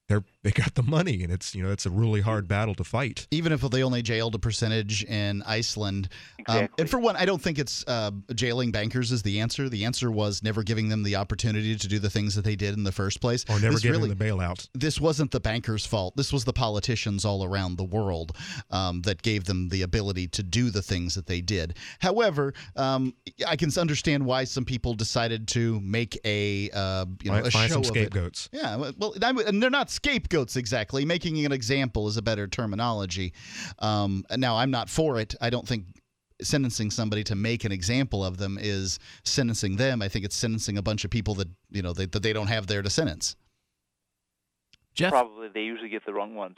they're they got the money, and it's you know it's a really hard battle to fight.
even if they only jailed a percentage in Iceland. Um, and for one, I don't think it's uh, jailing bankers is the answer. The answer was never giving them the opportunity to do the things that they did in the first place,
Or never
This
giving
really-
the bailout.
This wasn't the bankers' fault. This was the politicians all around the world um, that gave them the ability to do the things that they did. However, um, I can understand why some people decided to make a uh, you know
Find-
a
find
show
some
of it.
scapegoats.
Yeah, well, and they're not scapegoats exactly. Making an example is a better terminology. Um, now, I'm not for it. I don't think sentencing somebody to make an example of them is sentencing them. I think it's sentencing a bunch of people that you know they, that they don't have there to sentence.
Jeff?
Probably they usually get the wrong ones.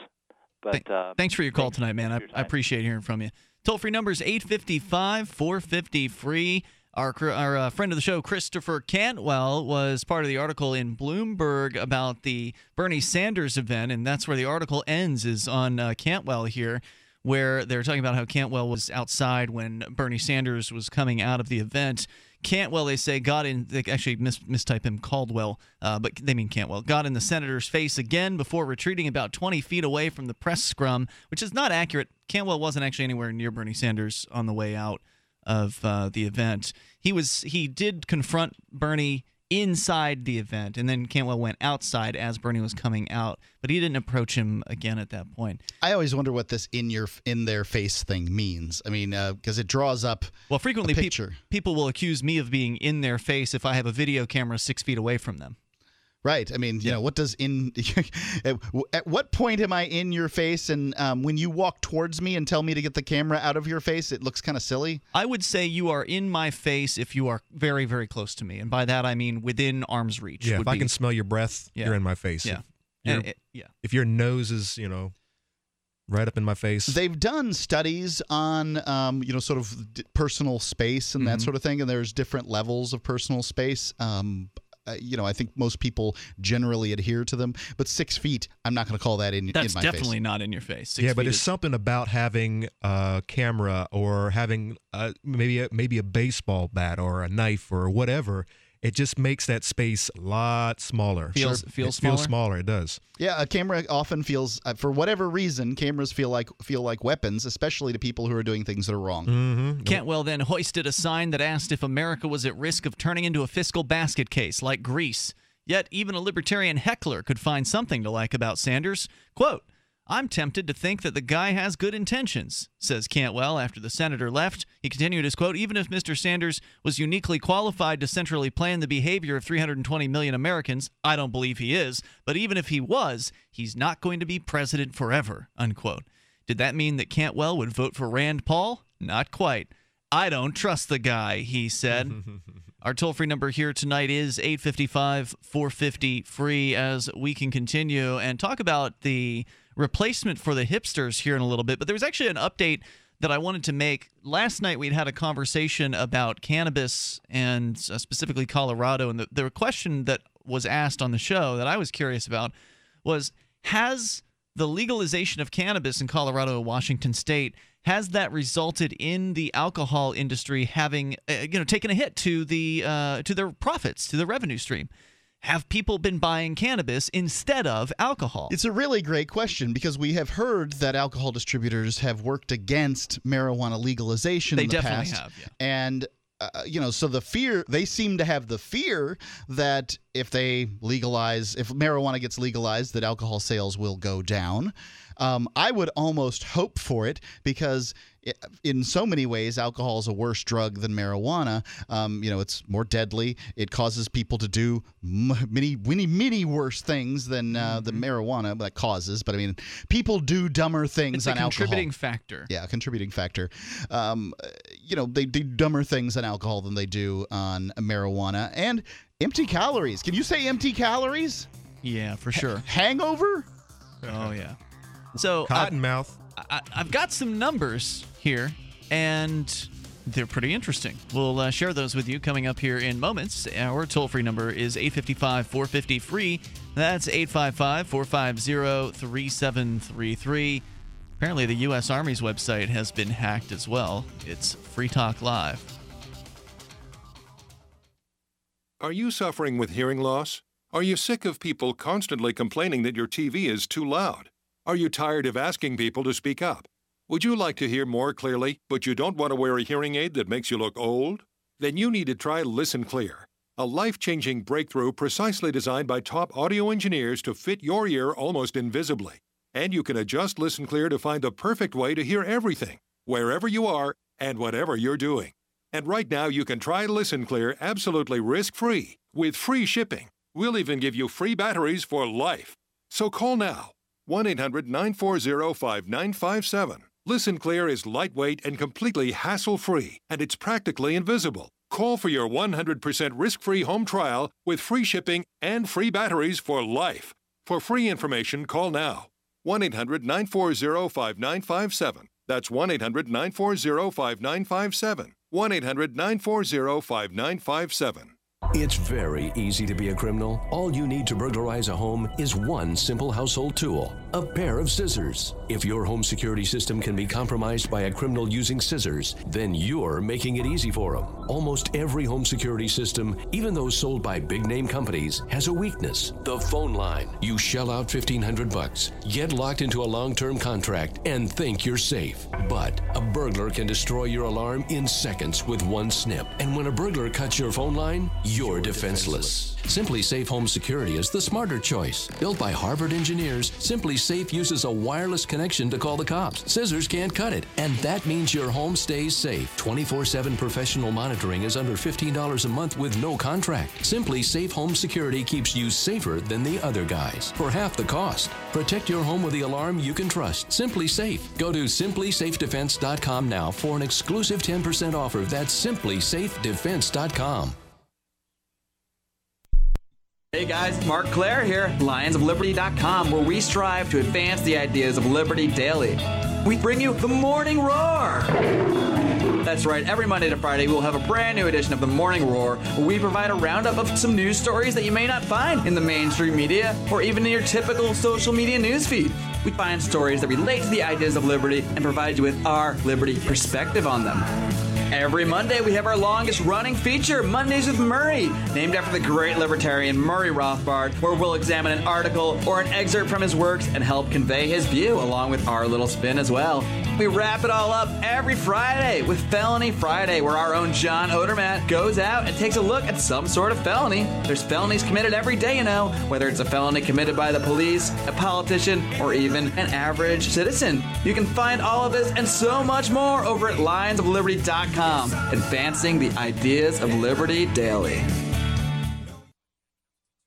But uh,
Thanks for your call tonight, man. I, I appreciate hearing from you. Toll free number is 855 450 free. Our, our uh, friend of the show, Christopher Cantwell, was part of the article in Bloomberg about the Bernie Sanders event, and that's where the article ends, is on uh, Cantwell here, where they're talking about how Cantwell was outside when Bernie Sanders was coming out of the event. Cantwell, they say, got in, they actually mis- mistype him Caldwell, uh, but they mean Cantwell, got in the senator's face again before retreating about 20 feet away from the press scrum, which is not accurate. Cantwell wasn't actually anywhere near Bernie Sanders on the way out of uh, the event. He was he did confront Bernie inside the event, and then Cantwell went outside as Bernie was coming out, but he didn't approach him again at that point.
I always wonder what this in your in their face thing means. I mean, because it draws up
well frequently
picture.
people will accuse me of being in their face if I have a video camera six feet away from them.
Right. I mean, you know, what does in at at what point am I in your face? And um, when you walk towards me and tell me to get the camera out of your face, it looks kind of silly.
I would say you are in my face if you are very, very close to me, and by that I mean within arm's reach.
Yeah,
would
if I can smell your breath,
Yeah.
you're in my face.
Yeah.
If, your-
And it- yeah.
if your nose is, you know, right up in my face.
They've done studies on, um, you know, sort of d- personal space and that
Mhm.
sort of thing, and there's different levels of personal space. Um, uh, you know, I think most people generally adhere to them, but six feet, I'm not going to call that in,
That's
in my
definitely
face.
not in your face. Six
yeah, but it's
is-
something about having a camera or having uh maybe a, maybe a baseball bat or a knife or whatever. It just makes that space a lot smaller.
Feels-
Sure.
feels
it feels
smaller?
smaller. It does.
Yeah, a camera often feels, uh, for whatever reason, cameras feel like feel like weapons, especially to people who are doing things that are wrong.
Mm-hmm.
Cantwell then hoisted a sign that asked if America was at risk of turning into a fiscal basket case like Greece. Yet even a libertarian heckler could find something to like about Sanders. Quote, I'm tempted to think that the guy has good intentions, says Cantwell after the senator left. He continued his quote Even if Mr. Sanders was uniquely qualified to centrally plan the behavior of 320 million Americans, I don't believe he is, but even if he was, he's not going to be president forever, unquote. Did that mean that Cantwell would vote for Rand Paul? Not quite. I don't trust the guy, he said. Our toll free number here tonight is 855 450 free as we can continue and talk about the replacement for the hipsters here in a little bit. But there was actually an update that I wanted to make. Last night we'd had a conversation about cannabis and uh, specifically Colorado. And the, the question that was asked on the show that I was curious about was Has the legalization of cannabis in Colorado and Washington state has that resulted in the alcohol industry having uh, you know taken a hit to the uh, to their profits to the revenue stream have people been buying cannabis instead of alcohol
It's a really great question because we have heard that alcohol distributors have worked against marijuana legalization
They
in the
definitely
past.
have, yeah.
And uh, you know, so the fear they seem to have the fear that if they legalize, if marijuana gets legalized, that alcohol sales will go down. Um, I would almost hope for it because, in so many ways, alcohol is a worse drug than marijuana. Um, you know, it's more deadly. It causes people to do many, many, many worse things than uh, the marijuana that causes. But I mean, people do dumber things
it's
on alcohol.
contributing factor
Yeah, a contributing factor. Um, you know, they do dumber things on alcohol than they do on marijuana. And empty calories. Can you say empty calories?
yeah for sure
Hangover?
oh yeah so
Cottonmouth.
I, I've got some numbers here, and they're pretty interesting. We'll uh, share those with you coming up here in moments. Our toll free number is 855 450 free. That's 855 450 3733. Apparently, the U.S. Army's website has been hacked as well. It's Free Talk Live.
Are you suffering with hearing loss? Are you sick of people constantly complaining that your TV is too loud? Are you tired of asking people to speak up? Would you like to hear more clearly, but you don't want to wear a hearing aid that makes you look old? Then you need to try Listen Clear, a life changing breakthrough precisely designed by top audio engineers to fit your ear almost invisibly. And you can adjust Listen Clear to find the perfect way to hear everything, wherever you are and whatever you're doing. And right now, you can try Listen Clear absolutely risk free with free shipping. We'll even give you free batteries for life. So call now 1 800 940 5957. Listen Clear is lightweight and completely hassle free, and it's practically invisible. Call for your 100% risk free home trial with free shipping and free batteries for life. For free information, call now 1 800 940 5957. That's 1 800 940 5957. 1 800 940 5957.
It's very easy to be a criminal. All you need to burglarize a home is one simple household tool A pair of scissors. If your home security system can be compromised by a criminal using scissors, then you're making it easy for them. Almost every home security system, even those sold by big name companies, has a weakness. The phone line. You shell out 1500 bucks, get locked into a long-term contract, and think you're safe. But a burglar can destroy your alarm in seconds with one snip. And when a burglar cuts your phone line, you're defenseless. SimpliSafe Home Security is the smarter choice. Built by Harvard engineers, Simply Safe uses a wireless connection to call the cops. Scissors can't cut it, and that means your home stays safe. 24/7 professional monitoring is under $15 a month with no contract. SimpliSafe Home Security keeps you safer than the other guys for half the cost. Protect your home with the alarm you can trust. SimpliSafe. Go to simplysafedefense.com now for an exclusive 10% offer. That's simplysafedefense.com.
Hey guys, Marc Clair here, lionsofliberty.com, where we strive to advance the ideas of liberty daily. We bring you the Morning Roar. That's right, every Monday to Friday, we'll have a brand new edition of the Morning Roar, where we provide a roundup of some news stories that you may not find in the mainstream media or even in your typical social media newsfeed. We find stories that relate to the ideas of liberty and provide you with our liberty perspective on them. Every Monday, we have our longest running feature, Mondays with Murray, named after the great libertarian Murray Rothbard, where we'll examine an article or an excerpt from his works and help convey his view, along with our little spin as well. We wrap it all up every Friday with Felony Friday, where our own John Odermatt goes out and takes a look at some sort of felony. There's felonies committed every day, you know, whether it's a felony committed by the police, a politician, or even an average citizen. You can find all of this and so much more over at lionsofliberty.com advancing the ideas of liberty daily.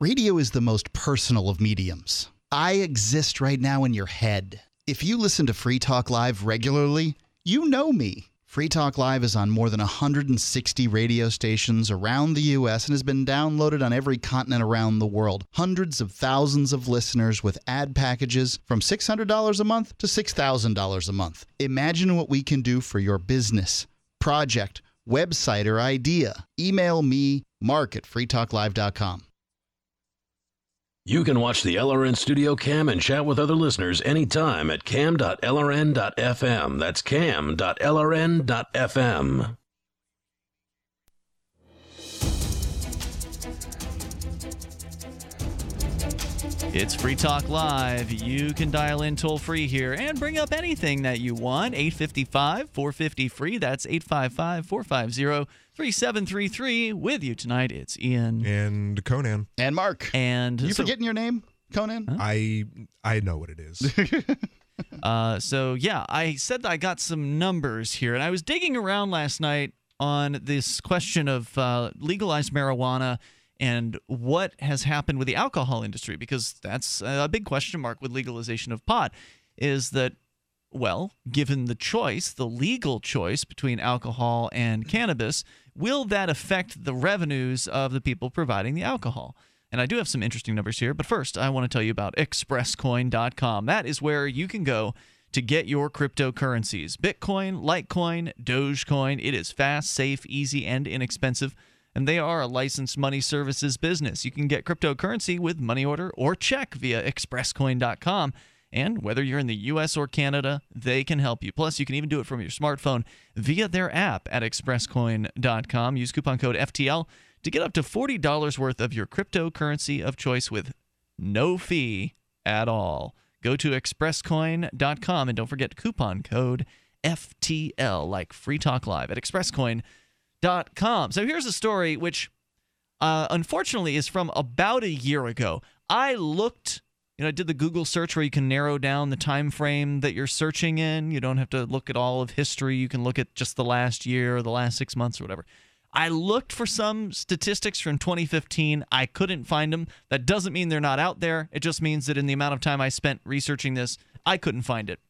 Radio is the most personal of mediums. I exist right now in your head. If you listen to Free Talk Live regularly, you know me. Free Talk Live is on more than 160 radio stations around the U.S. and has been downloaded on every continent around the world. Hundreds of thousands of listeners with ad packages from $600 a month to $6,000 a month. Imagine what we can do for your business, project, website, or idea. Email me, mark at freetalklive.com.
You can watch the LRN Studio Cam and chat with other listeners anytime at cam.lrn.fm. That's cam.lrn.fm.
It's Free Talk Live. You can dial in toll free here and bring up anything that you want. 855 450 free. That's 855 450 3733. With you tonight, it's Ian.
And Conan.
And Mark.
And
you
so-
forgetting your name, Conan?
I I know what it is.
Uh, so yeah, I said that I got some numbers here, and I was digging around last night on this question of uh, legalized marijuana and what has happened with the alcohol industry, because that's a big question mark with legalization of pot. Is that well, given the choice, the legal choice between alcohol and cannabis, will that affect the revenues of the people providing the alcohol? And I do have some interesting numbers here, but first, I want to tell you about expresscoin.com. That is where you can go to get your cryptocurrencies Bitcoin, Litecoin, Dogecoin. It is fast, safe, easy, and inexpensive. And they are a licensed money services business. You can get cryptocurrency with money order or check via expresscoin.com. And whether you're in the US or Canada, they can help you. Plus, you can even do it from your smartphone via their app at expresscoin.com. Use coupon code FTL to get up to $40 worth of your cryptocurrency of choice with no fee at all. Go to expresscoin.com and don't forget coupon code FTL, like Free Talk Live at expresscoin.com. So here's a story which uh, unfortunately is from about a year ago. I looked you know, I did the Google search where you can narrow down the time frame that you're searching in. You don't have to look at all of history. You can look at just the last year or the last six months or whatever. I looked for some statistics from 2015. I couldn't find them. That doesn't mean they're not out there. It just means that in the amount of time I spent researching this, I couldn't find it.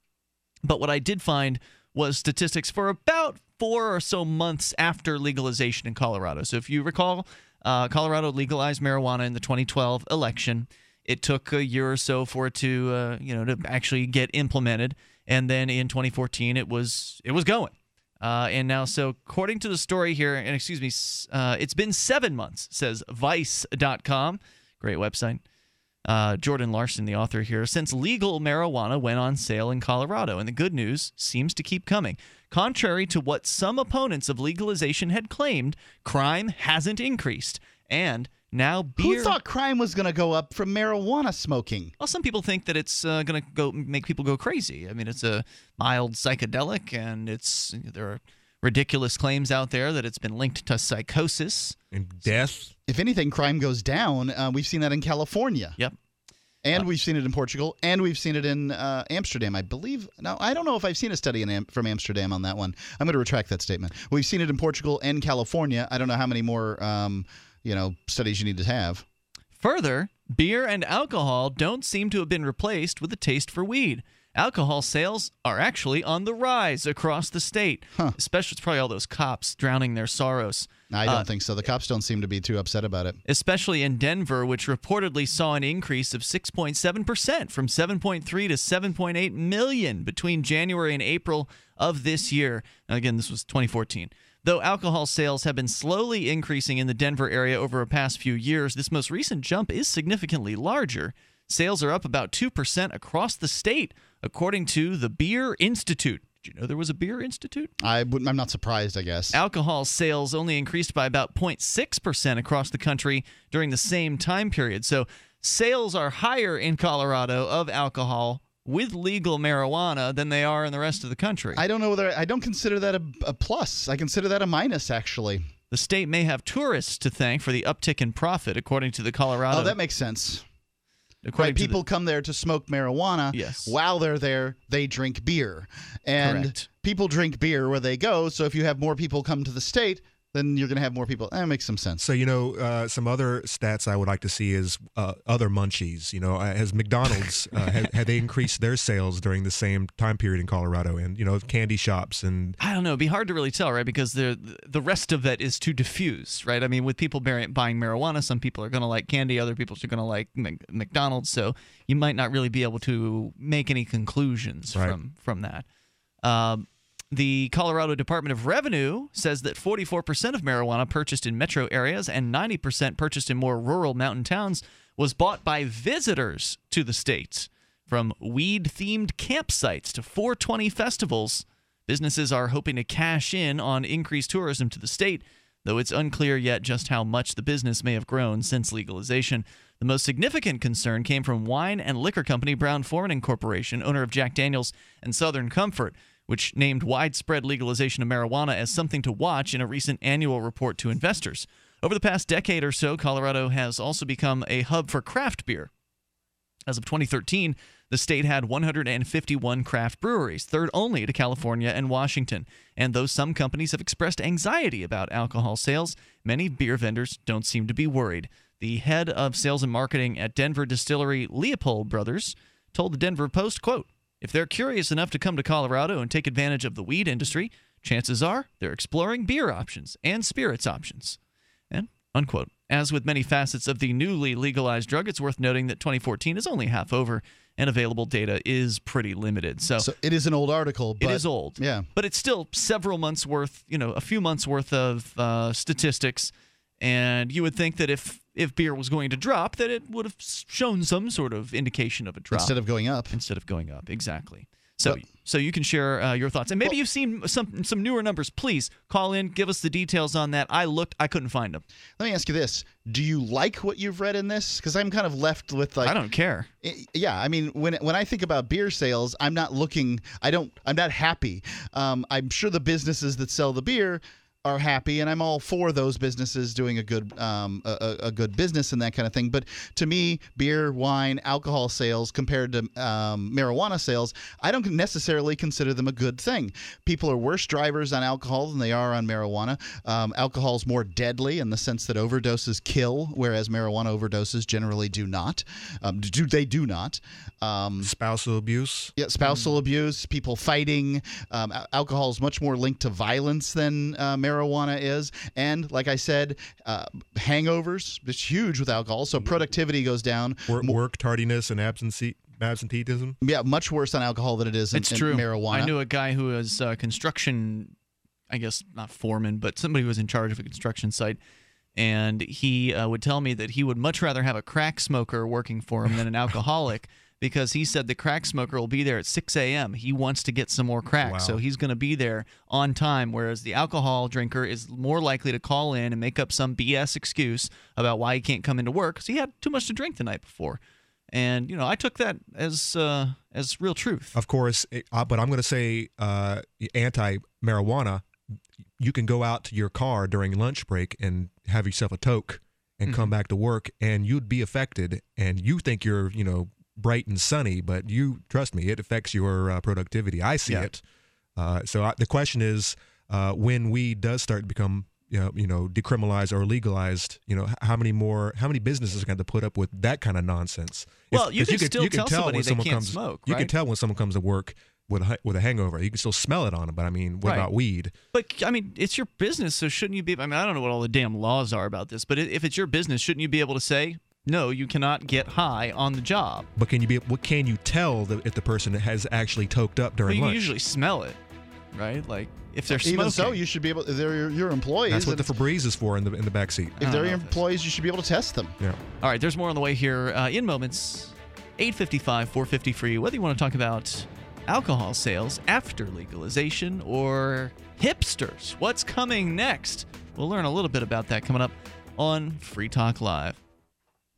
But what I did find was statistics for about four or so months after legalization in Colorado. So if you recall, uh, Colorado legalized marijuana in the 2012 election. It took a year or so for it to, uh, you know, to actually get implemented, and then in 2014 it was it was going. Uh, and now, so according to the story here, and excuse me, uh, it's been seven months, says Vice.com. Great website. Uh, Jordan Larson, the author here, since legal marijuana went on sale in Colorado. And the good news seems to keep coming. Contrary to what some opponents of legalization had claimed, crime hasn't increased. And now beer.
Who thought crime was going to go up from marijuana smoking?
Well, some people think that it's uh, going to go make people go crazy. I mean, it's a mild psychedelic, and it's there are ridiculous claims out there that it's been linked to psychosis
and death.
If anything, crime goes down. Uh, we've seen that in California.
Yep.
And we've seen it in Portugal, and we've seen it in uh, Amsterdam, I believe. Now, I don't know if I've seen a study in Am- from Amsterdam on that one. I'm going to retract that statement. We've seen it in Portugal and California. I don't know how many more, um, you know, studies you need to have.
Further, beer and alcohol don't seem to have been replaced with a taste for weed. Alcohol sales are actually on the rise across the state. Especially, it's probably all those cops drowning their sorrows.
I don't
Uh,
think so. The cops don't seem to be too upset about it.
especially in Denver, which reportedly saw an increase of 6.7% from 7.3 to 7.8 million between January and April of this year. Now, again, this was 2014. Though alcohol sales have been slowly increasing in the Denver area over the past few years, this most recent jump is significantly larger. Sales are up about 2% across the state, according to the Beer Institute. Did you know there was a Beer Institute?
I I'm not surprised, I guess.
Alcohol sales only increased by about 0.6% across the country during the same time period. So sales are higher in Colorado of alcohol with legal marijuana than they are in the rest of the country.
I don't know whether I don't consider that a, a plus. I consider that a minus, actually.
The state may have tourists to thank for the uptick in profit, according to the Colorado.
Oh, that makes sense.
According
Right,
to the-
people come there to smoke marijuana.
Yes.
While they're there, they drink beer, and
Correct.
people drink beer where they go. So if you have more people come to the state, then you're going to have more people. That makes some sense.
So you know, uh, some other stats I would like to see is uh, other munchies. You know, uh, has McDonald's uh, had, had they increased their sales during the same time period in Colorado, and you know, candy shops and
I don't know. It'd be hard to really tell, right? Because the the rest of it is too diffuse, right? I mean, with people buying marijuana, some people are going to like candy, other people are going to like McDonald's. So you might not really be able to make any conclusions
Right.
from from that. Um, the Colorado Department of Revenue says that 44% of marijuana purchased in metro areas and 90% purchased in more rural mountain towns was bought by visitors to the state. From weed themed campsites to 420 festivals, businesses are hoping to cash in on increased tourism to the state, though it's unclear yet just how much the business may have grown since legalization. The most significant concern came from wine and liquor company Brown Forman Corporation, owner of Jack Daniels and Southern Comfort, which named widespread legalization of marijuana as something to watch in a recent annual report to investors. Over the past decade or so, Colorado has also become a hub for craft beer. As of 2013, the state had 151 craft breweries, third only to California and Washington. And though some companies have expressed anxiety about alcohol sales, many beer vendors don't seem to be worried. The head of sales and marketing at Denver distillery Leopold Brothers told the Denver Post, quote, if they're curious enough to come to Colorado and take advantage of the weed industry, chances are they're exploring beer options and spirits options. And unquote. As with many facets of the newly legalized drug, it's worth noting that 2014 is only half over and available data is pretty limited. So,
So it is an old article. But
it is old.
Yeah.
But it's still several months worth, you know, a few months worth of uh, statistics. And you would think that if if beer was going to drop, that it would have shown some sort of indication of a drop
Instead of going up.
Instead of going up, exactly. So, so you can share uh, your thoughts, and maybe you've seen some some newer numbers. Please call in, give us the details on that. I looked, I couldn't find them.
Let me ask you this: Do you like what you've read in this? Because I'm kind of left with like
I don't care.
I- Yeah, I mean, when when I think about beer sales, I'm not looking. I don't. I'm not happy. Um, I'm sure the businesses that sell the beer are happy, and I'm all for those businesses doing a good um, a, a good business and that kind of thing. But to me, beer, wine, alcohol sales compared to um, marijuana sales, I don't necessarily consider them a good thing. People are worse drivers on alcohol than they are on marijuana. Um, alcohol is more deadly in the sense that overdoses kill, whereas marijuana overdoses generally do not. Um, do they do not? Um,
spousal abuse.
Yeah, spousal abuse, people fighting. Um, alcohol is much more linked to violence than uh, marijuana is. And like I said, uh, hangovers, it's huge with alcohol. So productivity goes down.
Work, work tardiness and absentee absenteeism.
Yeah, much worse on alcohol than it is in,
It's
in
true.
marijuana.
I knew a guy who was uh, construction, I guess not foreman, but somebody who was in charge of a construction site. And he uh, would tell me that he would much rather have a crack smoker working for him than an alcoholic because he said the crack smoker will be there at 6 a.m. He wants to get some more crack.
Wow.
So he's going to be there on time, whereas the alcohol drinker is more likely to call in and make up some BS excuse about why he can't come into work because he had too much to drink the night before. And, you know, I took that as uh, as real truth.
Of course, it- uh, but I'm going to say uh, anti marijuana. You can go out to your car during lunch break and have yourself a toke and come
Mhm.
back to work, and you'd be affected. And you think you're, you know, bright and sunny, but you trust me, it affects your uh, productivity. I see
Yeah.
it. Uh, so I, the question is, uh, when weed does start to become you know, you know, decriminalized or legalized, you know, how many more, how many businesses are going to put up with that kind of nonsense? If-
Well, you
'cause
can still tell somebody
when
they
someone
can't
comes,
smoke,
You can tell when someone comes to work with a with a hangover. You can still smell it on them. But I mean, what
Right.
about weed?
But I mean, it's your business, so shouldn't you be? I mean, I don't know what all the damn laws are about this, but if it's your business, shouldn't you be able to say no? You cannot get high on the job.
But can you be? What can you tell the, if the person has actually toked up
Well,
during
you can
lunch?
usually smell it, right? Like if they're smoking.
Even so, you should be able. They're your, your employees.
That's what the
and
Febreze is for in the in the back seat.
if they're your employees, you should be able to test them.
Yeah.
All right, there's more on the way here uh, in moments. 855 450 free. Whether you want to talk about alcohol sales after legalization or hipsters, what's coming next? We'll learn a little bit about that coming up on Free Talk Live.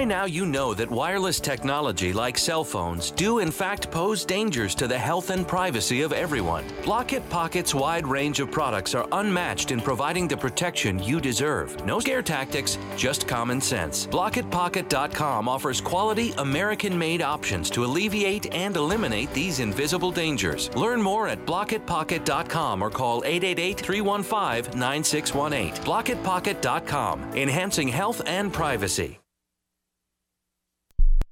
By now, you know that wireless technology like cell phones do in fact pose dangers to the health and privacy of everyone. Blockit Pocket's wide range of products are unmatched in providing the protection you deserve. No scare tactics, just common sense. BlockitPocket.com offers quality American made options to alleviate and eliminate these invisible dangers. Learn more at BlockitPocket.com or call 888 315 9618. BlockitPocket.com, enhancing health and privacy.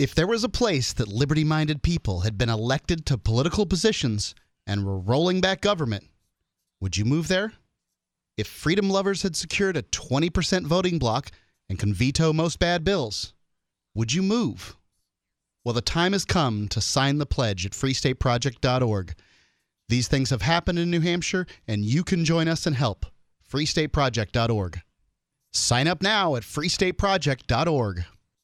If there was a place that liberty minded people had been elected to political positions and were rolling back government, would you move there? If freedom lovers had secured a 20% voting block and can veto most bad bills, would you move? Well, the time has come to sign the pledge at freestateproject.org. These things have happened in New Hampshire, and you can join us and help. freestateproject.org. Sign up now at freestateproject.org.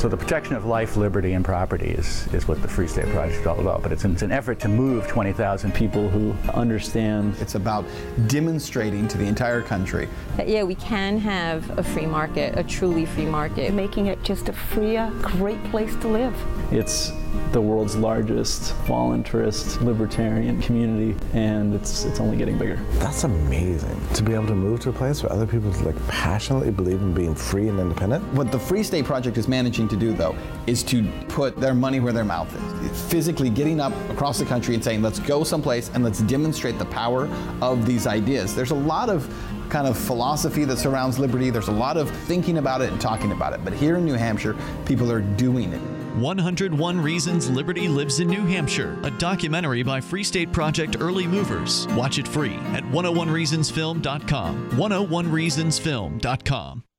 So the protection of life, liberty, and property is, is what the Free State Project is all about. But it's an, it's an effort to move 20,000 people who understand.
It's about demonstrating to the entire country
that, yeah, we can have a free market, a truly free market.
Making it just a freer, great place to live.
It's the world's largest voluntarist libertarian community, and it's it's only getting bigger.
That's amazing to be able to move to a place where other people like passionately believe in being free and independent.
What the Free State Project is managing to do, though, is to put their money where their mouth is. Physically getting up across the country and saying, "Let's go someplace and let's demonstrate the power of these ideas." There's a lot of kind of philosophy that surrounds liberty. There's a lot of thinking about it and talking about it. But here in New Hampshire, people are doing it.
101 Reasons Liberty Lives in New Hampshire, a documentary by Free State Project Early Movers. Watch it free at 101reasonsfilm.com. 101reasonsfilm.com.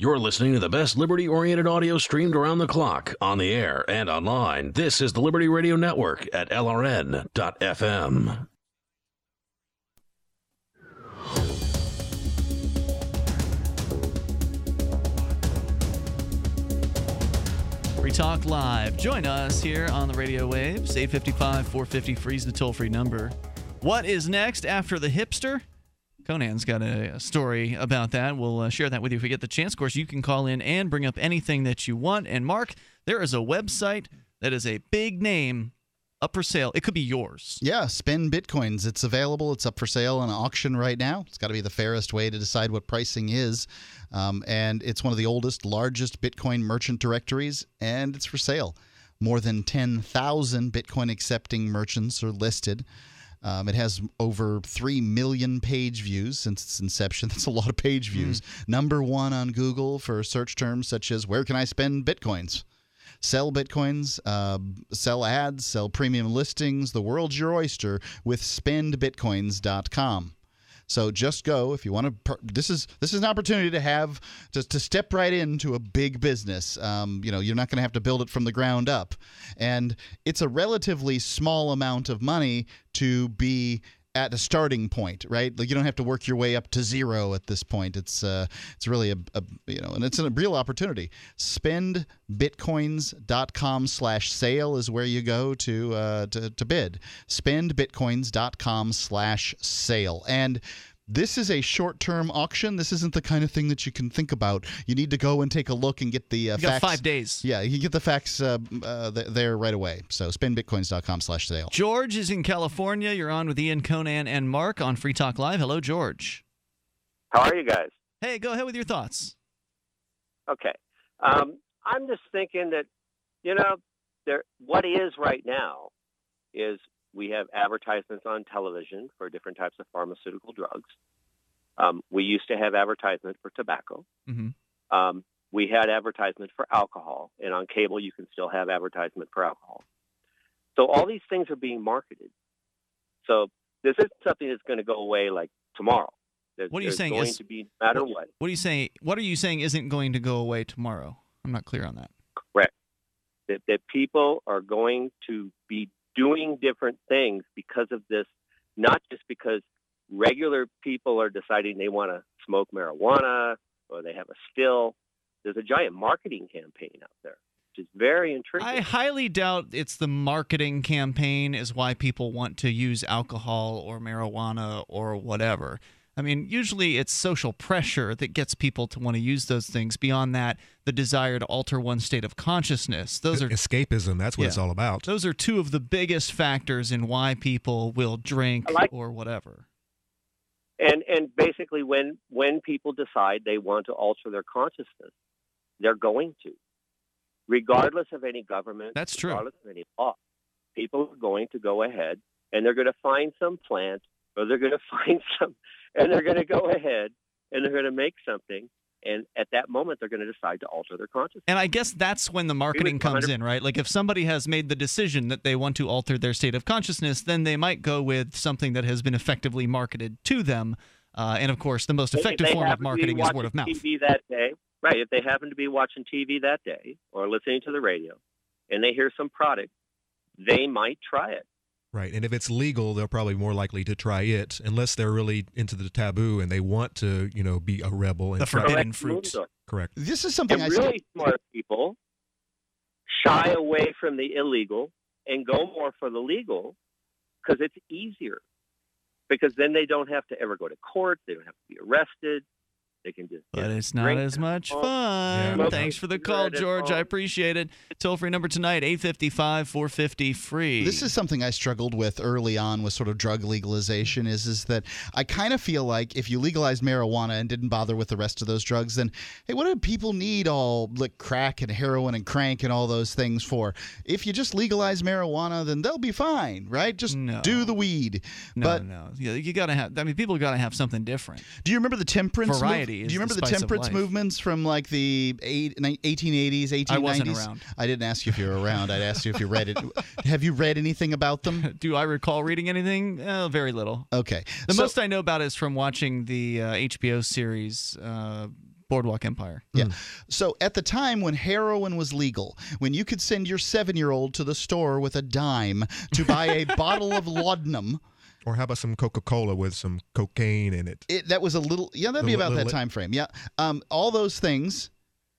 You're listening to the best liberty oriented audio streamed around the clock, on the air, and online. This is the Liberty Radio Network at LRN.FM.
Free Talk Live. Join us here on the radio waves. 855 450 freeze the toll free number. What is next after the hipster? Conan's got a, a story about that. We'll uh, share that with you if we get the chance. Of course, you can call in and bring up anything that you want. And Mark, there is a website that is a big name up for sale. It could be yours.
Yeah, spend bitcoins. It's available. It's up for sale on auction right now. It's got to be the fairest way to decide what pricing is. Um, and it's one of the oldest, largest Bitcoin merchant directories, and it's for sale. More than 10,000 Bitcoin accepting merchants are listed. Um, it has over 3 million page views since its inception. That's a lot of page views. Mm. Number one on Google for search terms such as where can I spend bitcoins? Sell bitcoins, uh, sell ads, sell premium listings. The world's your oyster with spendbitcoins.com. So just go if you want to. This is this is an opportunity to have to, to step right into a big business. Um, you know, you're not going to have to build it from the ground up, and it's a relatively small amount of money to be at a starting point, right? Like you don't have to work your way up to zero at this point. It's uh, it's really a, a you know, and it's a real opportunity. Spendbitcoins.com slash sale is where you go to uh, to, to bid. Spendbitcoins.com slash sale and this is a short-term auction. This isn't the kind of thing that you can think about. You need to go and take a look and get the uh,
you got
facts.
five days.
Yeah, you can get the facts uh, uh, there right away. So spendbitcoins.com/sale.
George is in California. You're on with Ian Conan and Mark on Free Talk Live. Hello, George.
How are you guys?
Hey, go ahead with your thoughts.
Okay, um, I'm just thinking that you know there. What is right now is we have advertisements on television for different types of pharmaceutical drugs. Um, we used to have advertisements for tobacco.
Mm-hmm.
Um, we had advertisements for alcohol, and on cable you can still have advertisement for alcohol. So all these things are being marketed. So this isn't something that's going to go away like tomorrow. There's,
what are you saying?
Going
is,
to be no matter what.
What are you saying? What are you saying isn't going to go away tomorrow? I'm not clear on that.
Correct. That that people are going to be doing different things because of this, not just because regular people are deciding they want to smoke marijuana or they have a still. There's a giant marketing campaign out there, which is very intriguing.
I highly doubt it's the marketing campaign is why people want to use alcohol or marijuana or whatever. I mean, usually it's social pressure that gets people to want to use those things. Beyond that, the desire to alter one's state of consciousness. Those are
escapism. That's what
Yeah.
it's all about.
those are two of the biggest factors in why people will drink
like-
or whatever.
and and basically when when people decide they want to alter their consciousness they're going to regardless of any government
That's true.
regardless of any law people are going to go ahead and they're going to find some plant or they're going to find some and they're going to go ahead and they're going to make something. And at that moment, they're going to decide to alter their consciousness.
And I guess that's when the marketing comes in, right? Like if somebody has made the decision that they want to alter their state of consciousness, then they might go with something that has been effectively marketed to them. Uh, and of course, the most effective
they
form of
happen to be
marketing is word of mouth.
TV that day, right? If they happen to be watching TV that day or listening to the radio, and they hear some product, they might try it.
Right. And if it's legal, they're probably more likely to try it unless they're really into the taboo and they want to, you know, be a rebel and
The
try-
forbidden fruit.
Correct.
This is something
and
I
really smart people shy away from the illegal and go more for the legal because it's easier. Because then they don't have to ever go to court. They don't have to be arrested. They can just.
But it's not
drink
as much
home,
fun.
smoke
Thanks for the call, George. I appreciate it. Toll free number tonight, 855 450 free.
This is something I struggled with early on with sort of drug legalization is is that I kind of feel like if you legalized marijuana and didn't bother with the rest of those drugs, then hey, what do people need all like crack and heroin and crank and all those things for? If you just legalize marijuana, then they'll be fine, right? Just do the weed.
No,
but
no. You, you got to have, I mean, people got to have something different.
do you remember the temperance mov- Do you remember
the
the, temperance movements from like the eight, 1880s, 1890s?
I wasn't around.
I didn't ask you if you were around. I'd asked you if you read it. Have you read anything about them?
Do I recall reading anything? Uh, very little.
Okay.
The
So-
most I know about is from watching the uh, HBO series uh, Boardwalk Empire.
Yeah. So at the time when heroin was legal, when you could send your seven year old to the store with a dime to buy a bottle of laudanum,
Or how about some Coca Cola with some cocaine in it?
it, that was a little, yeah, that'd be about that time frame. Yeah. Um, all those things.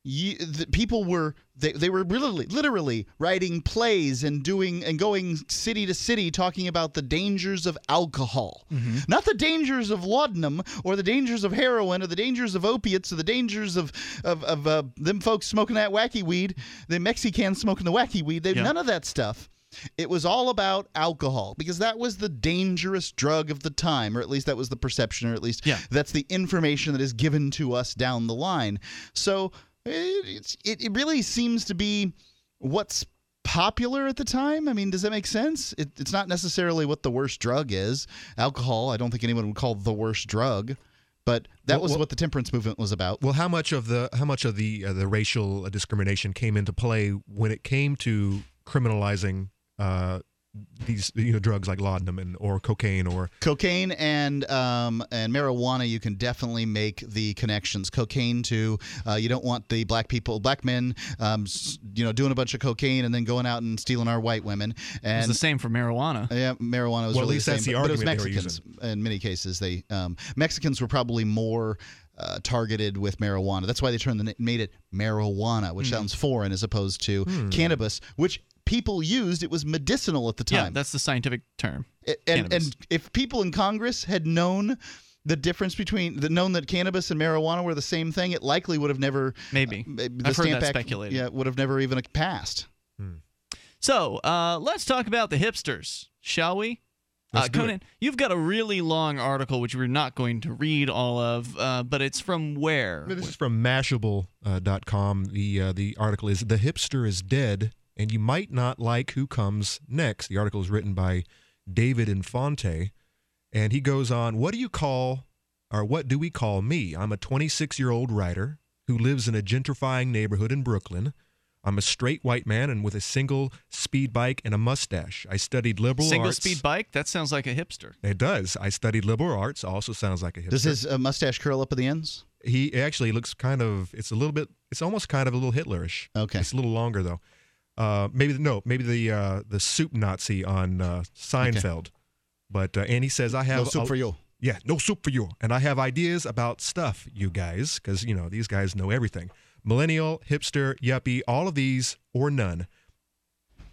You, the people were they, they were literally literally writing plays and doing and going city to city talking about the dangers of alcohol not the dangers of laudanum or the dangers of heroin or the dangers of opiates or the dangers of of, of uh, them folks smoking that wacky weed the mexicans smoking the wacky weed they,
Yeah.
none of that stuff it was all about alcohol because that was the dangerous drug of the time, or at least that was the perception, or at least that's the information that is given to us down the line. So it, it, it really seems to be what's popular at the time. I mean, does that make sense? It, it's not necessarily what the worst drug is. Alcohol, I don't think anyone would call the worst drug. But that
Well,
was
well-
what the temperance movement was about.
Well, how much of the how much of the uh, the racial discrimination came into play when it came to criminalizing uh, these you know drugs like laudanum and or cocaine or
cocaine and um, and marijuana you can definitely make the connections cocaine to uh, you don't want the black people black men um, you know doing a bunch of cocaine and then going out and stealing our white women and
It's the same for marijuana.
yeah marijuana was
Well, at least
the
that's
same
the
but, but it was
they were
Mexicans in many cases they um, Mexicans were probably more uh, targeted with marijuana that's why they turned the made it marijuana which
Hmm.
sounds foreign as opposed to
Hmm.
cannabis which people used it was medicinal at the time
Yeah, that's the scientific term.
a- and and if people in Congress had known the difference between the known that cannabis and marijuana were the same thing, it likely would have never
Maybe.
uh, the
I've heard
Stamp
that
Act,
speculated.
Yeah, would have never even passed.
So uh, let's talk about the hipsters, shall we?
Let's
uh,
do it.
Conan, you've got a really long article which we're not going to read all of, uh, but it's from where?
This is from Mashable.com. The uh, the article is "The Hipster is Dead, and You Might Not Like Who Comes Next." The article is written by David Infante, and he goes on, "What do you call, or what do we call me? I'm a 26 year old writer who lives in a gentrifying neighborhood in Brooklyn." I'm a straight white man and with a single speed bike and a mustache. I studied liberal
Single
arts.
Single speed bike? That sounds like a hipster.
It does. I studied liberal arts. Also sounds like a hipster.
Does his uh, mustache curl up at the ends?
He actually looks kind of. It's a little bit. It's almost kind of a little Hitlerish.
Okay.
It's a little longer though. Uh, maybe no. Maybe the uh, the soup Nazi on uh, Seinfeld. But uh, and says I have
No soup for you.
Yeah, no soup for you. And I have ideas about stuff, you guys, because you know these guys know everything. Millennial, hipster, yuppie, all of these or none.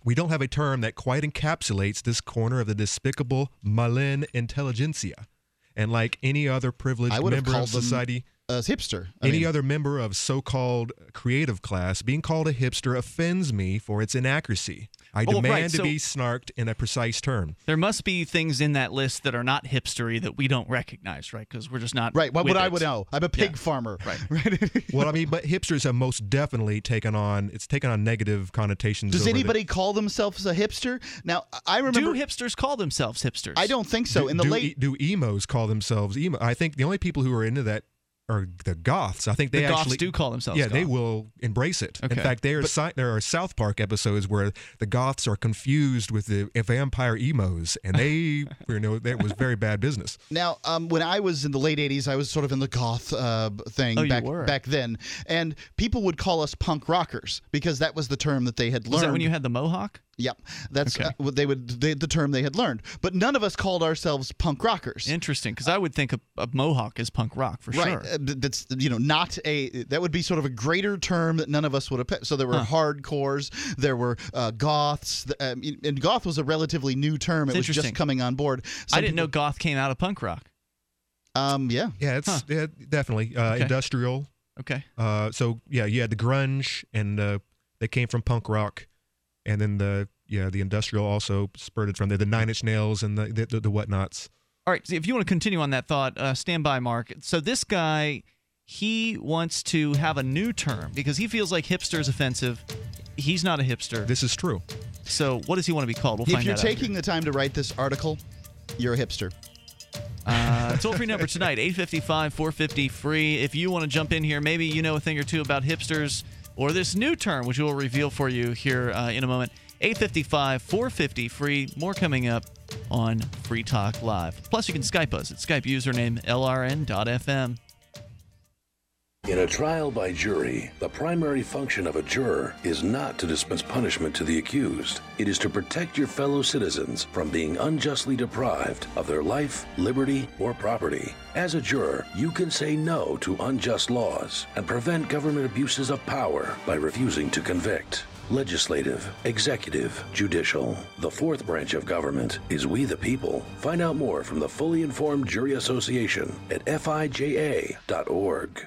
We don't have a term that quite encapsulates this corner of the despicable Malin intelligentsia. And like any other privileged
I would have
member of society,
as hipster. I
any
mean,
other member of so-called creative class being called a hipster offends me for its inaccuracy. I
Oh, right,
demand to be snarked in a precise term.
There must be things in that list that are not hipstery that we don't recognize, right? Because we're just not
right. What
with
would I would know? I'm a pig
Yeah.
farmer.
Right.
well, I mean, but hipsters have most definitely taken on it's taken on negative connotations.
Does
over the-
anybody call themselves a hipster? Now, I remember.
Do hipsters call themselves hipsters?
I don't think so.
do,
in the
do,
late
e- do emos call themselves emo? I think the only people who are into that or the Goths. I think they
The Goths
actually
do call themselves
Yeah, they will embrace it.
Okay.
In fact, there are
But-
si- there are South Park episodes where the Goths are confused with the vampire emos, and they you know that was very bad business.
Now, um, when I was in the late '80s, I was sort of in the goth uh, thing
Oh,
back back then, and people would call us punk rockers because that was the term that they had learned.
Was that when you had the mohawk?
Yep, that's uh, what they would they, the term they had learned. But none of us called ourselves punk rockers.
Interesting, because I would think a, a mohawk is punk rock for
right.
sure.
Uh, that's you know not a that would be sort of a greater term that none of us would have. Picked. So there were hardcores, there were uh, goths, th- um, and goth was a relatively new term.
It's
it was just coming on board.
I didn't know goth came out of punk rock.
Um, yeah,
yeah, it's yeah, definitely uh,
Okay.
industrial.
Okay.
Uh, so yeah, you had the grunge, and uh, they came from punk rock, and then the yeah the industrial also spurted from there. The Nine Inch Nails and the the, the whatnots.
All right, so if you want to continue on that thought, uh, stand by, Mark. So this guy, he wants to have a new term because he feels like hipster is offensive. He's not a hipster.
This is true.
So what does he want to be called? We'll
if
find
you're
out.
taking the time to write this article, you're a hipster.
Uh, toll free number tonight 855 450 free. If you want to jump in here, maybe you know a thing or two about hipsters or this new term, which we'll reveal for you here uh, in a moment. 855 450 free. More coming up on Free Talk Live. Plus, you can Skype us at Skype username lrn.fm.
In a trial by jury, the primary function of a juror is not to dispense punishment to the accused. It is to protect your fellow citizens from being unjustly deprived of their life, liberty, or property. As a juror, you can say no to unjust laws and prevent government abuses of power by refusing to convict. Legislative, executive, judicial. The fourth branch of government is we the people. Find out more from the Fully Informed Jury Association at fija.org.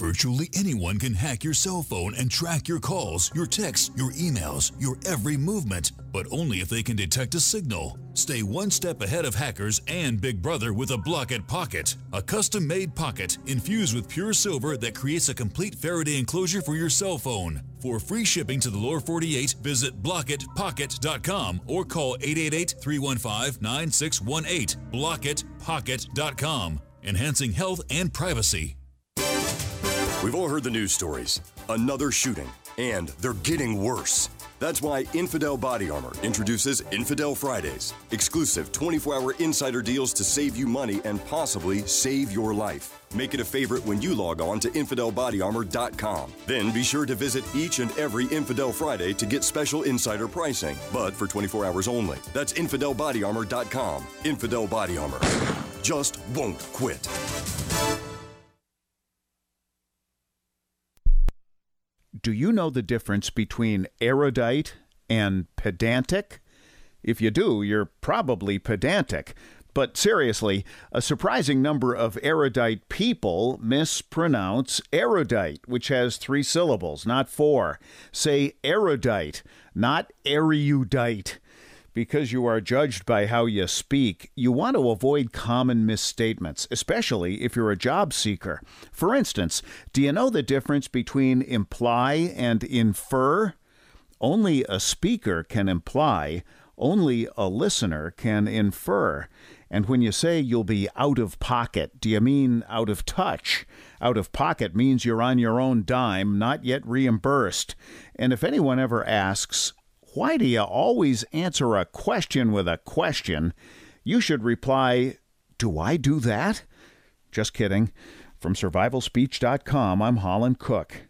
Virtually anyone can hack your cell phone and track your calls, your texts, your emails, your every movement, but only if they can detect a signal. Stay one step ahead of hackers and Big Brother with a Blocket Pocket, a custom made pocket infused with pure silver that creates a complete Faraday enclosure for your cell phone. For free shipping to the lower 48, visit blocketpocket.com or call 888 315 9618. Blocketpocket.com, enhancing health and privacy.
We've all heard the news stories. Another shooting, and they're getting worse. That's why Infidel Body Armor introduces Infidel Fridays, exclusive 24 hour insider deals to save you money and possibly save your life. Make it a favorite when you log on to InfidelBodyArmor.com. Then be sure to visit each and every Infidel Friday to get special insider pricing, but for 24 hours only. That's InfidelBodyArmor.com. Infidel Body Armor. Just won't quit.
Do you know the difference between erudite and pedantic? If you do, you're probably pedantic. But seriously, a surprising number of erudite people mispronounce erudite, which has three syllables, not four. Say erudite, not erudite. Because you are judged by how you speak, you want to avoid common misstatements, especially if you're a job seeker. For instance, do you know the difference between imply and infer? Only a speaker can imply, only a listener can infer. And when you say you'll be out of pocket, do you mean out of touch? Out of pocket means you're on your own dime, not yet reimbursed. And if anyone ever asks, why do you always answer a question with a question? You should reply, Do I do that? Just kidding. From survivalspeech.com, I'm Holland Cook.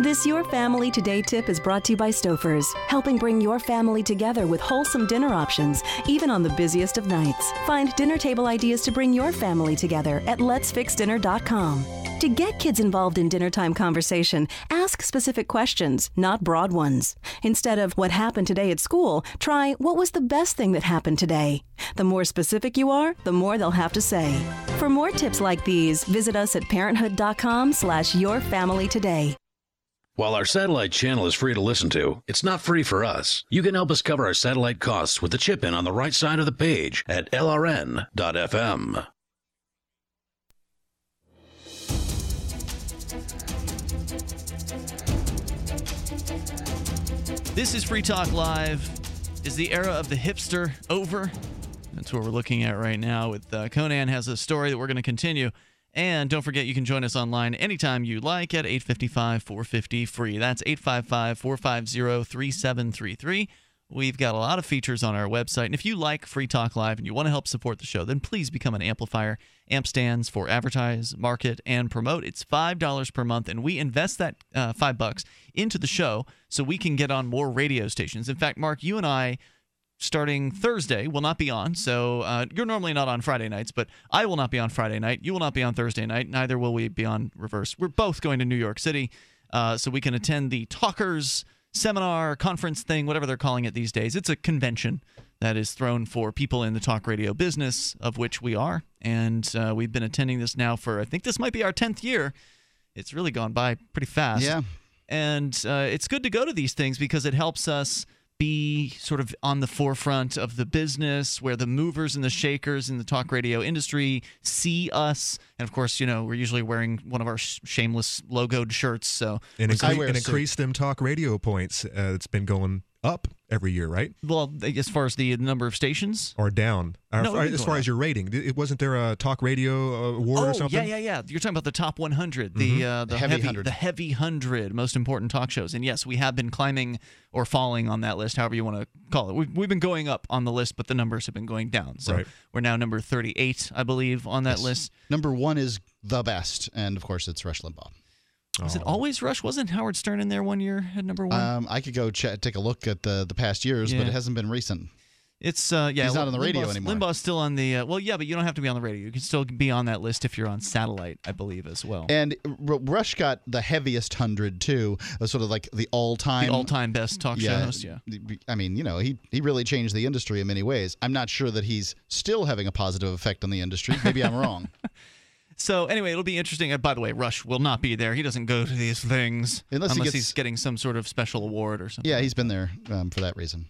This Your Family Today tip is brought to you by Stouffer's, helping bring your family together with wholesome dinner options, even on the busiest of nights. Find dinner table ideas to bring your family together at letsfixdinner.com. To get kids involved in dinner time conversation, ask specific questions, not broad ones. Instead of what happened today at school, try what was the best thing that happened today. The more specific you are, the more they'll have to say. For more tips like these, visit us at parenthood.com slash your family today.
While our satellite channel is free to listen to, it's not free for us. You can help us cover our satellite costs with the chip in on the right side of the page at lrn.fm.
This is Free Talk Live. Is the era of the hipster over? That's what we're looking at right now. With uh, Conan has a story that we're going to continue. And don't forget, you can join us online anytime you like at 855 450 free. That's 855 450 3733. We've got a lot of features on our website. And if you like Free Talk Live and you want to help support the show, then please become an amplifier. AMP stands for advertise, market, and promote. It's $5 per month, and we invest that uh, 5 bucks into the show so we can get on more radio stations. In fact, Mark, you and I starting Thursday will not be on. So uh, you're normally not on Friday nights, but I will not be on Friday night. You will not be on Thursday night. Neither will we be on reverse. We're both going to New York City uh, so we can attend the Talkers seminar, conference thing, whatever they're calling it these days. It's a convention that is thrown for people in the talk radio business, of which we are. And uh, we've been attending this now for, I think this might be our 10th year. It's really gone by pretty fast.
Yeah.
And uh, it's good to go to these things because it helps us be sort of on the forefront of the business where the movers and the shakers in the talk radio industry see us and of course you know we're usually wearing one of our sh- shameless logoed shirts so
And,
I
incre-
wear
and
a
increase them talk radio points. Uh, it's been going up every year, right?
well as far as the number of stations
Or down? Or-
No,
or as far
up.
as your rating, it wasn't there a talk radio uh, award
oh,
or something?
yeah, yeah, yeah. You're talking about the top 100, the
Mhm.
uh, the
The heavy
heavy,
100.
the heavy 100 most important talk shows. And yes, we have been climbing or falling on that list, however you want to call it. We've, we've been going up on the list, but the numbers have been going down. So
Right.
we're now number 38, I believe, on that
Yes.
list.
Number one is the best, and of course it's Rush Limbaugh.
Was it always Rush? Wasn't Howard Stern in there one year at number one?
Um, I could go ch- take a look at the the past years, but it hasn't been recent.
It's uh yeah,
He's not on the radio
Limbaugh's-
anymore.
Limbaugh's still on the uh, well, yeah, but you don't have to be on the radio. You can still be on that list if you're on satellite, I believe, as well.
And R- Rush got the heaviest hundred too, uh, sort of like the all time
The all-time best talk show host, yeah.
I mean, you know, he he really changed the industry in many ways. I'm not sure that he's still having a positive effect on the industry. Maybe I'm wrong.
So anyway, it'll be interesting. Uh, by the way, Rush will not be there. He doesn't go to these things
Unless he gets-
he's getting some sort of special award or something.
Yeah, he's been there um, for that reason.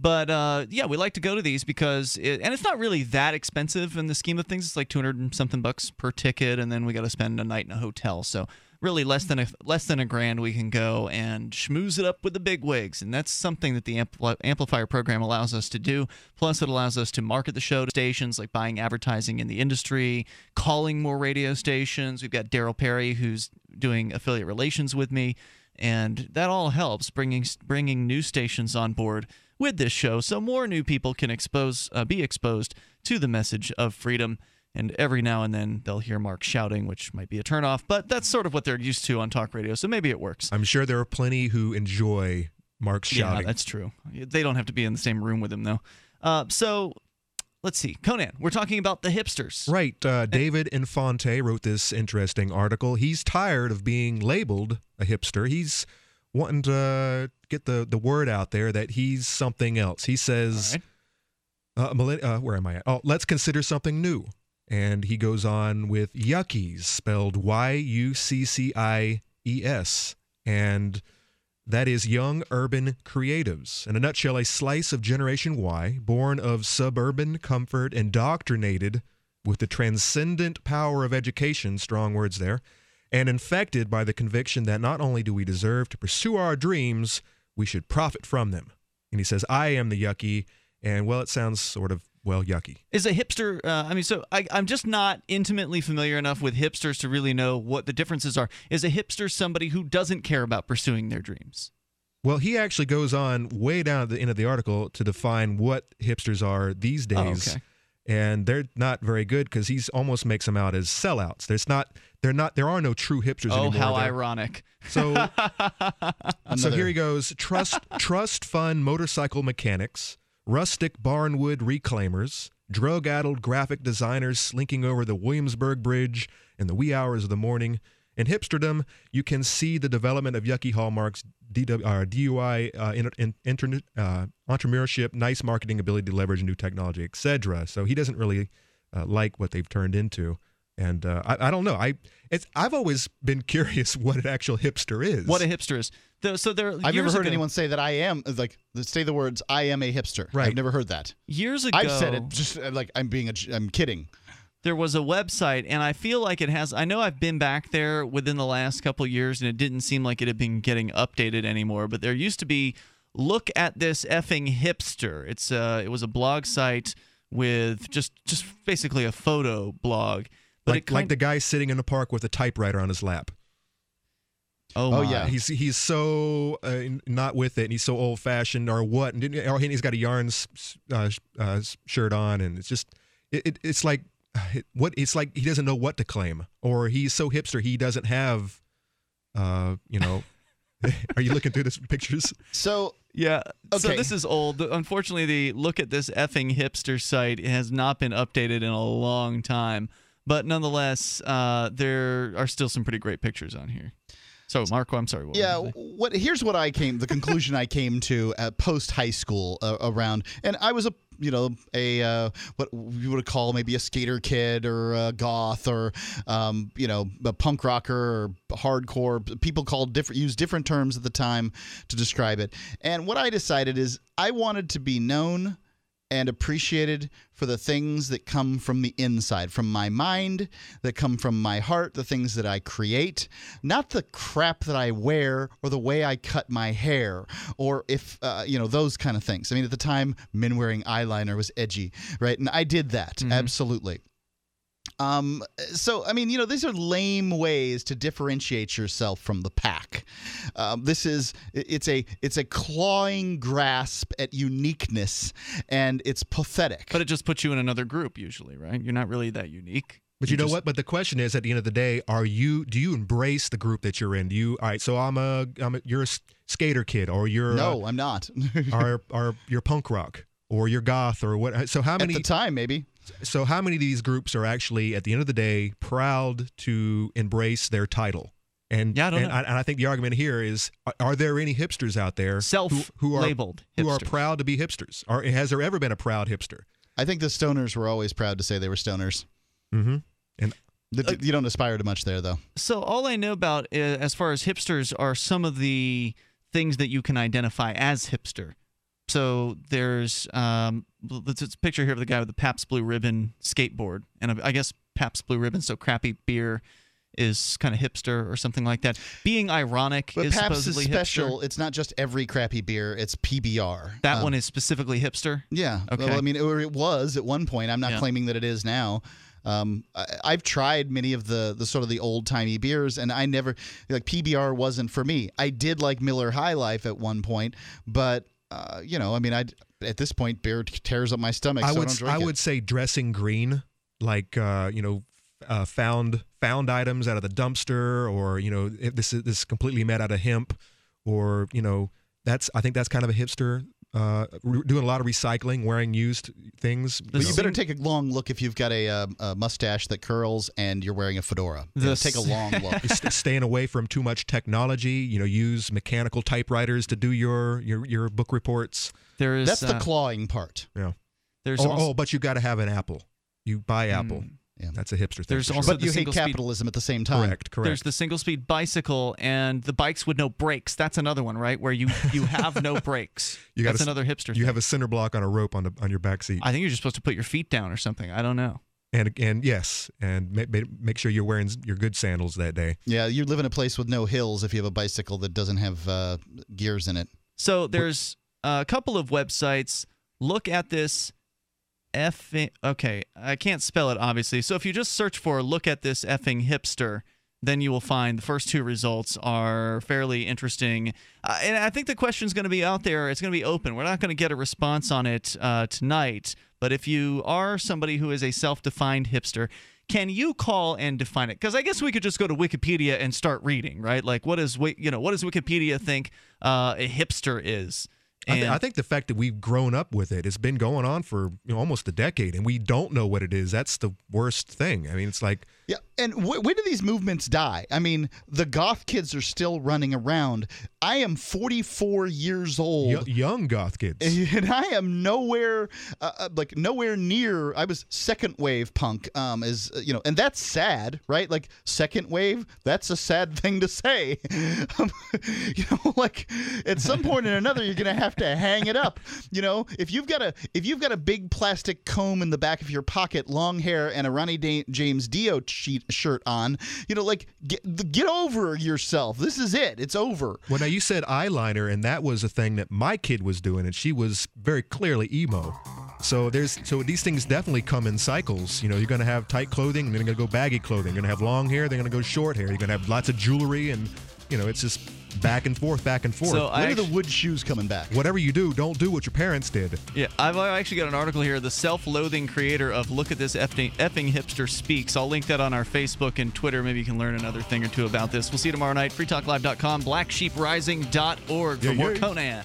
But uh, yeah, we like to go to these because, it, and it's not really that expensive in the scheme of things. It's like two hundred and something bucks per ticket, and then we got to spend a night in a hotel. So really, less than a less than a grand, we can go and schmooze it up with the big wigs, and that's something that the Ampli- amplifier program allows us to do. Plus, it allows us to market the show to stations, like buying advertising in the industry, calling more radio stations. We've got Darryl Perry, who's doing affiliate relations with me, and that all helps bringing bringing new stations on board with this show, so more new people can expose uh, be exposed to the message of freedom. And every now and then they'll hear Mark shouting, which might be a turnoff, but that's sort of what they're used to on talk radio, so maybe it works.
I'm sure there are plenty who enjoy Mark's shouting.
Yeah, that's true. They don't have to be in the same room with him, though. Uh, so let's see. Conan, we're talking about the hipsters.
Right. Uh, David Infante wrote this interesting article. He's tired of being labeled a hipster. He's wanting to get the, the word out there that he's something else. He says, uh, millenn- uh, where am I at? Oh, let's consider something new. And he goes on with Yuccies, spelled Y U C C I E S. And that is young urban creatives. In a nutshell, a slice of Generation Y, born of suburban comfort, indoctrinated with the transcendent power of education, strong words there, and infected by the conviction that not only do we deserve to pursue our dreams, we should profit from them. And he says, I am the yuccie. And well, it sounds sort of, well, yucky.
Is a hipster? Uh, I mean, so I, I'm just not intimately familiar enough with hipsters to really know what the differences are. Is a hipster somebody who doesn't care about pursuing their dreams?
Well, he actually goes on way down at the end of the article to define what hipsters are these
Oh,
days.
okay.
And they're not very good because he almost makes them out as sellouts. There's not, they're not, there are no true hipsters
Oh,
anymore.
how
They're-
ironic.
So, so here he goes: trust, trust fund motorcycle mechanics, rustic barnwood reclaimers, drug-addled graphic designers slinking over the Williamsburg Bridge in the wee hours of the morning. In hipsterdom, you can see the development of yuccie hallmarks, uh, DUI, uh, internet, uh, entrepreneurship, nice marketing ability to leverage new technology, etc. So he doesn't really uh, like what they've turned into. And uh, I, I don't know. I it's I've always been curious what an actual hipster is.
What a hipster is. Though, so there.
I've never heard
ago-
anyone say that I am like say the words "I am a hipster."
Right.
I've never heard that.
Years ago,
I've said it just uh, like I'm being a, I'm kidding.
there was a website and i feel like it has i know i've been back there within the last couple years and it didn't seem like it had been getting updated anymore but there used to be look at this effing hipster it's uh it was a blog site with just just basically a photo blog but
like,
it
like
kind
the guy sitting in the park with a typewriter on his lap.
Oh,
Oh, yeah.
He's he's so uh, not with it, and he's so old fashioned, or what? And didn't, or he's got a yarn s- s- uh, uh, shirt on, and it's just it, it, it's like it, what it's like he doesn't know what to claim, or he's so hipster he doesn't have, uh, you know. are you looking through this pictures?
So
Yeah. So this is old. Unfortunately, the look at this effing hipster site has not been updated in a long time. But nonetheless, uh, there are still some pretty great pictures on here. So, Marco, I'm sorry. What
yeah, what here's what I came the conclusion I came to at post high school uh, around, and I was a you know a uh, what you would call maybe a skater kid or a goth or um, you know a punk rocker or hardcore. People called different use different terms at the time to describe it. And what I decided is I wanted to be known and appreciated for the things that come from the inside, from my mind, that come from my heart, the things that I create, not the crap that I wear or the way I cut my hair or if, uh, you know, those kind of things. I mean, at the time, men wearing eyeliner was edgy, right? And I did that, absolutely. Um, so I mean, you know, these are lame ways to differentiate yourself from the pack. Um, this is it's a it's a clawing grasp at uniqueness, and it's pathetic.
But it just puts you in another group, usually, right? You're not really that unique.
But you, know
just-
what? But the question is, at the end of the day, are you? Do you embrace the group that you're in? Do you? All right. So I'm a. I'm a you're a skater kid, or you're.
no,
uh,
I'm not.
are are you're punk rock, or you're goth, or what? So how many at
the time, maybe.
So how many of these groups are actually, at the end of the day, proud to embrace their title? And
Yeah, I don't
and,
know.
I, and I think the argument here is: are, are there any hipsters out there who, who are
Self-labeled
who are proud to be hipsters? Or has there ever been a proud hipster?
I think the stoners were always proud to say they were stoners.
Mm-hmm. And
The- you don't aspire to much there, though.
So all I know about uh, as far as hipsters are some of the things that you can identify as hipster. So there's um, a picture here of the guy with the Pabst Blue Ribbon skateboard, and I guess Pabst Blue Ribbon, so crappy beer, is kind of hipster or something like that. Being ironic
But
is
Pabst is
supposedly
special.
hipster.
It's not just every crappy beer; it's PBR.
That
Um,
one is specifically hipster.
Yeah.
Okay.
Well, I mean, or it was at one point. I'm not
Yeah.
claiming that it is now. Um, I, I've tried many of the the sort of the old timey beers, and I never like PBR wasn't for me. I did like Miller High Life at one point, but uh, you know, I mean, I at this point beer tears up my stomach.
I
so
would
I don't drink
I would say dressing green, like uh, you know, uh, found found items out of the dumpster, or you know, if this is this is completely made out of hemp, or you know, that's I think that's kind of a hipster. Uh, re- doing a lot of recycling, wearing used things.
Well, you better take a long look if you've got a, uh, a mustache that curls and you're wearing a fedora. You know,
The
take a
s-
long look.
St- staying away from too much technology. You know, use mechanical typewriters to do your your, your book reports.
There is
That's the
uh,
clawing part.
Yeah.
There's
oh,
also-
oh, but you got to have an Apple. You buy Apple.
Yeah.
That's a hipster thing.
There's
for
also
sure.
But you hate
single speed-
capitalism at the same time.
Correct. Correct.
There's the single speed bicycle and the bikes with no brakes. That's another one, right? Where you you have no brakes.
You got
That's
a s-
another hipster.
You
thing.
have a center block on a rope on the on your back seat.
I think you're just supposed to put your feet down or something. I don't know.
And and yes, and make, make sure you're wearing your good sandals that day.
Yeah, you live in a place with no hills if you have a bicycle that doesn't have uh, gears in it.
So there's a couple of websites. Look at this effing. Okay, I can't spell it obviously. So if you just search for "look at this effing hipster," then you will find the first two results are fairly interesting. Uh, and I think the question is going to be out there. It's going to be open. We're not going to get a response on it uh, tonight. But if you are somebody who is a self-defined hipster, can you call and define it? Because I guess we could just go to Wikipedia and start reading, right? Like, what is you know what does Wikipedia think uh, a hipster is?
I, th- I, think the fact that we've grown up with it, it's been going on for you know, almost a decade, and we don't know what it is. That's the worst thing. I mean, it's like
yeah. And wh- when do these movements die? I mean, the goth kids are still running around. I am 44 years old,
y- young goth kids,
and I am nowhere, uh, uh like nowhere near. I was second wave punk, um, as uh, you know, and that's sad, right? Like second wave, that's a sad thing to say. Um, you know, like at some point or another, you're gonna have to hang it up. You know, if you've got a if you've got a big plastic comb in the back of your pocket, long hair, and a Ronnie da- James Dio sheet, shirt on, you know, like get get over yourself. This is it. It's over.
Well, now you said eyeliner, and that was a thing that my kid was doing, and she was very clearly emo. So there's so these things definitely come in cycles. You know, you're going to have tight clothing, and then you're going to go baggy clothing. You're going to have long hair, they're going to go short hair. You're going to have lots of jewelry, and you know, it's just back and forth, back and forth.
So
when I are the wood shoes coming back?
Whatever you do, don't do what your parents did.
Yeah, I've actually got an article here. The self-loathing creator of "Look at This effing, effing Hipster Speaks." I'll link that on our Facebook and Twitter. Maybe you can learn another thing or two about this. We'll see you tomorrow night. FreeTalkLive.com, BlackSheepRising.org for
Yeah,
more
yeah.
Conan.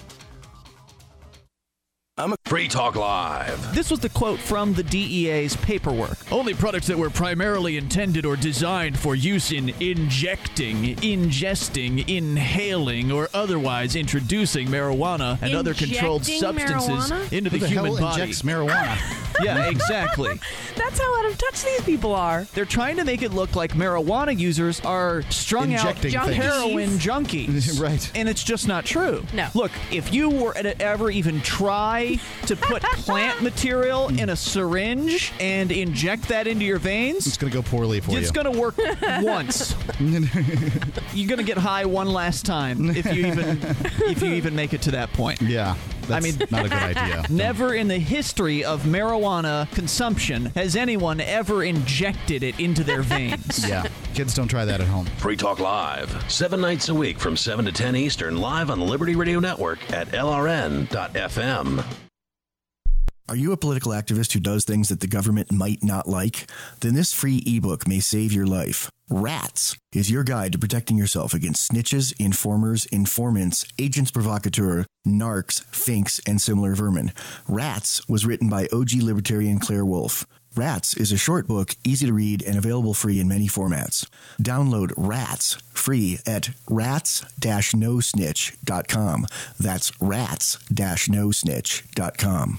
I'm a Free Talk Live.
This was the quote from the DEA's paperwork. Only products that were primarily intended or designed for use in injecting, ingesting, inhaling, or otherwise introducing marijuana and other controlled substances
marijuana?
into
Who
the,
the hell
human body.
injects marijuana?
yeah, exactly.
That's how out of touch these people are.
They're trying to make it look like marijuana users are strung
Injecting
out
things.
heroin junkies.
right.
And it's just not true.
No.
Look, if you were to ever even try to put plant material in a syringe and inject that into your veins,
It's going to go poorly for you.
it's
you.
going to work once. You're going to get high one last time if you even if you even make it to that point.
Yeah.
I mean,
not a good idea.
Never in the history of marijuana consumption has anyone ever injected it into their veins.
Yeah. Kids don't try that at home.
Free Talk Live, seven nights a week from 7 to 10 Eastern, live on the Liberty Radio Network at LRN.FM.
Are you a political activist who does things that the government might not like? Then this free ebook may save your life. Rats is your guide to protecting yourself against snitches, informers, informants, agents provocateur, narcs, finks, and similar vermin. Rats was written by OG libertarian Claire Wolfe. Rats is a short book, easy to read, and available free in many formats. Download Rats free at rats-nosnitch.com. That's rats-nosnitch.com.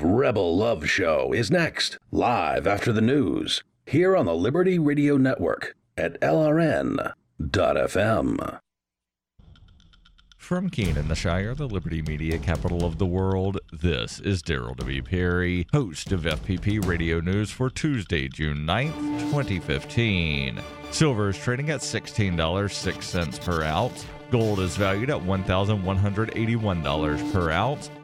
Rebel Love Show is next, live after the news, here on the Liberty Radio Network at LRN.FM.
From Keene the Shire, the Liberty Media capital of the world, this is Darryl W. Perry, host of FPP Radio News for Tuesday, June 9th, 2015. Silver is trading at $16.06 per ounce. Gold is valued at $1,181 per ounce.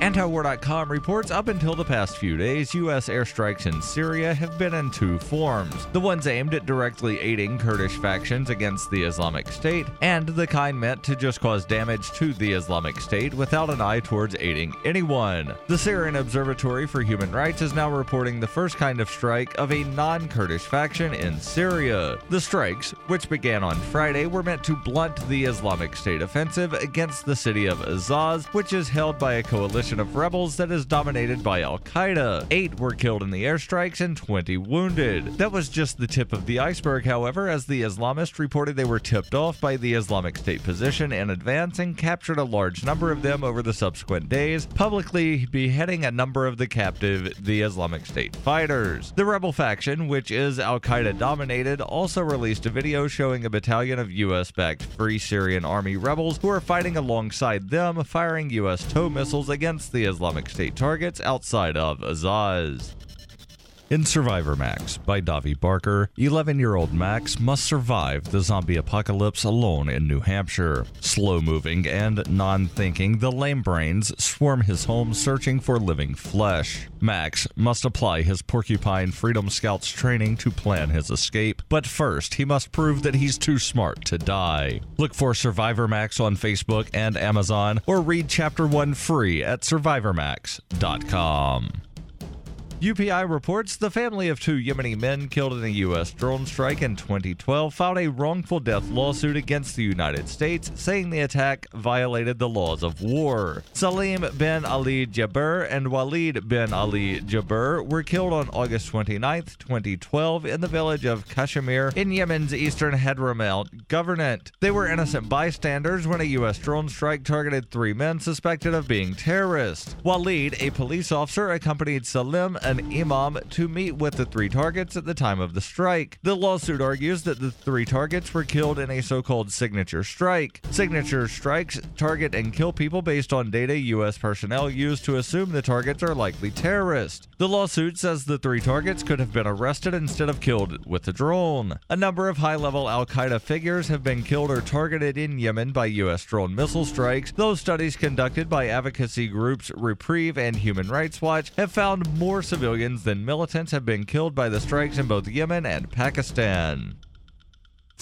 Antiwar.com reports up until the past few days, U.S. airstrikes in Syria have been in two forms. The ones aimed at directly aiding Kurdish factions against the Islamic State, and the kind meant to just cause damage to the Islamic State without an eye towards aiding anyone. The Syrian Observatory for Human Rights is now reporting the first kind of strike of a non Kurdish faction in Syria. The strikes, which began on Friday, were meant to blunt the Islamic State offensive against the city of Azaz, which is held by a coalition of rebels that is dominated by Al Qaeda. Eight were killed in the airstrikes and 20 wounded. That was just the tip of the iceberg, however, as the Islamists reported they were tipped off by the Islamic State position in advance and captured a large number of them over the subsequent days, publicly beheading a number of the captive the Islamic State fighters. The rebel faction, which is Al Qaeda dominated, also released a video showing a battalion of U.S. backed Free Syrian Army rebels who are fighting alongside them, firing U.S. TOW missiles against the Islamic State targets outside of Azaz. In Survivor Max by Davi Barker, 11 year old Max must survive the zombie apocalypse alone in New Hampshire. Slow moving and non thinking, the lame brains swarm his home searching for living flesh. Max must apply his Porcupine Freedom Scouts training to plan his escape, but first he must prove that he's too smart to die. Look for Survivor Max on Facebook and Amazon, or read Chapter 1 free at survivormax.com. UPI reports the family of two Yemeni men killed in a U.S. drone strike in 2012 filed a wrongful death lawsuit against the United States, saying the attack violated the laws of war. Salim bin Ali Jabir and Walid bin Ali Jabir were killed on August 29, 2012, in the village of Kashmir in Yemen's eastern Hadramaut Governorate. They were innocent bystanders when a U.S. drone strike targeted three men suspected of being terrorists. Walid, a police officer, accompanied Salim, an imam, to meet with the three targets at the time of the strike. The lawsuit argues that the three targets were killed in a so called signature strike. Signature strikes target and kill people based on data U.S. personnel use to assume the targets are likely terrorists. The lawsuit says the three targets could have been arrested instead of killed with the drone. A number of high level Al Qaeda figures have been killed or targeted in Yemen by U.S. drone missile strikes. Those studies conducted by advocacy groups Reprieve and Human Rights Watch have found more civilians than militants have been killed by the strikes in both Yemen and Pakistan.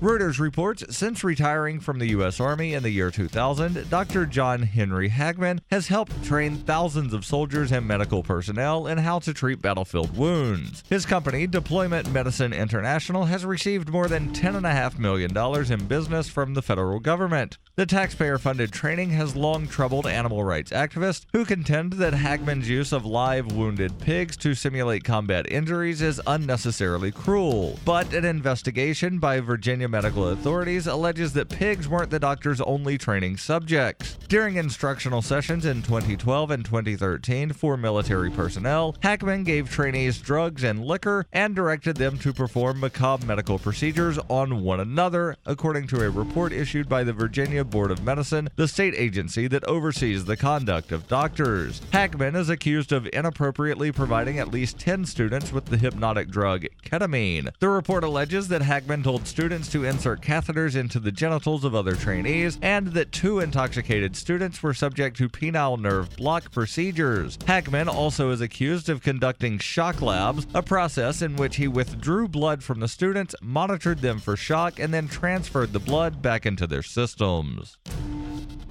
Reuters reports since retiring from the U.S. Army in the year 2000, Dr. John Henry Hagmann has helped train thousands of soldiers and medical personnel in how to treat battlefield wounds. His company, Deployment Medicine International, has received more than $10.5 million in business from the federal government. The taxpayer funded training has long troubled animal rights activists who contend that Hagmann's use of live wounded pigs to simulate combat injuries is unnecessarily cruel. But an investigation by Virginia medical authorities alleges that pigs weren't the doctor's only training subjects. During instructional sessions in 2012 and 2013 for military personnel, Hagmann gave trainees drugs and liquor and directed them to perform macabre medical procedures on one another, according to a report issued by the Virginia Board of Medicine, the state agency that oversees the conduct of doctors. Hagmann is accused of inappropriately providing at least 10 students with the hypnotic drug ketamine. The report alleges that Hagmann told students to insert catheters into the genitals of other trainees and that two intoxicated students were subject to penile nerve block procedures. Hagmann also is accused of conducting shock labs, a process in which he withdrew blood from the students, monitored them for shock, and then transferred the blood back into their systems.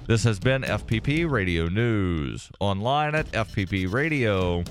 This has been FPP Radio News, online at fppradio.com.